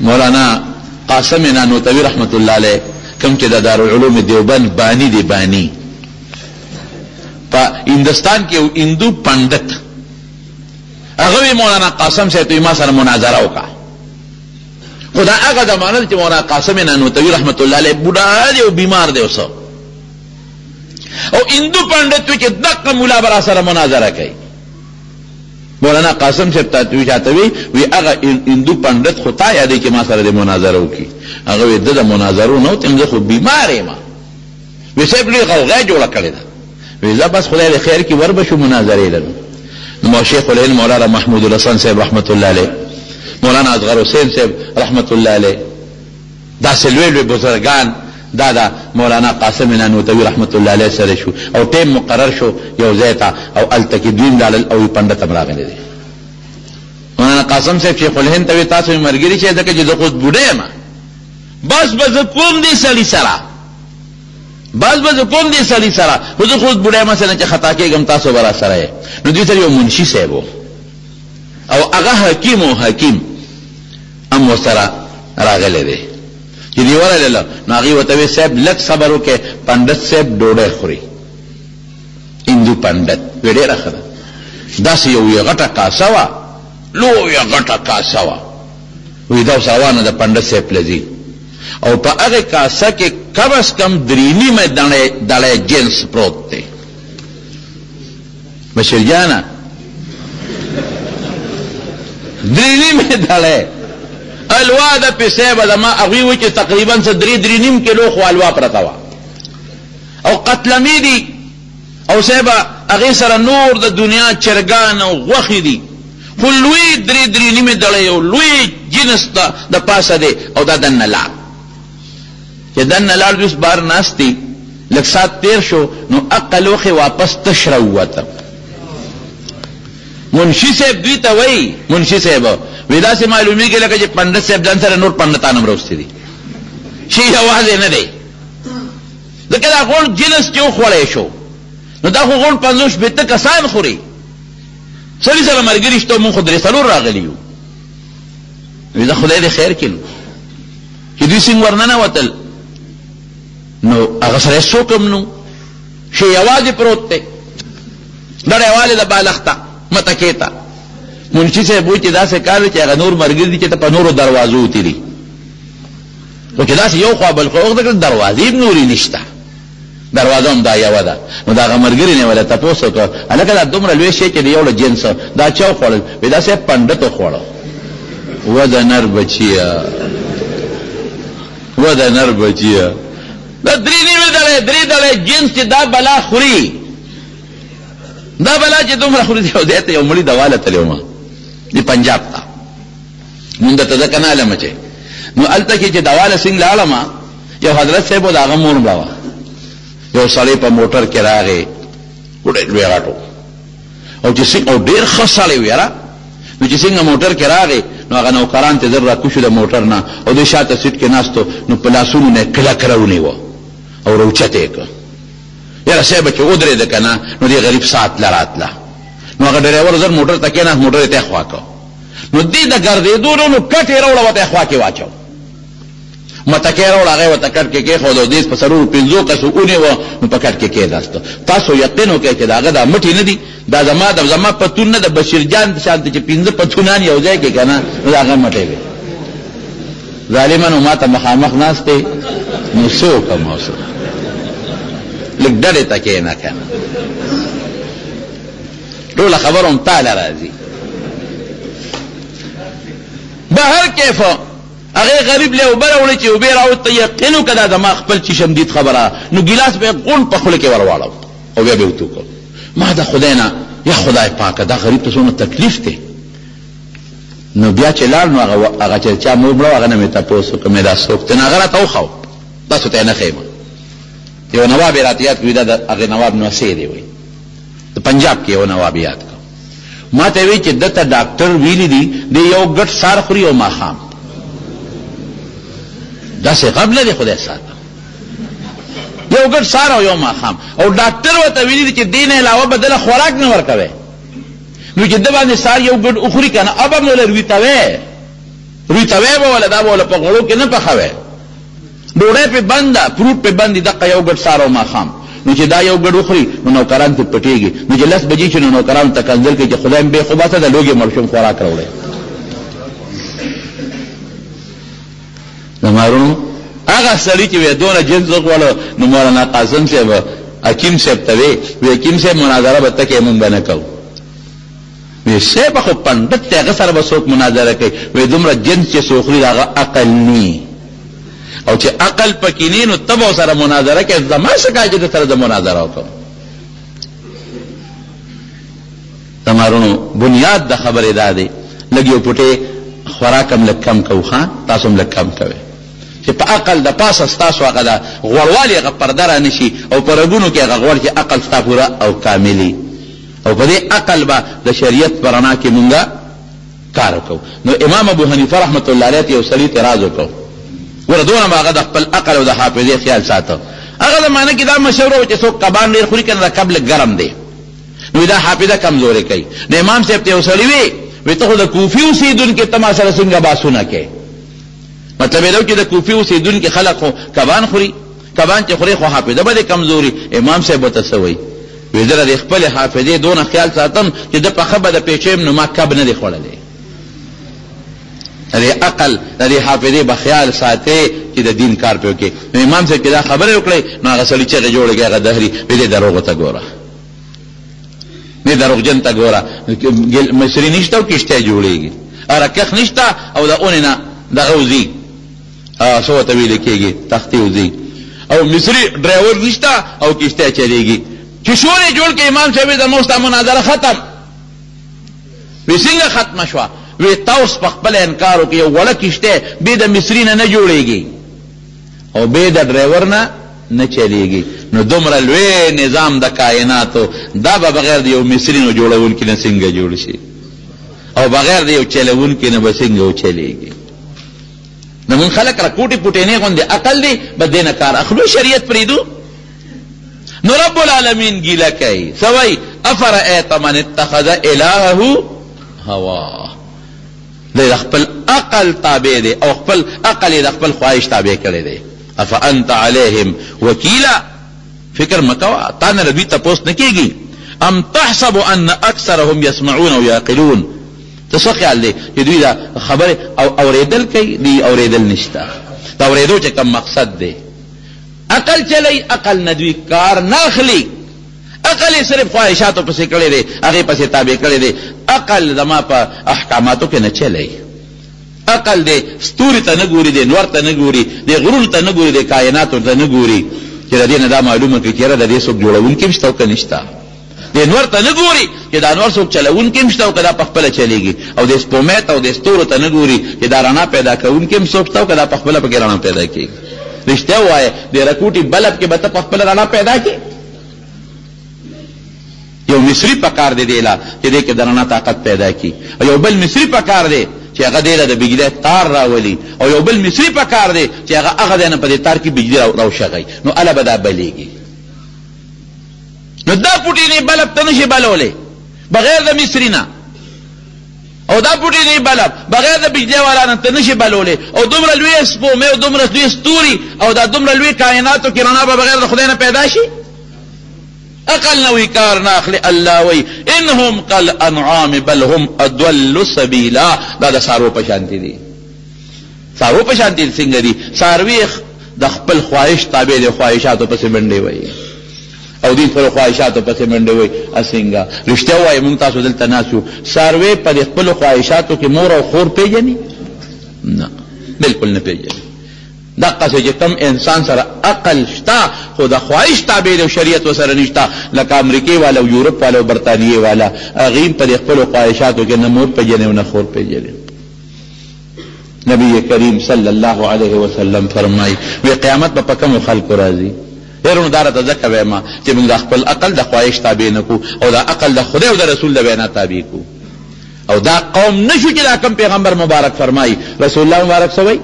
[SPEAKER 1] مولانا قاسم نانوتوی رحمت الله علیه کوم چې د دارالعلوم دیوبند بانی دی بانی په هندستان کې یو هندو پندت هغه مولانا قاسم صاحب ته ما سره مناظره وکړه خو دا هغه زمانه چې مولانا قاسم نانوتوی رحمت الله علیه بوډا دی او بیمار دی اوس او هندو پندت چې دغه مولا برا سره مناظره کوي مولانا قاسم صاحب ته وی چاته وی وی هغه هندو پنډت خو تا یادې چې ما سره د مناظره وکړي هغه وی د مناظرو نه وتم زه خو بیمار یم وی صاحب ډېر غوغا جوړه کړې ده وی زه بس خدای دې خیر کې ور به شو مناظرې لرم نو شیخ الهند مولانا محمود الحسن صاحب رحمت الله علیه مولانا اصغر حسین صاحب رحمت الله علیه داسې لوی لوی بزرګان دا ده مولانا قاسم نانوتوی رحمت الله علیه سره شو او ټیم مقرر شو یو ځای ته او هلته کې دوی هم لاړل او یو پنډت هم راغلی دی مولانا قاسم صاحب شیخ الهند ته وی تاسو مې ملګري شئ ځکه چې زه خو بوډه یم بس به زه کوم دې سړي سره بس به زه کوم دې سړي سره خو زه خو بوډه یم څنګه چې خطا کېږم تاسو به راسره یې نو دوی سره یو منشي صاحب او هغه حکیم و حکیم هم ورسره راغلی دی چې دی ورغله نو هغې ورته ویې صاحب لږ صبر وکړئ پنډت صاحب ډوډۍ خوري هندو پنډت وی ډېره ښه ده داسې یو یې غټه کاسه وه لویه غټه کاسه وه وی دا اوس روانه ده پنډت صاحب له ځي او په هغه کاسه کې کم از کم درې نیمه دړی جنس پروت دی مشر جانا درې نیمه دړې الوا د پیسې به زما هغوی و چې تقریبا څه درې درې نیم کیلو خو الوا پرته وه او قتلمې دي او صاحب هغې سره نور د دنیا چرګان او غوښې دي خو لوی درې درې نیمې دړې او لوی جنس د پاسه دی او دا دننه لاړ چې دننه لاړ دوی بار ناست دي لږ ساعت تېر شو نو هغه لوښی واپس تش راووته منشي صاحب دوی ته وایي منشي صاحب وایي داسې معلومېږي لکه چې پنډت صاحب ځان سره نور پنډتان هم راوستي دي چې یوازې نه دی ځکه دا غوړ جنس چې وخوړی شو نو دا خو غوړ پنځوس شپېته کسان خوري سړي سره ملګري شته مونږ خو درې څلور راغلي یو وی دا خدای دې خیر کړي چې دوی څنګه ورننه وتل نو هغه سره څوک هم نو شي یوازې پروت دی دړې والي د بالښته مته کېتا منشي صاحب وایي چې داسې کار چې هغه نور مرګ دي چې ته په نورو دروازو تیری خو چې داسې یو خوا بل خو دروازې نورې نشته دروازه هم دا يوه ده نو د هغه ملګري نه يې ولا تپوس وکړ، هلکه دا دومره لوی شی چې د يو له جنس و، دا چا وخوړل؟ وې دا صاحب پنډت وخوړ. وه د نر بچيه! وه د نر بچيه! دا درې نيمې دړې، درې دړې جنس چې دا بلا خوري، دا بلا چې دومره خوري، زه يو ځای ته يو مړي دوا له تللی وم، دې پنجاب ته، مونږ درته ځکه نه علم چې نو هلته کې چې دوا له سيند لاړم، یو حضرت صاحب او د هغه مور مړه وه یو سړی په موټر کې راغی ډېر لوی غټ و او چې څنګه او ډېر ښه سړی و یاره نو چې څنګه موټر کې راغی نو هغه نوکران ترې زر راکوز شو د موټر نه او دی شاته سیټ کې ناست و نو په لاسونو نه یې کلک راونیوه او راوچته یې کړ یاره صاحب چې ودرېده که نه نو دې غریب ساعت له راتله نو هغه ډرایور زر موټر ته کېناست موټر یې ته خوا کړ نو دې د ګرځېدو نه نو کټ یې راوړه ورته خوا کې واچوه متکې راوړ هغه ورته کټ کې کېښود او دېس په څلورو پنځو کسو ونېوه نو په کټ کې کېناست. تاسو یقین وکړئ چې د هغه دا مټې نه دي، دا زما د زما پتون نه د بشیرجان په شان چې پنځه پتونان یو ځای کړي که نه نو د هغه مټې وې. ظالمه نو ماته مخامخ ناست دی نو څه وکړم او څه لږ ډډې ته کېنه که نه ټوله خبره هم تاله راځي. بهر کیف هغه غریب له اوبه راوړي چې اوبه راوړي ته یقین وکړه دا زما خپل چې شمدید خبره نو ګیلاس به غون په خوله کې ورواړو او بیا به وتوکو ما د خدای نه یا خدای پاکه دا غریب ته څونه تکلیف دی نو بیا چې لار نو هغه هغه چې چا مور مړو هغه نه مې تاسو کومه دا سوک ته نه غره ته وخاو تاسو ته نه خېمه یو نواب راتیات کوي دا هغه نواب نو سي دی وي د پنجاب کې یو نواب یاد کړ ما ته وی چې دته ډاکټر ویلی دی د یو ګټ سار خوري او ماخام دا سه قبل دی خدای سات یو ګټ سار او یو ماخام او ډاکټر وته ویلی دی چې دین علاوه بدله خوراک نه ورکوي نو چې د باندې سار یو ګډ اخري کنه ابا مولا روي تاوي روي تاوي به ولا دا ولا په غړو کې نه پخاوي ډوډۍ پرې بنده، فروټ پرې بند دي، دقه یو ګډ سهار او ماښام، نو چې دا یو ګډ وخوري، نو نوکران ترې پټېږي، نو چې لس بجې شي، نو نوکرانو ته کنځل کوي چې خدای مې بېخ وباسه، د لوږې مړ شوم، خوراک راوړئ. زما وروڼو! هغه سړي چې وې دونه جنس وغوړو، نو مولانا قاسم صاحب حکیم صاحب ته وې، وې حکیم صاحب مناظره به ته کوې، موږ به نه کوو. وی صیب خو پندت دی هغه سره به څوک مناظره کوي وی دومره جنس چې څوک خوري د هغه عقل نی او چې عقل پکې نه نو ته به سره مناظره کوې زما څه کار چې د سره زه مناظره وکړم تمارونو بنیاد د خبرې دا دی لږ یو پټې خوراک هم لږ کم کوو ښه تاسو هم لږ کم کوئ چې په عقل د پاسه ستاسو هغه ده غوړوالی هغه پرده رانشي او په رګونو کې هغه غوړ چې عقل ستا پوره او کاملي او په دې عقل به د شريعت په رڼا کې مونږ کار وکړو نو امام ابو حنيفه رحمت الله عليه ته يو سړي اعتراض وکړو ګوره دونه به هغه د خپل عقل او د حافظې خیال ساته هغه زمانه کې دا مشوره وه چې څوک کبان ډېر خوري که نه دا کب لږ ګرم دی نو دا حافظه کمزورې کوي نو امام صاحب ته یو سړي وي وی ته خو د کوفي اوسېدونکي ته ما سره څنګه باسونه کوې مطلب یې دا چې د کوفي اوسېدونکي خلک خو کبان خوري کبان چې خورې خو حافظه به دې کمزوري امام صاحب به ته څه وایي وي زه د خپلې حافظې دونه خیال ساتم چې د پخه به د پیچیم نو ما کب نه دی خوړلی د عقل د حافظې به خیال ساتې چې د دین کار پې وکړي نو امام صاحب چې دا خبرې وکړې نو هغه سړي چغې جوړې کړې هغه دهري وي دې دروغو ته ګوره دې دروغجن ته ګوره مصري نشته او کشته جوړېږي ارکخ نشته او د اونې نه دغه وځي ها څه ورته ویل کیږي تختې وځي او مصري ډرایور نشته او کشته چلیږي چې شور یې جوړ کړي امام صاحب زموږ ستا مناظره ختم وی څنګه ختمه شوه وی تاوس په خپل انکار وکړي یو وړه کشته بې د مصري نه نه جوړېږي او بې د ډرایور نه نه چلیږي نو دومره لوی نظام د کائناتو دا به بغیر د یو مصري نه جوړونکي نه څنګه جوړ شي او بغیر د یو چلوونکي نه به څنګه وچلېږي زمون خلک را کوټې پټېنې غوندې عقل دی به دې نه کار اخلو شریعت پرېږدو نو رب العالمین ګیله کوي څه وایي افرأیت من اتخذ الهه هواه دی د خپل عقل تابع دی او خپل عقل یې د خپل خواهش تابع کړی دی افانت علیهم وکیلا فکر مکوا تا نه دوی تپوس نه کېږي ام تحسب ان اکثرهم یسمعون او یعقلون ته څه خیال دی چې دوی دا خبرې او اوریدل کوي دی اوریدل نشته دا اوریدو چې کوم مقصد دی عقل چلی عقل نه دوی کار نه اخلي عقل یې صرف خواهشاتو پسې کړی دی هغې پسې تابع کړی دی عقل زما په احکاماتو کې نه چلی عقل دی ستوري ته نه ګوري دی نور ته نه ګوري دی غرونو ته نه ګوري دی کائناتو ته نه ګوري چې د دې نه دا معلومه کړي چې یاره د دې څوک جوړوونکی هم شته او که نشته دې نور ته نه ګوري چې دا نور څوک چلوونکي هم شته او که دا په خپله چلېږي او دې سپومۍ ته او دې ستورو ته نه ګوري چې دا رڼا پیدا کوونکي هم څوک شته او که دا په خپله پکې رڼا پیدا کېږي رښتیا ووایه دې رکوټي بلب کې به ته په خپله رڼا پیدا کړې یو مصري په کار دی دې له چې دې کې د رڼا طاقت پیدا کړي او یو بل مصري په کار دی چې هغه دې له د بجلۍ تار راولي او یو بل مصري په کار دی چې هغه هغه دی نه په دې تار کې بجلي راوشغوي نو هله به دا بلېږي نو دا پټی نه بلب ته نشي بلولې بغیر د مصری نه او دا پټی نه بلب بغیر د بجلی والا نه ته نشي بلولې او دومره لوی سپو مې او دومره لوی ستوري او دا دومره لوی کائناتو کې رڼا به بغیر د خدای نه پیدا شي عقل نه وی کار نه اخلي الله وی انهم قل انعام بل هم اضل سبیلا دا د سارو په شان دي څاروو په شان دي څنګه دي څاروي د خپل خواهش تابع دي خواهشاتو پسې منډې وهي او دوی خپلو خواهشاتو پسې منډې وهي څنګه رښتیا وایي موږ تاسو دلته ناست یو څاروی په دې خپلو خواهشاتو کې مور او خور پېژني نه بلکل نه پېژني دقسې چې کم انسان سره عقل شته خو د خواهش تابع دی او شریعت ورسره نشته لکه امریکې والا او یورپ والا او برطانیې والا هغوی په دې خپلو خواهشاتو کې نه مور پېژني او نه خور پېژني نبی کریم صلی الله علیه وسلم فرمایي وی قیامت به په کومو خلکو راځي یرونو دا راته ځکه وایم چې موږ د خپل عقل د خواهش تابع نه کړو او د عقل د خدای او د رسول د وینا تابع کړو او دا قوم نه شو چې دا کوم پیغمبر مبارک فرمایي رسول الله مبارک څه وایي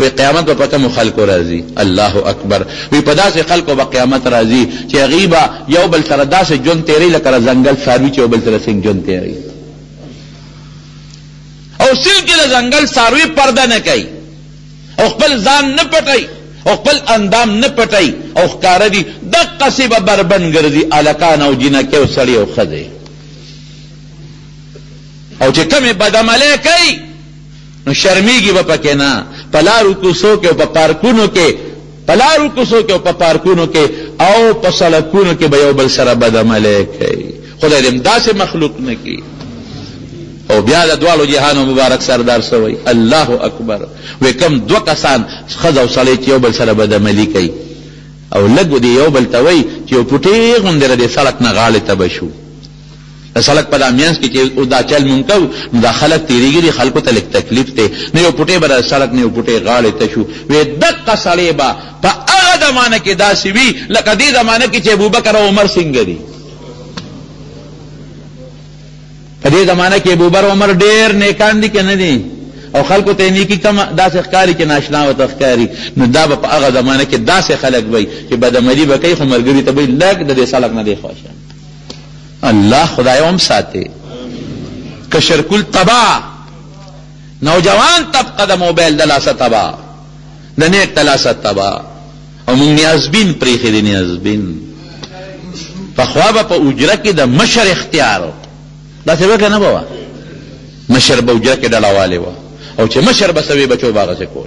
[SPEAKER 1] وی قیامت به په کومو خلکو راځي الله اکبر وی په داسې خلکو به قیامت راځي چې هغوی به یو بل سره داسې ژوند تېروي لکه د ځنګل څاروي چې یو بل سره څنګه ژوند تېروي او سیل کې د ځنګل څاروي پرده نه کوي او خپل ځان نه پټوي او خپل اندام نه پټوي او ښکاره دي دقسې به بربنډ ګرځي هلکان او جینکې او سړی او ښځې او چې کومې بدعملۍ کوي نو شرمېږي به پکې نه په لارو کوڅو کې او په پارکونو کې په لارو کوڅو کې او په پارکونو کې او په سړکونو کې به یو بل سره بدعملۍ کوي خدای دې هم داسې مخلوق نه کړي او بیا د دواړو جهانو مبارک سردار څه وایي الله اکبر وایي کوم دوه کسان ښځه او سړی چې یو بل سره بدعملي کوي او لږ دې یو بل ته وایي چې یو پټې غوندې د دې سړک نه غاړې ته به شو د سړک په دا مینځ کې چې اوس دا چل مونږ کوو نو دا خلک تېرېږي دې خلکو ته لږ تکلیف دی نو یو پټی به د سړک نه یو پټی غاړې ته شو وې دقه سړی به په هغه زمانه کې داسې وي لکه دې زمانه کې چې ابوبکر او عمر څنګه دي په دې زمانه کې ابوبکر او عمر ډېر نیکان دي که نه دي او خلکو ته نیکی کم داسې ښکاري چې ناشنا ورته ښکاري نو دا به په هغه زمانه کې داسې خلک وي چې بدعملي به کوي خو ملګري ته به یې لږ د دې سړک نه دی خوښه الله خدای هم ساتي کشر کل تبا نوجوان طبقه د موبایل د لاسه تبا د نیټ د لاسه تبا او مونږ نیازبین پریښې دي نیازبین پخوا به په اجره کې د مشر اختیار داسې به که نه به مشر به اجره کې ډله والې وه او چې مشر به سوی بچو به هغسې کول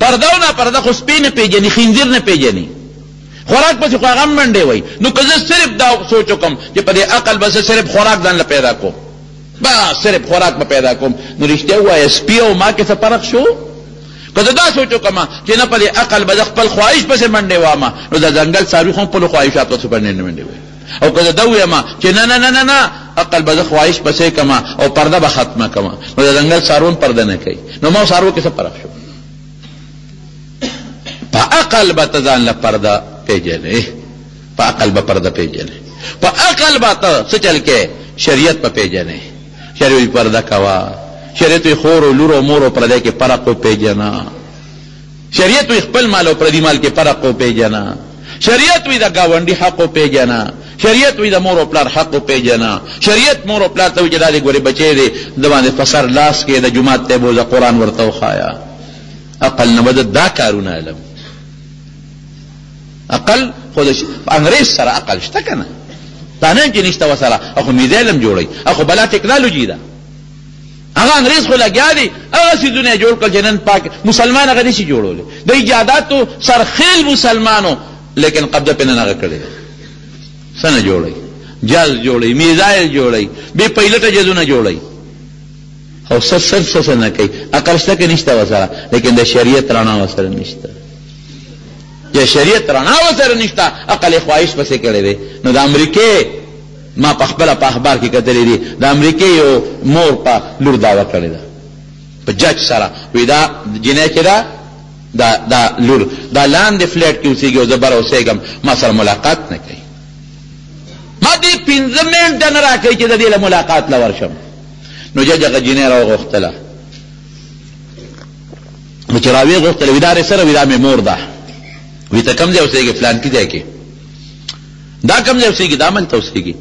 [SPEAKER 1] پرده او نا پرده خو سپی نه پیژني خنزیر نه پیژني خوراک پسې خو هغه منډې وای نو که زه صرف دا سوچ وکم چې په دې عقل به زه صرف خوراک ځان له پیدا کوم با صرف خوراک به پیدا کوم نو رښتیا ووایه سپی او ما کې څه فرق شو که زه دا سوچ وکم چې نه په دې عقل به زه خپل خواهش پسې منډې وامه نو د ځنګل څاروي خو هم خپلو خواهشاتو پسې منډې وای او که زه دا ووایم چې نه نه نه نه عقل به زه خواهش پسې کړم او پرده به ختمه کړم نو د ځنګل څارو هم پرده نه کوي نو ما او څارو کې څه فرق شو په عقل به ته ځان له پرده پېژنې په عقل به پرده پېژنې په عقل به ته څه چل کې شریعت په پېژنې شریعت پرده کوه شریعت خور او لور او مور او پردی کې فرق وپېژنه شریعت وی خپل مال او پردی مال کې فرق وپېژنه. شریعت وی د ګاونډي حق وپېژنه. شریعت وی د مور او پلار حق وپېژنه. شریعت مور او پلار ته وی چې دا دې ګورې بچی دی د باندې په سر لاس کېږده جومات ته یې بوځه قرآن ورته وښایه عقل نه به د دا کارونه علم عقل خو د انګرېز سره عقل شته که نه دا نه چې نشته ورسره اخو میده علم جوړوي اخو بلا ټکنالوجي ده هغه انګريز خو لګیا دی هغه سيزونه یې جوړ کړل چې نن پاک مسلمان هغه نشي جوړولی د ایجاداتو سرخیل مسلمانو لیکن قبضه پې ننغه کړې ده څه نه جوړوي جاز جوړوي میزایل جوړوي بې پیلټه جزونه جوړوي او څه سر څه نه کوي عقل شته که نشته ورسره لیکن د شریعت رڼا ورسره نشته یا شریعت رڼا ورسره نشته عقل یې خواهش پسې کړی دی نو د امریکې ما په خپله په اخبار کې کتلي دي د امریکې یو مور په لور دعوه کړې ده په جج سره وی دا جنۍ چې ده دا دا لور دا لاندې فلیټ کې اوسېږي او زه بره اوسېږم ما سره ملاقات نه کوي ما دې پنځه منټه نه راکوي چې زه دې له ملاقات له ورشم نو جج هغه جنۍ راوغوښتله نو چې راویې غوښتله وی دا رسره وی دا مې مور ده وی ته کوم ځای اوسېږې فلانکي ځای کې دا کوم ځای اوسېږي دا ملته اوسېږي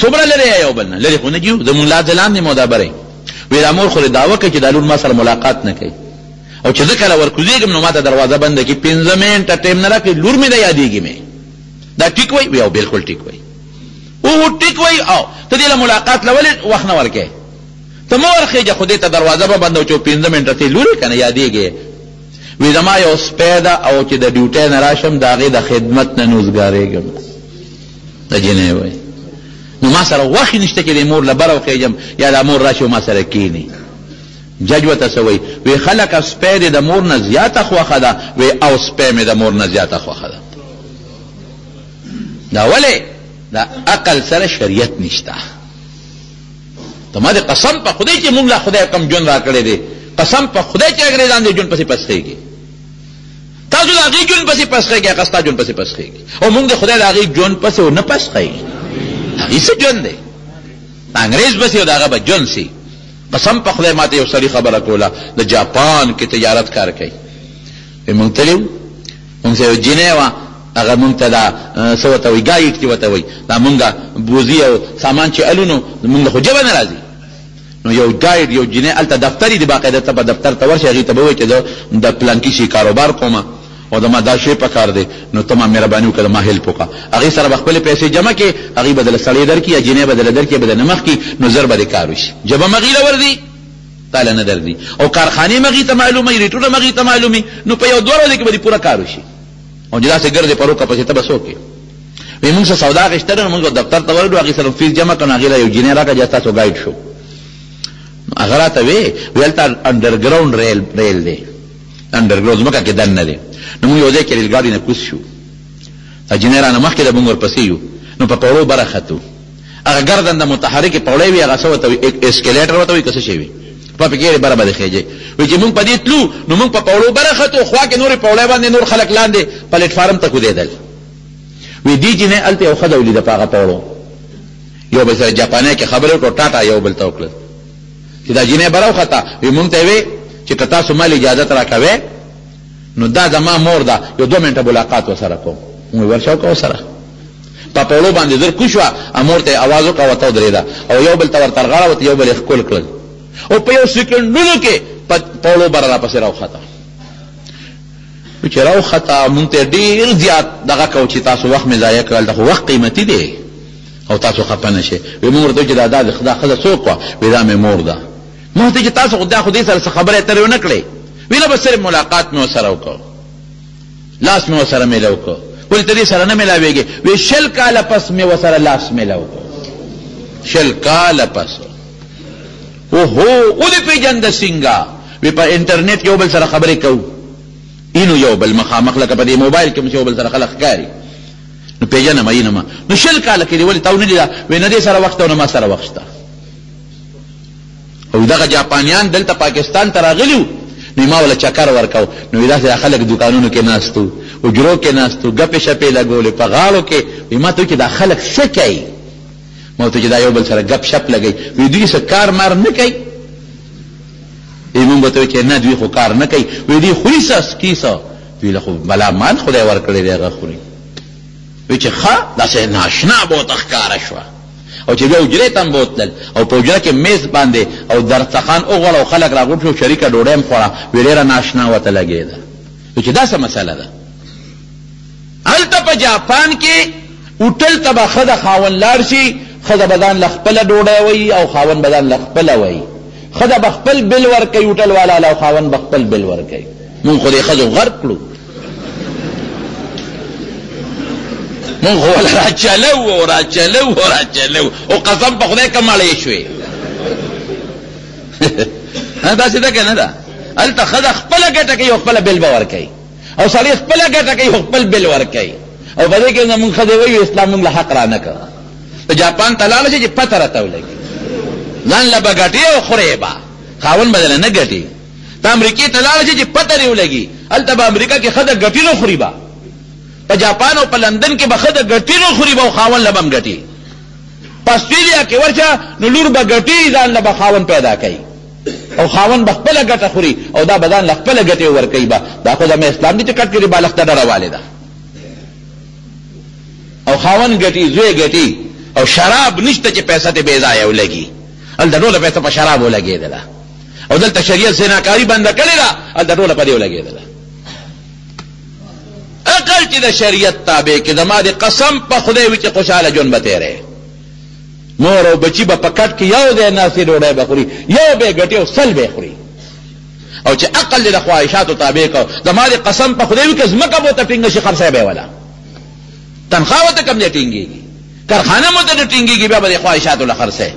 [SPEAKER 1] څومره لرې یې یو بل نه لرې خو نه یو زمونږ لا ځلان دی مودابرې وی دا مور خو دې دعوه کوي چې دا لور ما سره ملاقات نه کوي او چې زه کله ورکوزېږم نو ما ته دروازه بنده کړي پنځه منټه ټایم نه راکړي لور مې نه یادېږي مې دا ټیک وایي وی او بلکل ټیک وایي او ټیک وایي او ته دې له ملاقات له ولې وخت نه ورکوې ته مه ورخېږه خو دې ته دروازه به بنده و چې پنځه منټه ترې لورې که نه یادېږې وي زما یو سپی ده او چې د ډیوټۍ نه راشم د هغې د خدمت نه نوزګارېږم د جینۍ وایي نو ما سره وخت نشته چې د مور له بره وخېږم یا دا مور راشي او ما سره کینی جج ورته څه وایي وی خلکه سپی دې د مور نه زیاته خوښه ده وی او سپی مې د مور نه زیاته خوښه ده دا ولې د عقل سره شریعت نشته زما د قسم په خدای چې مونږ له خدای کم جون را کړی دی قسم په خدای چې انګریزان دې جون پسې پسخېږي تاسو د هغې جون پسې پسخېږي هغه ستا جون پسې پسخېږي او مونږ د خدای د هغې جون پسې ونه پسخېږي هغې څه جون دی د انګریز پسې او د هغه به جون سي قسم په خدای ماته یو سړي خبره کوله د جاپان کې تجارت کار کوي مونږ تللي مونږ یو جینی وه هغه مونږ ته دا څه ورته وایی ګایډ چی ورته وایی دا مونږ بوزی او سامان چی الو نو مونږ له خو جبه نه راځی نو یو ګایډ یو جینی هلته دفتر دی باقاعده ته به دفتر ته ورشی هغی ته به وایی چی زه د پلانکی شی کاروبار کوم او د ما دا شی پکار دی نو ته ما مهربانی وکړه د ما هیلپ وکړه هغی سره به خپلی پیسی جمع کړی هغی به درله سړی درکی یا جینی به درله درکی یا به درنه مخکی نو زر به دی کار وشی جبه مه غیله ورځی. تاله نه درځي او کارخانې هم هغوی ته معلومه وي، ریټونه هم هغوی ته معلوم وي، نو په یوه دوه ورځو کې به دې پوره کار وشي او چې داسې ګرځې پروکه پسې ته به څوک یې؟ وایي موږ څه سودا اخیسته ده، نو موږ یو دفتر ته ورغلو، هغوی سره مو فیس جمع کړ، نو هغې له یو جینۍ راکړه چې دا ستاسو ګایډ شو. نو هغه راته ویې ویل هلته انډرګراونډ ریل ریل دی، انډرګراونډ ځمکه کې دننه دی، نو موږ یو ځای کې ریل ګاډي نه کوز شو، دا جینۍ رانه مخکې ده موږ ورپسې یو، نو په پړو بره ختو. هغه ګردن د متحرکې پوړۍ وي هغه څه ورته وي اسکیلیټر ورته وي که څه شی وي په پکې ډېرې بره بده خېژي وي چې موږ په دې تلو نو موږ په پوړو بره ختو خوا کې نورې پوړۍ باندې نور خلک لاندې پلیټفارم ته کودېدل وي دې جینۍ هلته یو ښځه ولیده په هغه پوړو یو بل سره جاپانۍ کې خبرې وکړو ټاټا یو بل ته وکړل چې دا جینۍ بره وخته وي موږ ته یې وې چې که تاسو مالي اجازت راکوئ نو دا زما مور ده یو دوه منټه ملاقات ورسره کوم موږ ورشه وکړه ورسره په پوړو باندې زر کوش وه امور ته یې اواز وکړه ورته ودرېده او یو بل ته ورته غاړه وت یو بل یې ښکل کړل او په یو سیکنډونو کې په پوړو بره راپسې راوخته نو چې راوخته مونږ ته ډېر زیات دغه کو چې تاسو وخت مې ضایع کړل دا خو وخت قیمتي دی او تاسو خفه نه شئ وایي مونږ ورته چې دا دا ښځه څوک وه وایي دا مې مور ده ما ورته چې تاسو خو دا خو دې سره څه خبرې اترې ونه کړې وی نه بس صرف ملاقات مې ورسره وکړ لاس مې ورسره میلاو کړ ولې ته دې سره نه میلاوېږې وی شل کاله پس مې ورسره لاس میلاو کړ شل کاله پس اوهو ودې پېژنده څنګه وی په انټرنیټ کې یو بل سره خبرې کوو اینو یو بل مخامخ لکه په دې موبایل کې مې یو بل سره خلک ښکاري نو پېژنم اینم نو شل کاله کې دې ولې تا ونه لیده وی نه دې سره وخت او نه ما سره وخت شته او دغه جاپانیان دلته پاکستان ته راغلي وو نو ما ولا چکر ورکاو نو دا سره خلک دکانونو کې ناستو اجرو کې ناستو غپې شپې لګولې په غاړو کې وی ما ته چې دا خلک څه کوي ما ته چې دا یو بل سره غپ شپ لګي وی دوی څه کار مار نه کوي ایمون بتوی چه نه دوی خو کار نه کوي وی دی خوری ساس کی سا دوی لخو بلا مان خدای ورکړی دی هغه خوری وی چه خا داسې ناشنا بوت اخکاره شوه او چې بیا حجرې ته هم بوتلل او په حجره کې میز باندې او درڅخان وغوړ او خلک راغوټ شو شریکه ډوډۍ هم خوړه وی ډېره ناشنا وته لګېده وی چې دا څه مسله ده هلته په جاپان کې هوټل ته به ښځه خاون لاړ شي ښځه به ځان له خپله ډوډۍ وایي او خاون به ځان له خپله وایي ښځه به خپل بل ورکوي هوټل والا له خاون به خپل بل ورکوي مونږ خو دې ښځو غرب کړو مونږ خو ول را چلو او را چلو او را چلو او قسم په خدای که مړې شوې داسې ده که نه ده هلته ښځه خپله ګټه کوي او خپله بل به ورکوي او سړی خپله ګټه کوي او خپل بل ورکوي او په دې کې زمونږ ښځې وایي اسلام مونږ له حق را نه کړه ته جاپان ته لاړه شي چې پته راته ولګي ځان له به ګټې او خورې به خاون به درنه نه ګټي ته امریکې ته لاړ شې چې پته دې ولګي هلته به امریکا کې خزه ګټي نه خوري به په جاپان او په لندن کې به خزه ګټي نه خوري به او خاون له بم ګټي په استرالیا کې ورشه نو لور به ګټي ځان له خاون پیدا کوي او خاون به خپل ګټه خوري او دا بدن له خپل ګټه ور کوي به دا خو زموږ اسلام دي چې کټ کې بالغ ته ډره والده او خاون ګټي زوی ګټي او شراب نشته چې پیسې ته بې ځای ولګي ال د ټول پیسې په شراب ولګي ده او دلته شریعت زناکاری بنده کړی دا هلته ټوله په دې ولګېدله عقل چې د شریعت تابع کې زما د قسم په خدای وي چې خوشحاله ژوند به تېری مور او بچی به په کټ کې یو ځای ناستې ډوډۍ به خوري یو به ګټي او سل به خوري او چې عقل دې د خواهشاتو تابع کو زما د قسم په خدای وي که ځمکه به ورته ټینګه شي خرڅی به یې ولا تنخواه ورته کم ځای ټینګېږي کارخانه مو ته نه ټینګېږي بیا به د خواهشاتو له خرڅی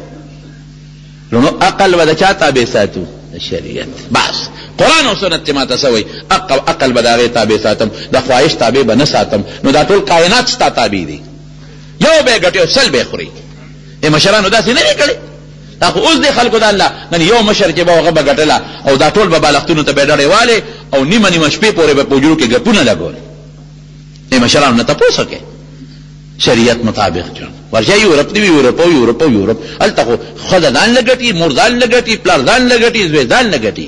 [SPEAKER 1] لونو عقل به د چا تابع ساتو د شریعت بس قرآن او سنت چې ماته سوی عقل عقل به د هغې تابع ساتم د خواهش تابع به نه ساتم نو دا ټول کائنات ستا تابع دي یو به ګټي او سل به خوري ای مشرانو داسې نه دی کړی دا خو اوس دی خلکو د الله نن یو مشر چې به هغه به ګټله او دا ټول به بالښتونو ته به ډړې والې او نیمه نیمه شپې پورې به په حجرو کې ګپونه لګول ای مشرانو نه تپوس وکړئ شریعت مطابق جوړ ورشه یورپ دی یورپ او یورپ او یورپ هلته خو ښځه ځان نه ګټي مور ځان نه ګټي پلار ځان نه ګټي زوی ځان نه ګټي